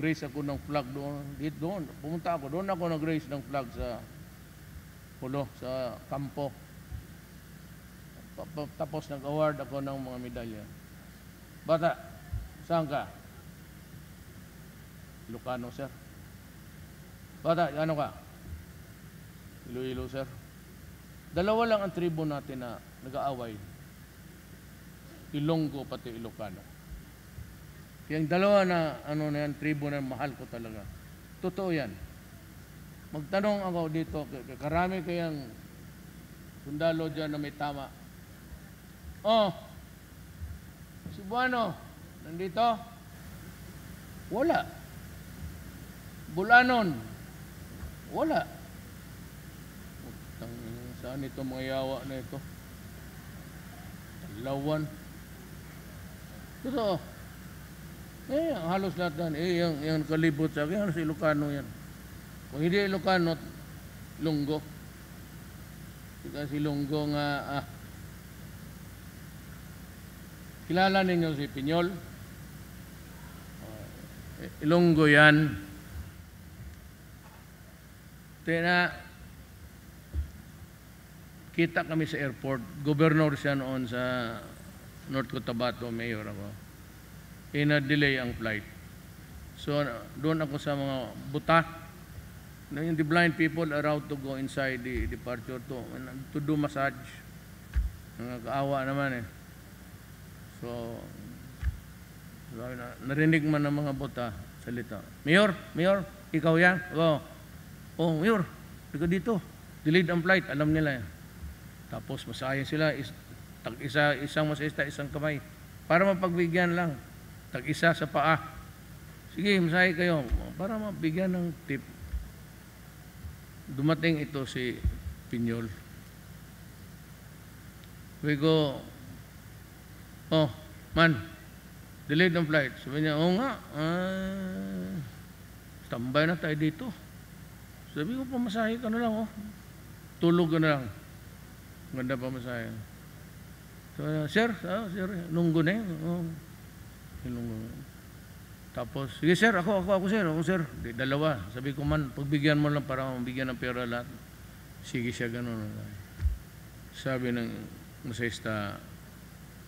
mag-raise ako ng flag doon, dito doon, pumunta ako, doon ako nag-raise ng flag sa Ulo, sa kampo. Tapos nag-award ako ng mga medalya. Bata, saan ka? Ilocano, sir. Bata, ano ka? Iloilo, sir. Dalawa lang ang tribo natin na nag-aaway. Ilonggo pati Ilocano. Yung dalawa na ano na yan, tribo na mahal ko talaga. Totoo yan. Magtanong ako dito, karami kayang sundalo dyan na may tama. Oh, Cebuano, nandito? Wala. Bulanon, wala. Utang, saan ito mga yawa na ito? Lawan. Totoo. Eh, halos lahat yan. Eh, yung, yung kalibot sa akin, halos Ilocano yan. Kung hindi Ilocano, Lunggo. Kasi Lunggo nga, ah, kilala ninyo si Pinyol? Uh, Ilonggo yan. Tena, kita kami sa airport. Governor siya noon sa North Cotabato, mayor ako. Ina-delay ang flight. So, doon ako sa mga buta. Na yung the blind people are allowed to go inside the departure to, to do massage. Nakakaawa naman eh. So, narinig man ng mga bota, salita. Mayor, Mayor, ikaw yan? Oo. Oh, Mayor, ikaw dito. Delayed ang flight, alam nila yan. Tapos masaya sila, is, tag isa, isang masista, isang kamay. Para mapagbigyan lang. Tag isa sa paa. Sige, masaya kayo. Para mabigyan ng tip. Dumating ito si Pinyol. We go, oh, man, delayed ang flight. Sabi niya, oo nga, ah, tambay na tayo dito. Sabi ko, pamasahe ka na lang, oh. Tulog ka na lang. Ganda pamasahe. So, sir, ah, sir, lunggo na yun. Oh. Lunggo. Tapos, sige sir, ako, ako, ako sir, ako sir. Di, dalawa. Sabi ko man, pagbigyan mo lang para mabigyan ng pera lahat. Sige siya, ganun. Sabi ng masayista,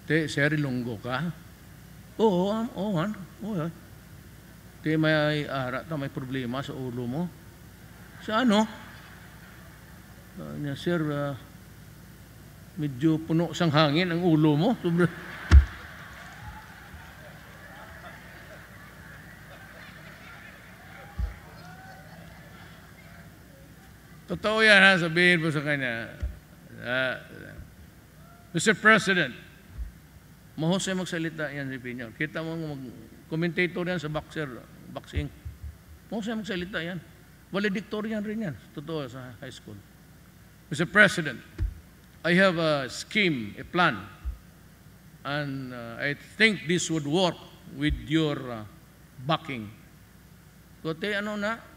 te, sir, lunggo ka? Oo, um, oo, man. Oo, yan. Te, may ara ta, may problema sa ulo mo. Sa ano? Sabi niya, sir, ah, medyo puno sang hangin ang ulo mo. Sobra. Totoo yan ha, sabihin mo sa kanya. Uh, Mr. President, mahusay magsalita yan si Pinyo. Kita mo mag commentator yan sa boxer, boxing. Mahusay magsalita yan. Valedictorian rin yan. Totoo sa high school. Mr. President, I have a scheme, a plan, and uh, I think this would work with your uh, backing. Kote, ano na?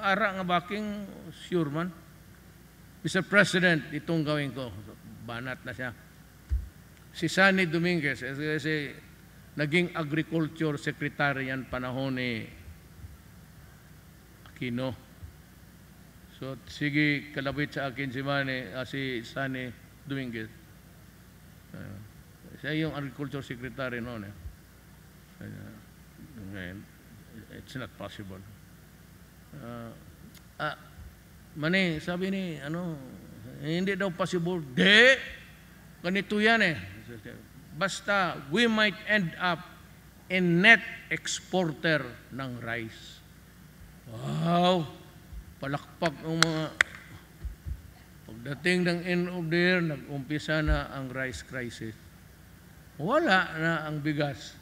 Ara nga backing, sure man. Mr. President, itong gawin ko. Banat na siya. Si Sunny Dominguez, kasi naging agriculture secretary yan panahon ni Aquino. So, sige, kalabit sa akin si Manny, uh, si Sunny Dominguez. Uh, siya yung agriculture secretary noon. Eh. Uh, it's not possible. Uh, ah, Mani, sabi ni, ano, hindi daw possible. De, ganito yan eh. Basta, we might end up in net exporter ng rice. Wow! Palakpak ng mga pagdating ng end of the year, nag-umpisa na ang rice crisis. Wala na ang bigas.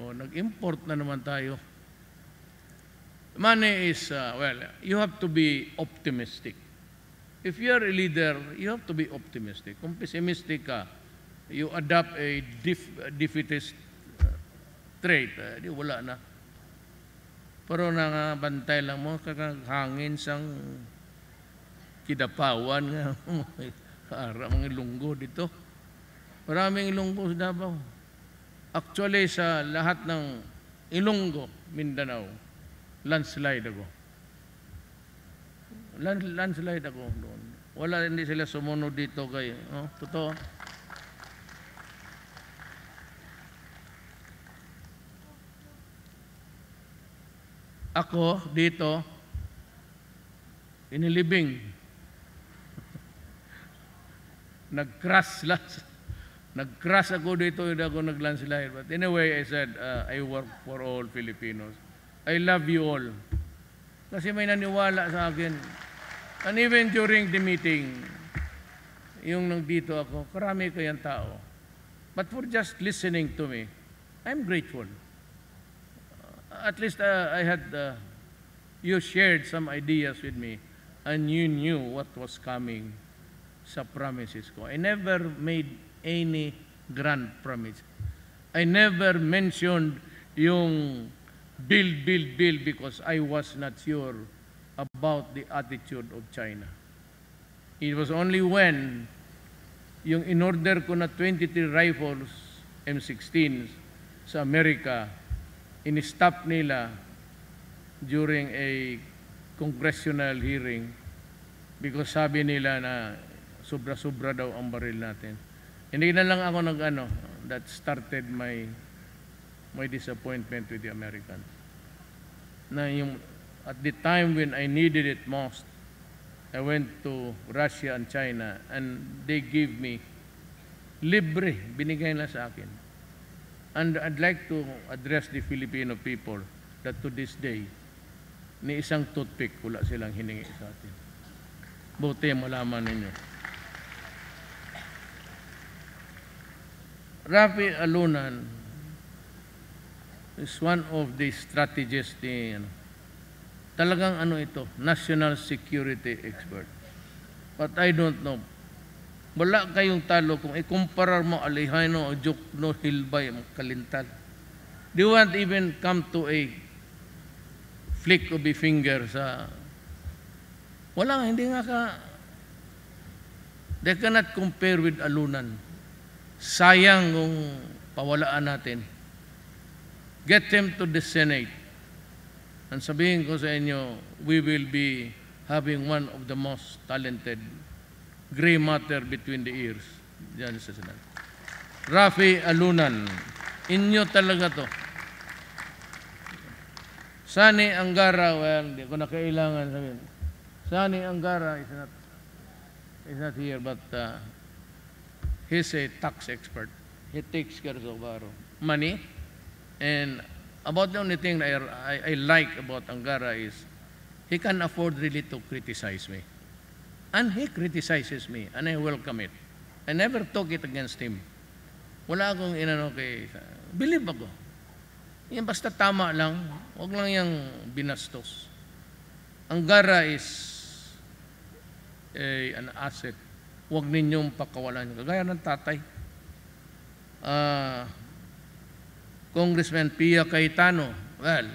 O, nag-import na naman tayo. Money is, uh, well, you have to be optimistic. If you are a leader, you have to be optimistic. Kung pessimistic ka, you adopt a def, defeatist uh, trait, uh, di wala na. Pero nangabantay lang mo, kakahangin sang kidapawan nga, *laughs* ara mga lunggo dito. Maraming ilunggo sa Davao. Actually, sa lahat ng Ilonggo, Mindanao, landslide ako. Land, landslide ako doon. Wala, hindi sila sumunod dito kay, oh, totoo. Ako dito, inilibing. *laughs* Nag-crash lang. *laughs* Nag-crash ako dito, hindi ako nag-landslide. But anyway, I said, uh, I work for all Filipinos. I love you all. Kasi may naniwala sa akin. And even during the meeting, yung nandito ako, karami kayang tao. But for just listening to me, I'm grateful. Uh, at least uh, I had, uh, you shared some ideas with me and you knew what was coming sa promises ko. I never made any grand promise. I never mentioned yung build, build, build because I was not sure about the attitude of China. It was only when yung in-order ko na 23 rifles, M16s sa Amerika, in-stop nila during a congressional hearing because sabi nila na sobra-sobra daw ang baril natin. Hindi na lang ako nag-ano, that started my my disappointment with the Americans. Na yung, at the time when I needed it most, I went to Russia and China and they gave me libre, binigay na sa akin. And I'd like to address the Filipino people that to this day, ni isang toothpick wala silang hiningi sa atin. Buti malaman ninyo. Rafi Alunan is one of the strategists ni ano, talagang ano ito, national security expert. But I don't know. Wala kayong talo kung ikumparar mo Alejandro o Jokno Hilbay, kalintal. They won't even come to a flick of a finger sa... Wala, hindi nga ka... They cannot compare with Alunan. Sayang kung pawalaan natin. Get them to the Senate. And sabihin ko sa inyo, we will be having one of the most talented gray matter between the ears diyan sa Senate. Rafi Alunan, inyo talaga to. Sani Angara, well, hindi ko na kailangan sabihin. Sani Angara is not, is not here, but uh, he's a tax expert. He takes care of money. And about the only thing I, I, I like about Angara is he can afford really to criticize me. And he criticizes me, and I welcome it. I never talk it against him. Wala akong inano kay... Believe ako. Yan basta tama lang. Huwag lang yung binastos. Ang gara is a, an asset. Huwag ninyong pakawalan. Kagaya ng tatay. Uh, Congressman Pia Cayetano, well,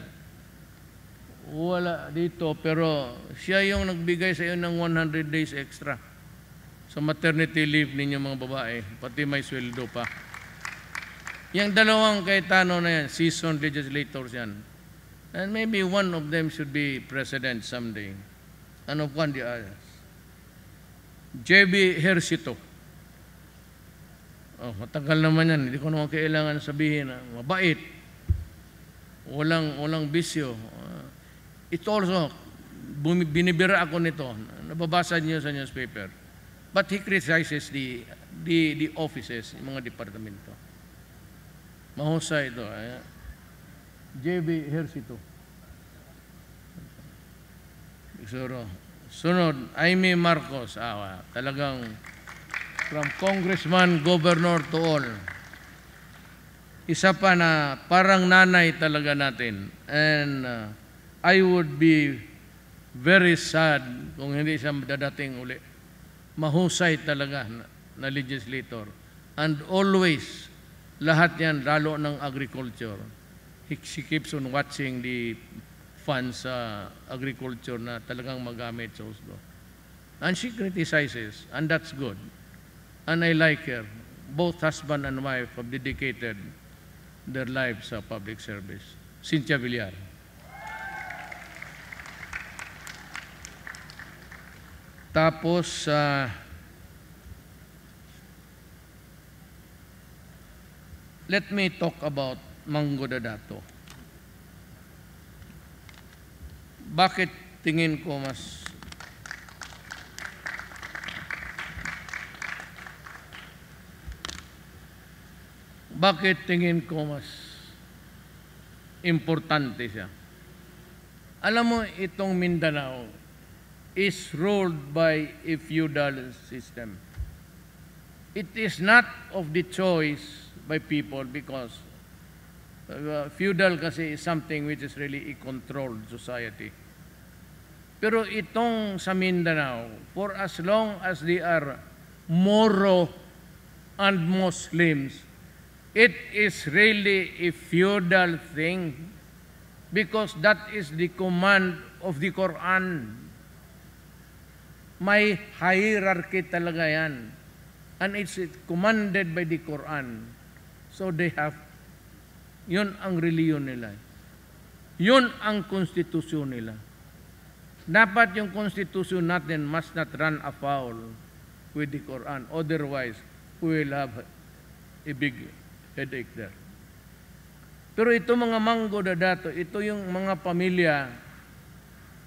wala dito, pero siya yung nagbigay sa iyo ng 100 days extra sa maternity leave ninyo mga babae, pati may sweldo pa. Yung dalawang Cayetano na yan, seasoned legislators yan. And maybe one of them should be president someday. And of one the others. J.B. Hersito. Oh, matagal naman yan. Hindi ko naman kailangan sabihin na mabait. Walang, walang bisyo. Uh, it also, binibira ako nito. Nababasa niyo sa newspaper. But he criticizes the, the, the offices, yung mga departamento. Mahusay ito. Eh. JB Hersito. Siguro. Sunod, Aimee Marcos. Ah, talagang from congressman, governor to all. Isa pa na parang nanay talaga natin. And uh, I would be very sad kung hindi siya dadating uli. Mahusay talaga na, na legislator. And always, lahat yan, lalo ng agriculture. He, she keeps on watching the funds sa uh, agriculture na talagang magamit sa Oslo. And she criticizes, and that's good. And I like her. Both husband and wife have dedicated their lives sa public service. Cynthia Villar. Tapos, uh, let me talk about Mango Dadato. Bakit tingin ko mas Bakit tingin ko mas importante siya? Alam mo, itong Mindanao is ruled by a feudal system. It is not of the choice by people because uh, feudal kasi is something which is really a controlled society. Pero itong sa Mindanao, for as long as they are Moro and Muslims, It is really a feudal thing because that is the command of the Quran. May hierarchy talaga yan. And it's commanded by the Quran. So they have, yun ang reliyon nila. Yun ang konstitusyon nila. Dapat yung konstitusyon natin must not run afoul with the Quran. Otherwise, we will have a big headache there. Pero ito mga manggo dadato, ito yung mga pamilya,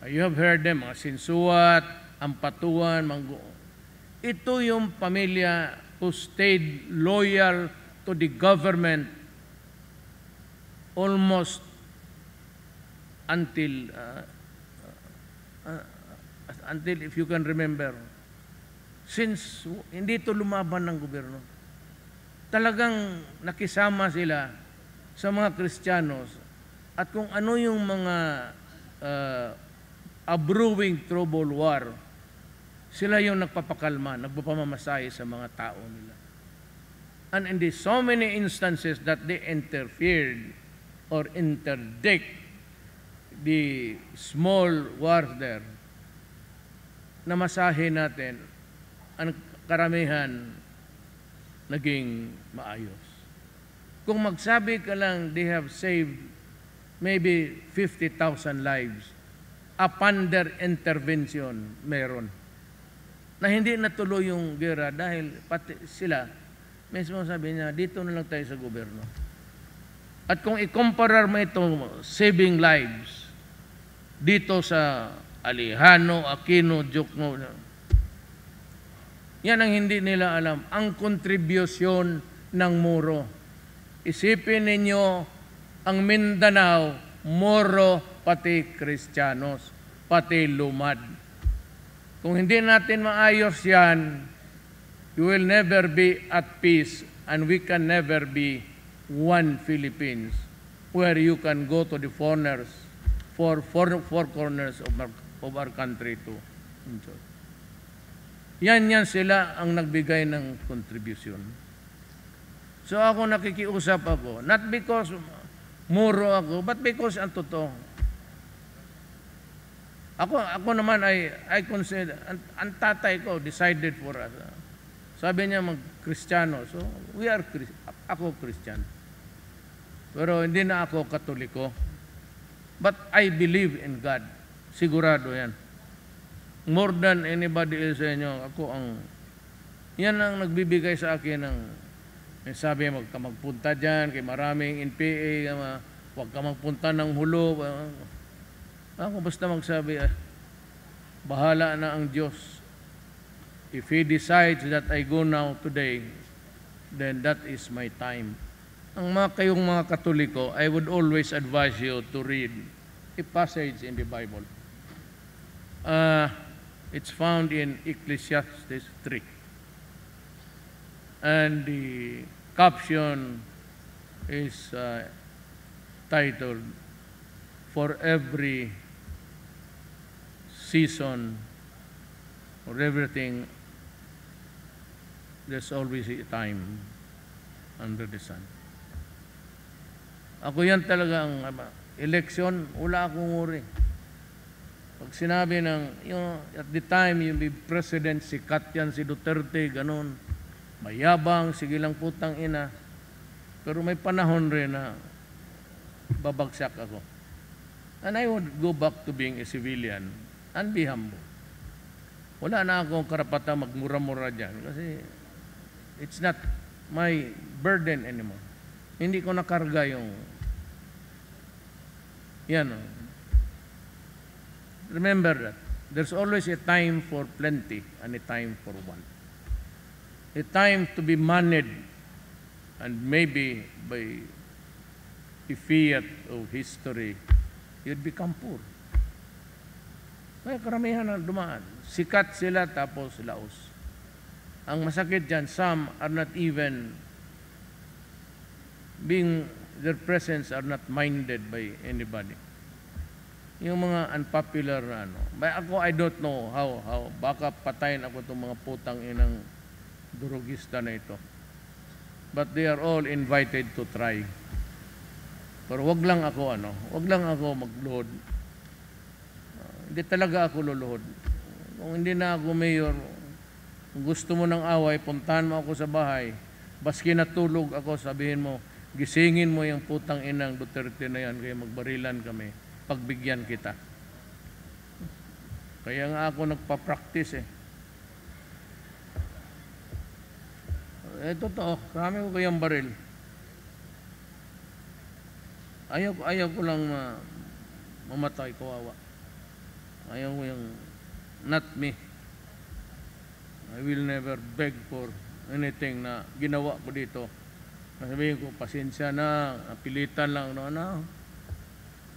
you have heard them, mga Sinsuat, Ampatuan, Manggo. Ito yung pamilya who stayed loyal to the government almost until uh, uh, until if you can remember since hindi to lumaban ng gobyerno talagang nakisama sila sa mga Kristiyanos at kung ano yung mga uh, a brewing trouble war sila yung nagpapakalma, nagpapamamasay sa mga tao nila. And in the so many instances that they interfered or interdict the small wars there, namasahe natin, ang karamihan naging maayos. Kung magsabi ka lang, they have saved maybe 50,000 lives upon their intervention, meron. Na hindi natuloy yung gera dahil pati sila, mismo sabi niya, dito na lang tayo sa gobyerno. At kung ikumparar mo ito, saving lives, dito sa Alejano, Aquino, Jokno, yan ang hindi nila alam. Ang kontribusyon ng muro. Isipin ninyo, ang Mindanao, Moro, pati Kristiyanos, pati lumad. Kung hindi natin maayos yan, you will never be at peace and we can never be one Philippines where you can go to the foreigners for four, four corners of our, of our country to enjoy. Yan yan sila ang nagbigay ng contribution. So ako nakikiusap ako, not because muro ako, but because ang totoo. Ako, ako naman ay, I consider, ang, ang tatay ko decided for us. Sabi niya mag-Kristiyano. So, we are, ako Christian. Pero hindi na ako katoliko. But I believe in God. Sigurado yan more than anybody else sa inyo, ako ang, yan ang nagbibigay sa akin ng, may sabi, magka magpunta dyan, kay maraming NPA, huwag ka magpunta ng hulo. Ako basta magsabi, uh, bahala na ang Diyos. If He decides that I go now today, then that is my time. Ang mga kayong mga katoliko, I would always advise you to read a passage in the Bible. Uh, It's found in Ecclesiastes 3. And the caption is uh, titled, For Every Season or everything, there's always a time under the sun. Ako yan talaga ang election, wala akong uri. Pag sinabi ng, you know, at the time, yung president, si Katyan, si Duterte, ganun, mayabang, sige lang putang ina. Pero may panahon rin na babagsak ako. And I would go back to being a civilian and be humble. Wala na akong karapatang magmura-mura dyan kasi it's not my burden anymore. Hindi ko nakarga yung yan, remember there's always a time for plenty and a time for want. A time to be managed and maybe by the fiat of history, you'd become poor. Kaya karamihan ang dumaan. Sikat sila tapos laos. Ang masakit dyan, some are not even being, their presence are not minded by anybody yung mga unpopular na ano. But ako, I don't know how, how, baka patayin ako itong mga putang inang durugista na ito. But they are all invited to try. Pero wag lang ako, ano, wag lang ako magluhod. Uh, hindi talaga ako luluhod. Kung hindi na ako mayor, kung gusto mo ng away, puntahan mo ako sa bahay. Baski natulog ako, sabihin mo, gisingin mo yung putang inang Duterte na yan, kaya magbarilan kami pagbigyan kita. Kaya nga ako nagpa-practice eh. Eh, totoo. Kami ko kayang baril. Ayaw, ayaw ko lang ma, mamatay, kawawa. Ayaw ko yung, not me. I will never beg for anything na ginawa ko dito Sabihin ko, pasensya na, pilitan lang. No, ano?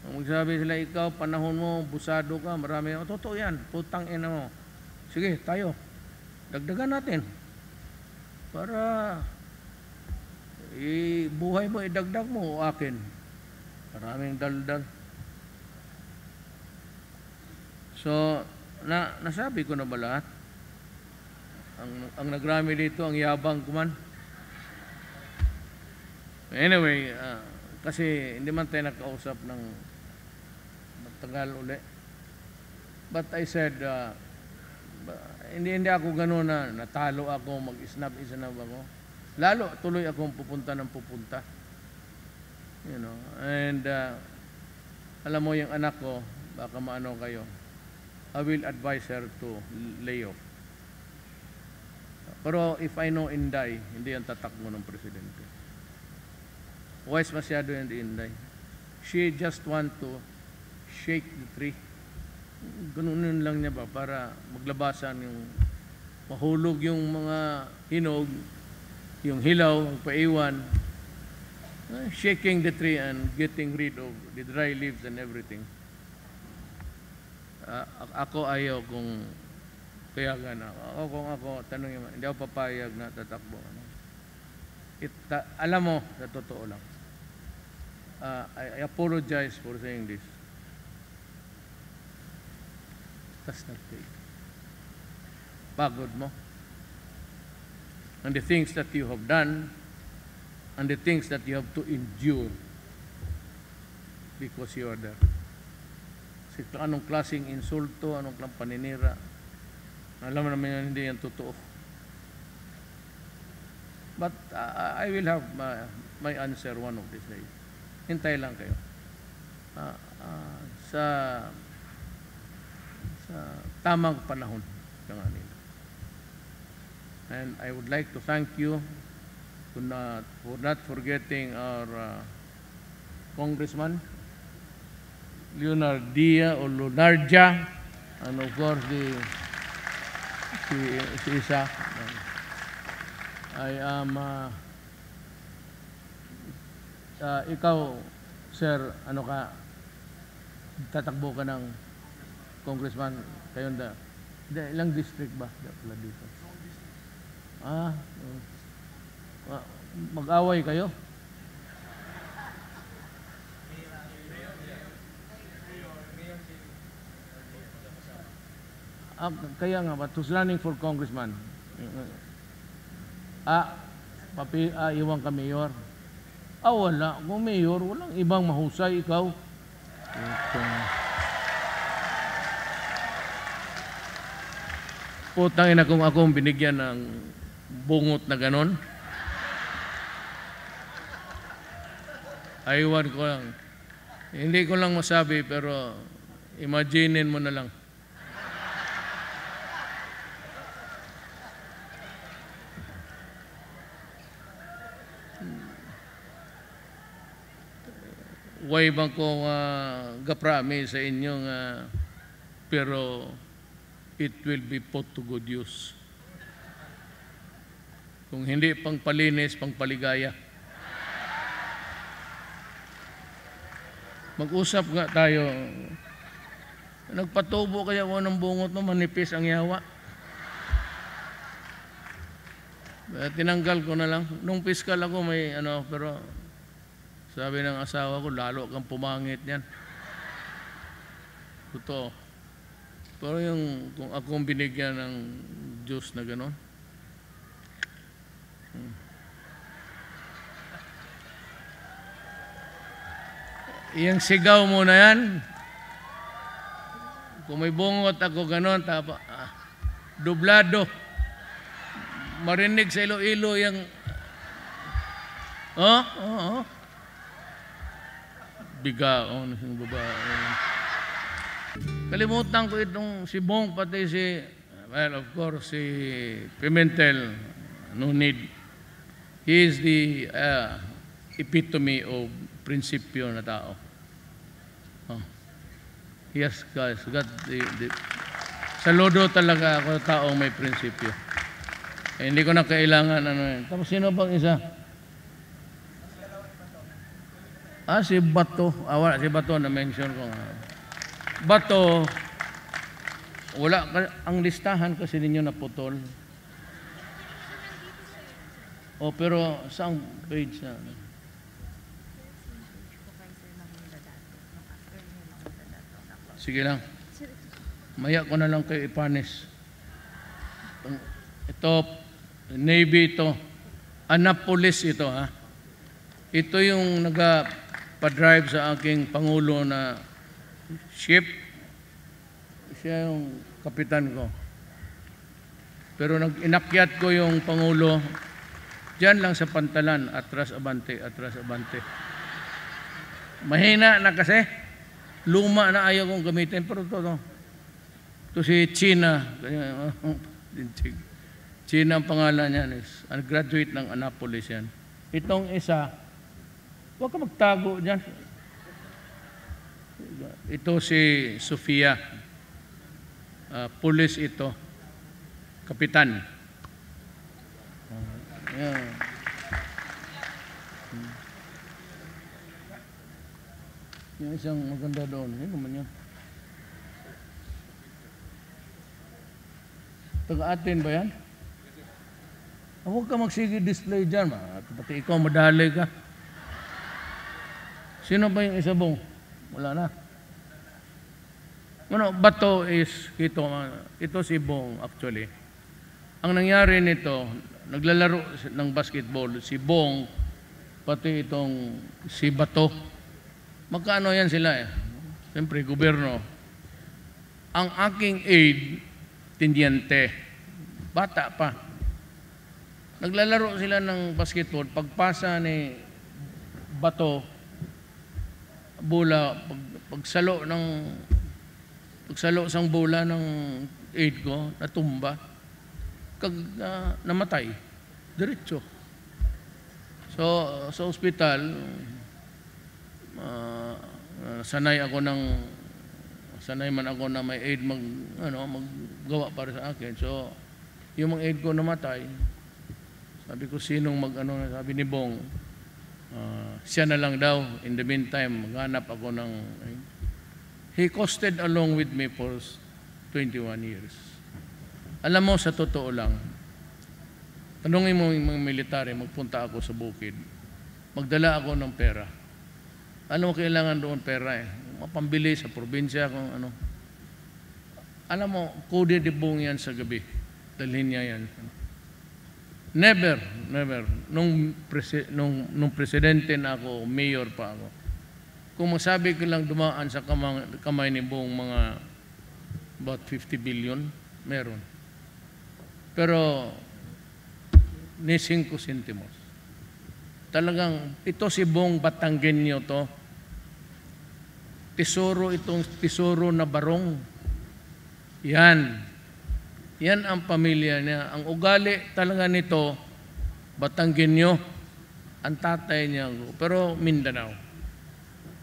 Magsabi sila, ikaw, panahon mo, busado ka, marami. O, totoo yan, putang ina mo. Sige, tayo. Dagdagan natin. Para i buhay mo, idagdag mo o akin. Maraming daldal. So, na, nasabi ko na ba lahat? Ang, ang nagrami dito, ang yabang kuman. Anyway, ah, kasi hindi man tayo nakausap ng matagal uli. But I said, ba- hindi, hindi ako gano'n na natalo ako, mag-isnab-isnab ako. Lalo, tuloy akong pupunta ng pupunta. You know, and ah, alam mo yung anak ko, baka maano kayo, I will advise her to lay off. Pero if I know Inday, hindi yan tatakbo ng presidente. Wise masyado yan Inday. She just want to shake the tree. Ganunin lang niya ba para maglabasan yung mahulog yung mga hinog, yung hilaw, paiwan, uh, shaking the tree and getting rid of the dry leaves and everything. Ah, a- ako ayaw kung payagan ako. Ako kung ako, tanong mo, hindi ako papayag na tatakbo. Ano. It, alam mo, sa totoo lang, ah, I, I apologize for saying this. Not fair. Pagod mo. And the things that you have done, and the things that you have to endure because you are there. Kasi anong klaseng insulto, anong klaseng paninira. Alam naman yan, hindi yan totoo. But uh, I will have my, my answer one of these days. Hintay lang kayo. Ah, ah, sa sa tamang panahon nila. And I would like to thank you for not, for not forgetting our uh, congressman, Leonardia or Leonardia, and of course the si, si Isa. I am uh, uh, ikaw, sir, ano ka, tatakbo ka ng congressman, kayo na, hindi, ilang district ba? Pala dito. Ah, uh, mag-away kayo? Ah, kaya nga, but who's running for congressman? Ah, papi, ah, iwan ka mayor. Ah, wala. Kung mayor, walang ibang mahusay, ikaw. Ito. Putang ina kung akong binigyan ng bungot na ganon. Aywan ko lang. Hindi ko lang masabi pero imaginein mo na lang. way bang ko uh, gaprami sa inyong ah, pero it will be put to good use. Kung hindi pang palinis, pang paligaya. Mag-usap nga tayo. Nagpatubo kaya ako ng bungot mo, manipis ang yawa. Eh, tinanggal ko na lang. Nung piskal ako may ano, pero sabi ng asawa ko, lalo kang pumangit niyan. Totoo. Pero yung kung akong binigyan ng Diyos na gano'n, hmm. Iyang sigaw mo na yan. Kung may bungot ako gano'n, tapa, ah, dublado. Marinig sa ilo-ilo yung Oh, oh, oh. Bigaon ng babae. Kalimutan ko itong si Bong pati si well of course si Pimentel no need. He is the uh, epitome of prinsipyo na tao. Oh. Yes, guys, got the, the saludo talaga ako taong may prinsipyo. Eh, hindi ko na kailangan ano yun. Tapos sino bang isa? Ah, si Bato. Ah, wala, si Bato na-mention ko nga. Bato, wala, ang listahan kasi ninyo naputol. Oh, pero saan page na? Sige lang. Maya ko na lang kayo ipanis. Ito, Navy ito. Annapolis ito ha. Ito yung nagpa-drive sa aking Pangulo na ship. Siya yung kapitan ko. Pero nag inakyat ko yung Pangulo Diyan lang sa pantalan, atras abante, atras abante. Mahina na kasi. Luma na ayaw kong gamitin. Pero ito, ito. Ito si China. Dintig. *laughs* China ang pangalan niyan. Is, graduate ng Annapolis yan. Itong isa, huwag ka magtago dyan. Ito si Sofia. Uh, police ito. Kapitan. Yeah. Hmm. Yung isang maganda doon. Ano naman yun? Taga-atin ba yan? Ah, Huwag ka magsige display dyan. Pati ikaw madali ka. Sino ba yung isa bong? Wala na. Ano, bato is, ito, ah, ito si Bong actually. Ang nangyari nito, naglalaro ng basketball, si Bong, pati itong si Bato. Magkano yan sila eh? Siyempre, gobyerno. Ang aking aid, tinyente. Bata pa. Naglalaro sila ng basketball. Pagpasa ni Bato, bola, pag, pagsalo ng pagsalo sang bola ng aid ko, natumba. Kag uh, namatay. Diretso. So sa ospital uh, sanay ako ng sanay man ako na may aid mag ano maggawa para sa akin. So yung mga aid ko namatay. Sabi ko sinong mag ano sabi ni Bong uh, siya na lang daw in the meantime maghanap ako ng he costed along with me for 21 years alam mo, sa totoo lang, tanungin mo yung mga military, magpunta ako sa bukid, magdala ako ng pera. Ano kailangan doon pera eh? Mapambili sa probinsya kung ano. Alam mo, kude de bong yan sa gabi. Dalhin niya yan. Never, never. Nung, presi, nung, nung presidente na ako, mayor pa ako, kung masabi ko lang dumaan sa kamay, kamay ni buong mga about 50 billion, meron. Pero ni 5 centimos. Talagang ito si Bong Batanggenyo to. Tesoro itong tesoro na barong. Yan. Yan ang pamilya niya. Ang ugali talaga nito, Batanggenyo, ang tatay niya. Pero Mindanao.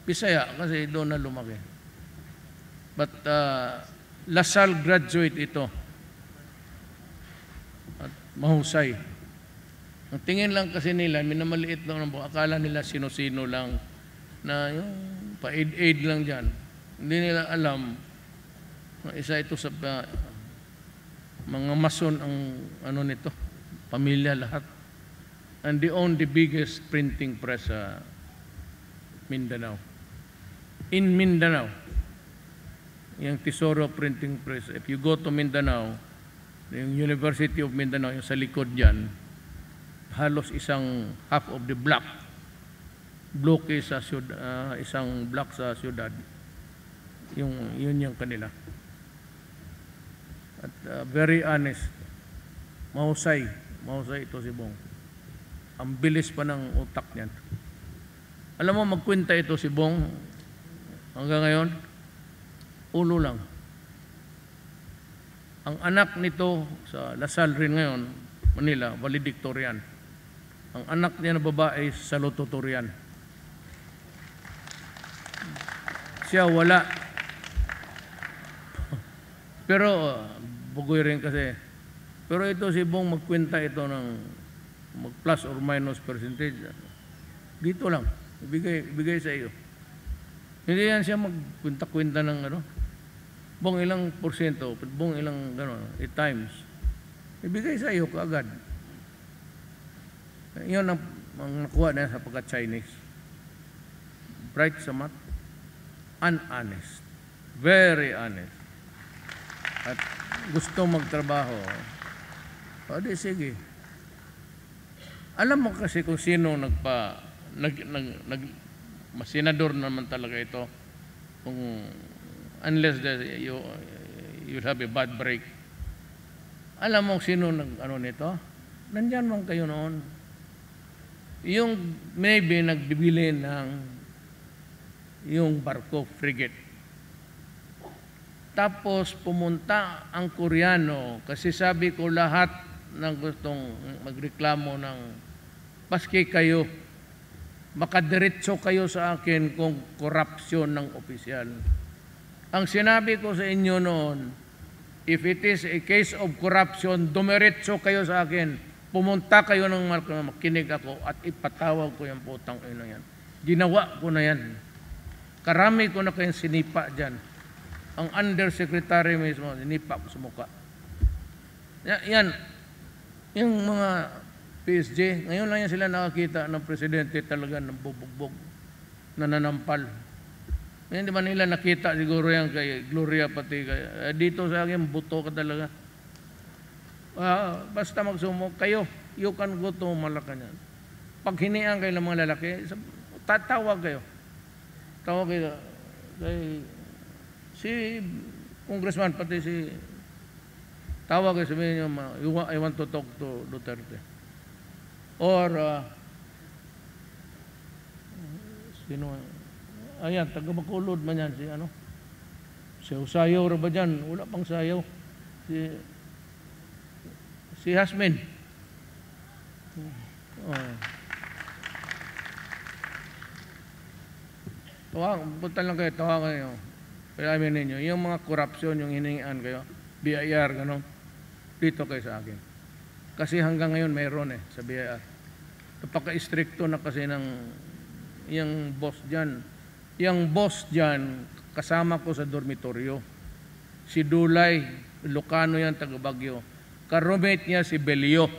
Bisaya kasi doon na lumaki. But uh, Lasal graduate ito mahusay. Ang tingin lang kasi nila, minamaliit lang ng. Akala nila sino-sino lang na yung pa-aid-aid lang dyan. Hindi nila alam isa ito sa uh, mga mason ang ano nito, pamilya lahat. And they own the biggest printing press sa uh, Mindanao. In Mindanao, yung Tesoro Printing Press, if you go to Mindanao, yung University of Mindanao, yung sa likod dyan, halos isang half of the block, bloke sa syudad, uh, isang block sa syudad. Yung, yun yung kanila. At uh, very honest, mahusay, mahusay ito si Bong. Ang bilis pa ng utak niyan. Alam mo, magkwenta ito si Bong hanggang ngayon, ulo lang. Ang anak nito sa Lasal rin ngayon, Manila, valedictorian. Ang anak niya na babae, salutatorian. Siya wala. Pero, bugoy rin kasi. Pero ito si Bong magkwenta ito ng mag plus or minus percentage. Dito lang. Ibigay, ibigay sa iyo. Hindi yan siya magkwenta-kwenta ng ano. Buong ilang porsyento, buong ilang gano'n, it times. Ibigay sa iyo kaagad. Yun ang, ang nakuha na sa pagka-Chinese. Bright sa math, unhonest. Very honest. At gusto magtrabaho. Di sige. Alam mo kasi kung sino nagpa nag nag, nag masenador naman talaga ito kung unless the, you you have a bad break. Alam mo sino nag ano nito? Nandiyan man kayo noon. Yung maybe nagbibili ng yung barko frigate tapos pumunta ang Koreano kasi sabi ko lahat ng gustong magreklamo ng paski kayo. Makadiretso kayo sa akin kung korupsyon ng opisyal. Ang sinabi ko sa inyo noon, if it is a case of corruption, dumiretso kayo sa akin. Pumunta kayo ng makinig ako at ipatawag ko yung putang ino yan. Ginawa ko na yan. Karami ko na kayong sinipa dyan ang undersecretary mismo, ninipa ko sa mukha. Yan, yung mga PSG, ngayon lang yan sila nakakita ng presidente talaga ng bubugbog, nananampal. Ngayon di ba nila nakita siguro yan kay Gloria pati kay, eh, dito sa akin, buto ka talaga. Uh, basta magsumo, kayo, you can go to Malacanang. Pag hinian kayo ng mga lalaki, tatawag kayo. Tawag kayo kay Si congressman, pati si tawag ay sabihin niyo, I want to talk to Duterte. Or, uh, sino, ayan, taga Bacolod man yan, si ano, si Usayaw ba dyan? Wala pang sayaw. Si, si Hasmin. Oh. Tawag, punta lang kayo, tawagan kayo. Kaya amin ninyo, yung mga korupsyon, yung hiningian kayo, BIR, gano'n, dito kayo sa akin. Kasi hanggang ngayon mayroon eh, sa BIR. Napaka-stricto na kasi ng yung boss dyan. Yung boss dyan, kasama ko sa dormitoryo. Si Dulay, Lucano yan, taga Bagyo. Karumate niya si Belio,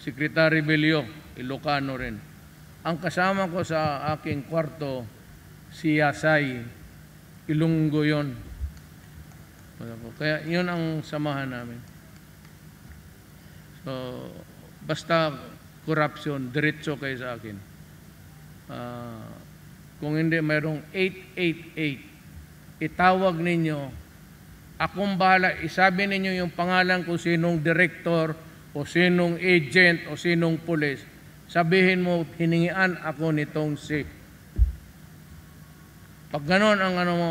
Secretary Belio, Ilocano rin. Ang kasama ko sa aking kwarto, si Yasay, Ilunggo yon. Kaya yun ang samahan namin. So, basta corruption, diretso kayo sa akin. Uh, kung hindi mayroong 888, itawag ninyo, akong bahala, isabi ninyo yung pangalan kung sinong director o sinong agent o sinong pulis. Sabihin mo, hiningian ako nitong si pag ganon ang ano mo,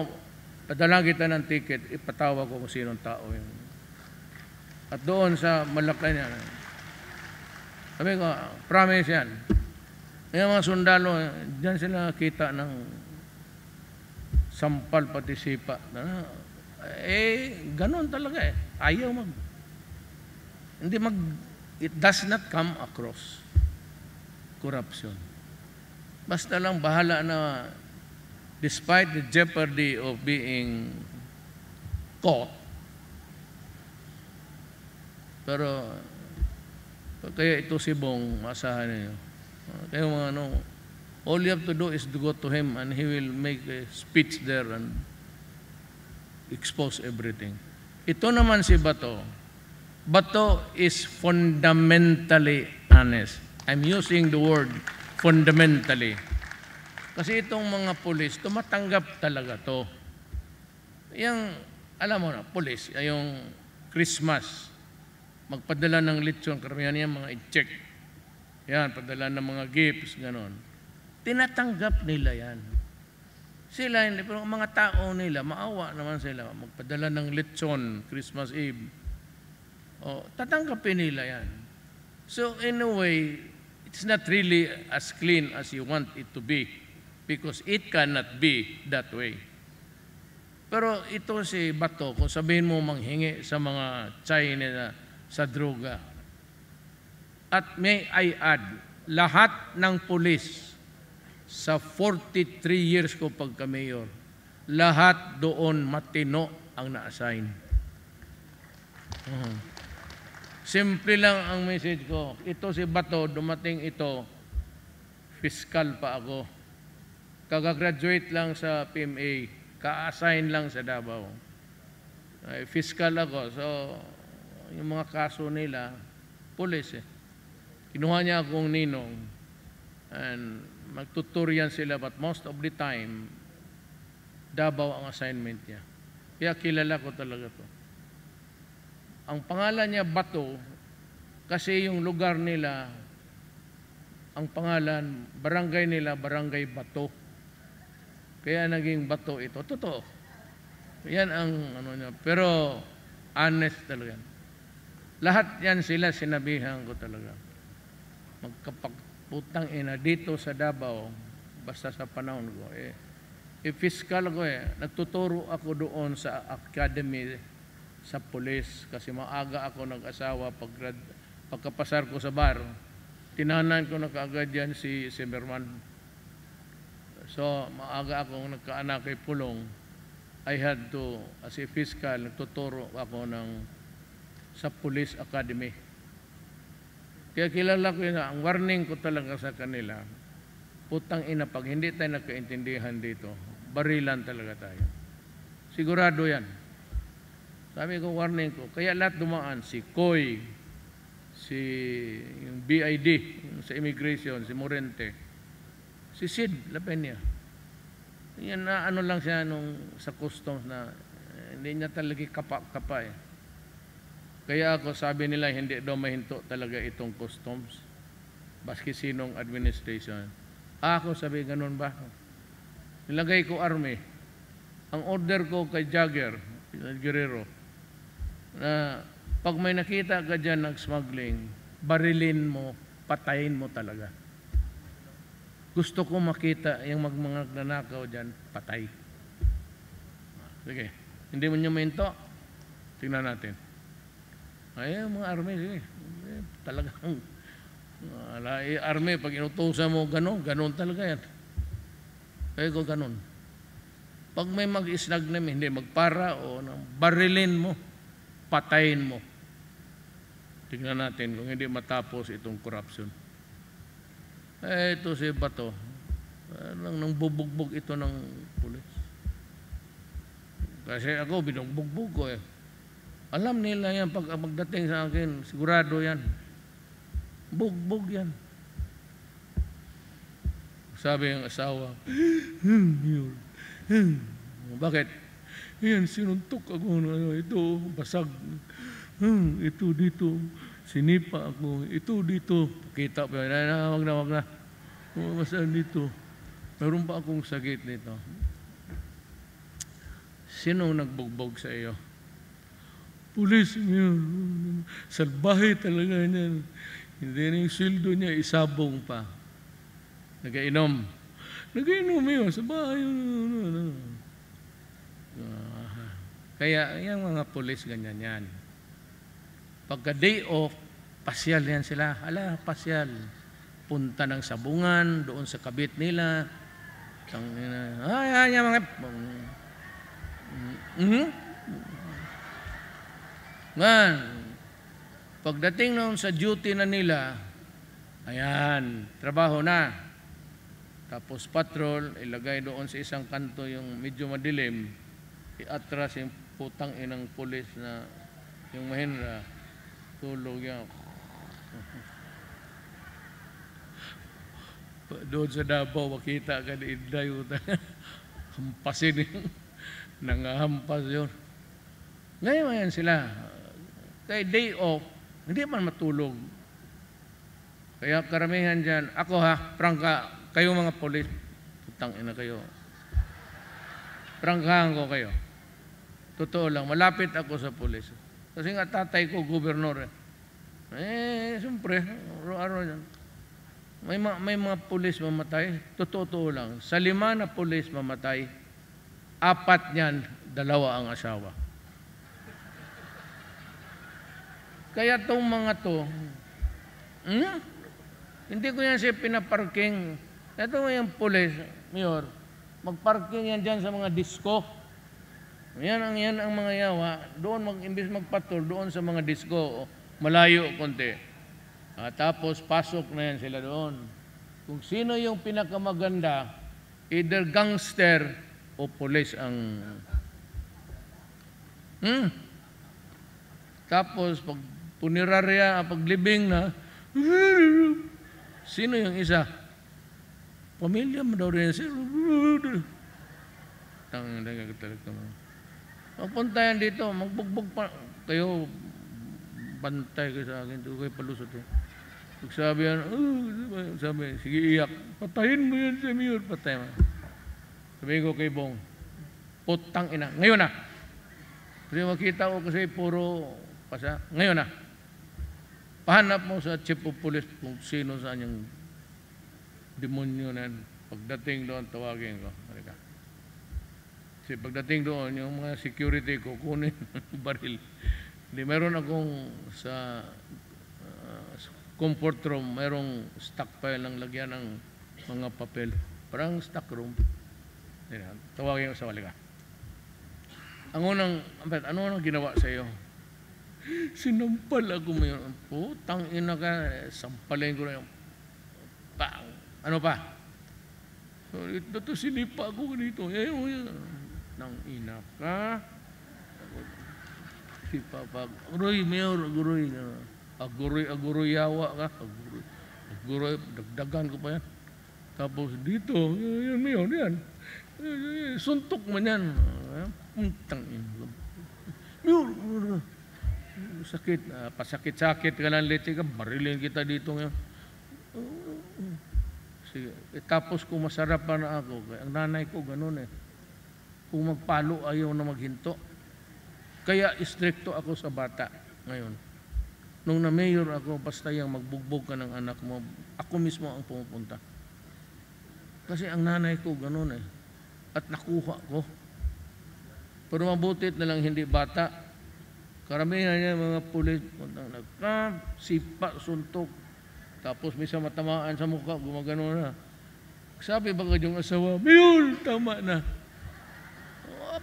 padala kita ng ticket, ipatawag ko kung sinong tao yun. At doon sa Malacanang, sabi ko, promise yan. Yung mga sundalo, dyan sila kita ng sampal pati sipa. Eh, ganon talaga eh. Ayaw mag... Hindi mag... It does not come across corruption. Basta lang bahala na despite the jeopardy of being caught. Pero, kaya ito si Bong, masahan niyo. Kaya mga ano, all you have to do is to go to him and he will make a speech there and expose everything. Ito naman si Bato. Bato is fundamentally honest. I'm using the word fundamentally. Kasi itong mga pulis, tumatanggap talaga to. Yung, alam mo na, pulis, yung Christmas, magpadala ng lechon, karamihan yan mga i-check. Yan, padala ng mga gifts, ganon. Tinatanggap nila yan. Sila, pero mga tao nila, maawa naman sila, magpadala ng lechon, Christmas Eve. O, tatanggapin nila yan. So, in a way, it's not really as clean as you want it to be because it cannot be that way. Pero ito si Bato, kung sabihin mo manghingi sa mga China sa droga, at may I add, lahat ng pulis sa 43 years ko pagka-mayor, lahat doon matino ang na-assign. Mhm. Simple lang ang message ko. Ito si Bato, dumating ito, fiscal pa ako. Kagagraduate lang sa PMA, ka-assign lang sa Davao. Ay, fiscal ako, so yung mga kaso nila, pulis eh. Kinuha niya akong ninong and magtuturian sila but most of the time, Davao ang assignment niya. Kaya kilala ko talaga to. Ang pangalan niya Bato kasi yung lugar nila ang pangalan, barangay nila, barangay Bato. Kaya naging Bato ito. Totoo. Yan ang ano niya. Pero honest talaga. Lahat yan sila sinabihan ko talaga. Magkapagputang ina dito sa Davao, basta sa panahon ko. Eh, eh fiscal ko eh. Nagtuturo ako doon sa academy sa police kasi maaga ako nag-asawa pag pagkapasar ko sa bar. Tinanan ko na kaagad yan si Zimmerman. So, maaga akong nagkaanak kay Pulong. I had to, as a fiscal, nagtuturo ako ng sa Police Academy. Kaya kilala ko yun, ang warning ko talaga sa kanila, putang ina, pag hindi tayo nagkaintindihan dito, barilan talaga tayo. Sigurado yan. Sabi ko, warning ko. Kaya lahat dumaan, si Koy, si yung BID, yung sa immigration, si Morente, si Sid Lapenia. Yan na ano lang siya nung sa customs na eh, hindi niya talaga kapa-kapa eh. Kaya ako sabi nila hindi daw mahinto talaga itong customs. Baski sinong administration. Ako sabi ganun ba? Nilagay ko army. Ang order ko kay Jagger, Guerrero, na pag may nakita ka dyan ng smuggling, barilin mo, patayin mo talaga. Gusto ko makita yung mga nanakaw dyan, patay. Sige, hindi mo nyo minto. Tingnan natin. Ay, mga army, sige. Eh, talagang, ala, eh, army, pag inutusan mo ganon, ganon talaga yan. Kaya ko ganon. Pag may mag-isnag na hindi, magpara o barilin mo, patayin mo. Tingnan natin kung hindi matapos itong corruption. Eh, ito si Bato. Nang, nang bubugbog ito ng pulis. Kasi ako, binugbog ko eh. Alam nila yan, pag magdating sa akin, sigurado yan. Bugbog yan. Sabi ng asawa, hmm, hmm, bakit? Yan, sinuntok ako. Ano, ito, basag. Hmm, ito dito. Sinipa ako. Ito dito. Kita pa. Na, wag na, wag na. Basag dito. Meron pa akong sagit nito. Sino nagbugbog sa iyo? Pulis niya. Salbahe talaga niya. Hindi na yung sildo niya, isabong pa. Nagainom. Nagainom yun sa bahay. Uh, kaya yung mga pulis ganyan yan. Pagka day off, pasyal yan sila. Ala, pasyal. Punta ng sabungan, doon sa kabit nila. Tang, ay, ay, mga... Mm-hmm. Ngan, pagdating noon sa duty na nila, ayan, trabaho na. Tapos patrol, ilagay doon sa isang kanto yung medyo madilim, iatras yung putang inang pulis na yung Mahinra, tulog yan. Doon sa Davao, makita ka ni Inday, *laughs* hampasin yung *laughs* nangahampas yun. Ngayon yan sila, kay day off, hindi man matulog. Kaya karamihan dyan, ako ha, prangka, kayo mga polis, putang ina kayo. Prangkahan ko kayo. Totoo lang, malapit ako sa polis. Kasi nga tatay ko, gobernador. Eh, siyempre, araw-araw yan. May, ma- may mga pulis mamatay. Totoo lang. Sa lima na pulis mamatay, apat niyan, dalawa ang asawa. Kaya itong mga to, hmm? hindi ko yan siya pinaparking Ito yung pulis, Mayor, magparking yan dyan sa mga disco. Yan ang yan ang mga yawa. Doon mag imbis magpatol doon sa mga disco, malayo konti. Ah, tapos pasok na yan sila doon. Kung sino yung pinakamaganda, either gangster o pulis ang Hmm. Tapos pag punerarya, pag libing na, sino yung isa? Pamilya mo daw rin sir. Tang talaga mo. Pagpunta yan dito, magbugbog pa kayo bantay kayo sa akin, doon kayo palusot eh. Pag sabi yan, oh, sabi, sige iyak, patayin mo yan si Mayor, patay mo. Sabi ko kay Bong, putang ina, ngayon na. Kasi makita ko kasi puro pasa, ngayon na. Pahanap mo sa chief of police kung sino saan yung demonyo na yan. Pagdating doon, tawagin ko. Kasi pagdating doon, yung mga security ko, kunin *laughs* baril. Hindi, meron akong sa uh, comfort room, merong stockpile ng lagyan ng mga papel. Parang stock room. Tawagin ko sa walika. Ang unang, ano ang ginawa sa iyo? *laughs* Sinampal ako mo yun. Putang ina ka, sampalin ko na yung pang. Ano pa? So, ito to sinipa ko dito. Eh, oh. Nang ina ka. Sipa pa. Aguroy, mayor, aguroy. Aguroy, aguroy yawa ka. Aguroy, aguroy, dagdagan ko pa yan. Tapos dito, yan, mayor, yan. Suntok man yan. Puntang ina. Mayor, sakit, uh, pasakit-sakit ka ng leche ka, barilin kita dito ngayon. Sige. Eh, tapos kung masarap pa na ako, ang nanay ko ganun eh. Kung magpalo ayaw na maghinto. Kaya istrikto ako sa bata ngayon. Nung na-mayor ako, basta yung magbugbog ka ng anak mo, ako mismo ang pumupunta. Kasi ang nanay ko ganun eh. At nakuha ko. Pero mabutit na lang hindi bata. Karamihan niya mga pulis, nagka, sipa, suntok, tapos may matamaan sa mukha, gumagano na. Sabi ba yung asawa, Mayor, tama na.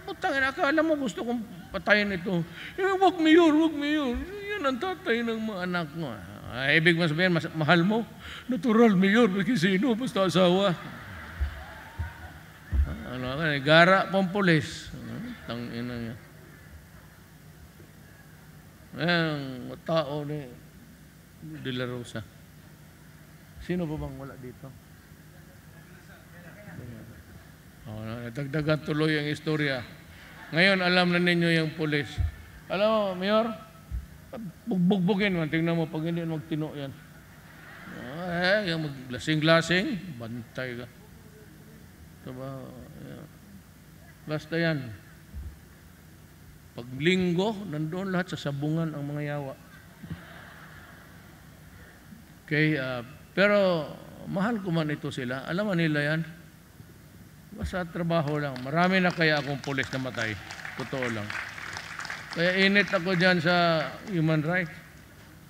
Putang ina, akala mo gusto kong patayin ito. Eh, wag Mayor, wag Mayor. Yan ang tatay ng mga anak mo. Ah, ibig mo sabihin, mas, mahal mo? Natural, Mayor, sino, basta asawa. Ano ka, gara pang pulis. Tang ina niya. Ayan, tao ni De Rosa. Sino ba bang wala dito? Oh, dagdagan tuloy ang istorya. Ngayon, alam na ninyo yung pulis. Alam mo, Mayor, bugbugin mo. Tingnan mo, pag hindi magtino yan. Eh, yung maglasing-lasing, bantay ka. Diba? Yeah. Basta yan. Pag linggo, nandoon lahat sa sabungan ang mga yawa. Okay, uh, pero mahal ko man ito sila. Alam nila yan. Basta trabaho lang. Marami na kaya akong pulis na matay. Totoo lang. Kaya init ako dyan sa human rights.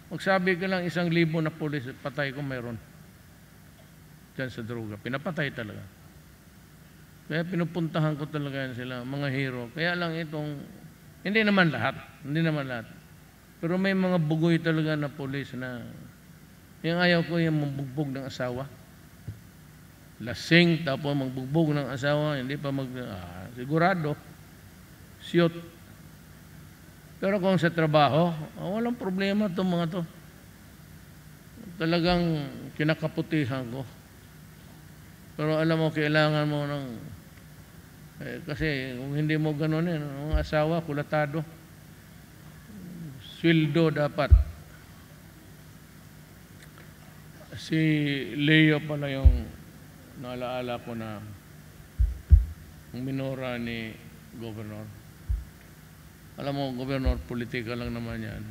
Magsabi ka lang isang libo na pulis, patay ko mayroon. Dyan sa droga. Pinapatay talaga. Kaya pinupuntahan ko talaga yan sila, mga hero. Kaya lang itong, hindi naman lahat. Hindi naman lahat. Pero may mga bugoy talaga na pulis na yung ayaw ko yung magbugbog ng asawa. Lasing, tapos magbugbog ng asawa, hindi pa mag... Ah, sigurado. Siyot. Pero kung sa trabaho, ah, walang problema itong mga to. Talagang kinakaputihan ko. Pero alam mo, kailangan mo ng... Eh, kasi kung hindi mo ganun eh, ang asawa, kulatado. Sweldo dapat si Leo pala yung naalaala ko na ang minora ni Governor. Alam mo, Governor, politika lang naman yan.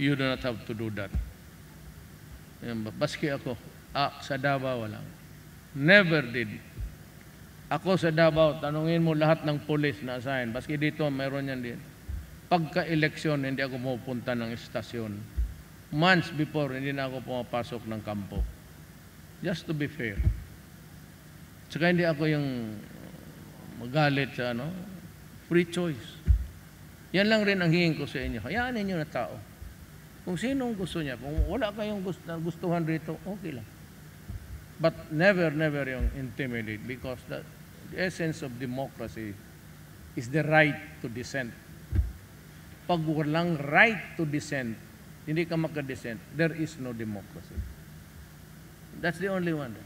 You do not have to do that. Yan ba? Baski ako, ah, sa Davao lang. Never did. Ako sa Davao, tanungin mo lahat ng police na assign. Baski dito, mayroon yan din. Pagka-eleksyon, hindi ako pupunta ng estasyon. Months before, hindi na ako pumapasok ng kampo. Just to be fair. Tsaka hindi ako yung magalit sa ano, free choice. Yan lang rin ang hingin ko sa inyo. Hayaan ninyo na tao. Kung sinong gusto niya, kung wala kayong gusto, gustuhan rito, okay lang. But never, never yung intimidate because the, the essence of democracy is the right to dissent. Pag walang right to dissent, hindi ka makadissent, there is no democracy. That's the only one.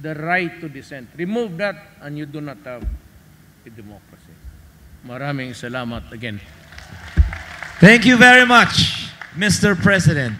The right to dissent. Remove that and you do not have a democracy. Maraming salamat again. Thank you very much, Mr. President.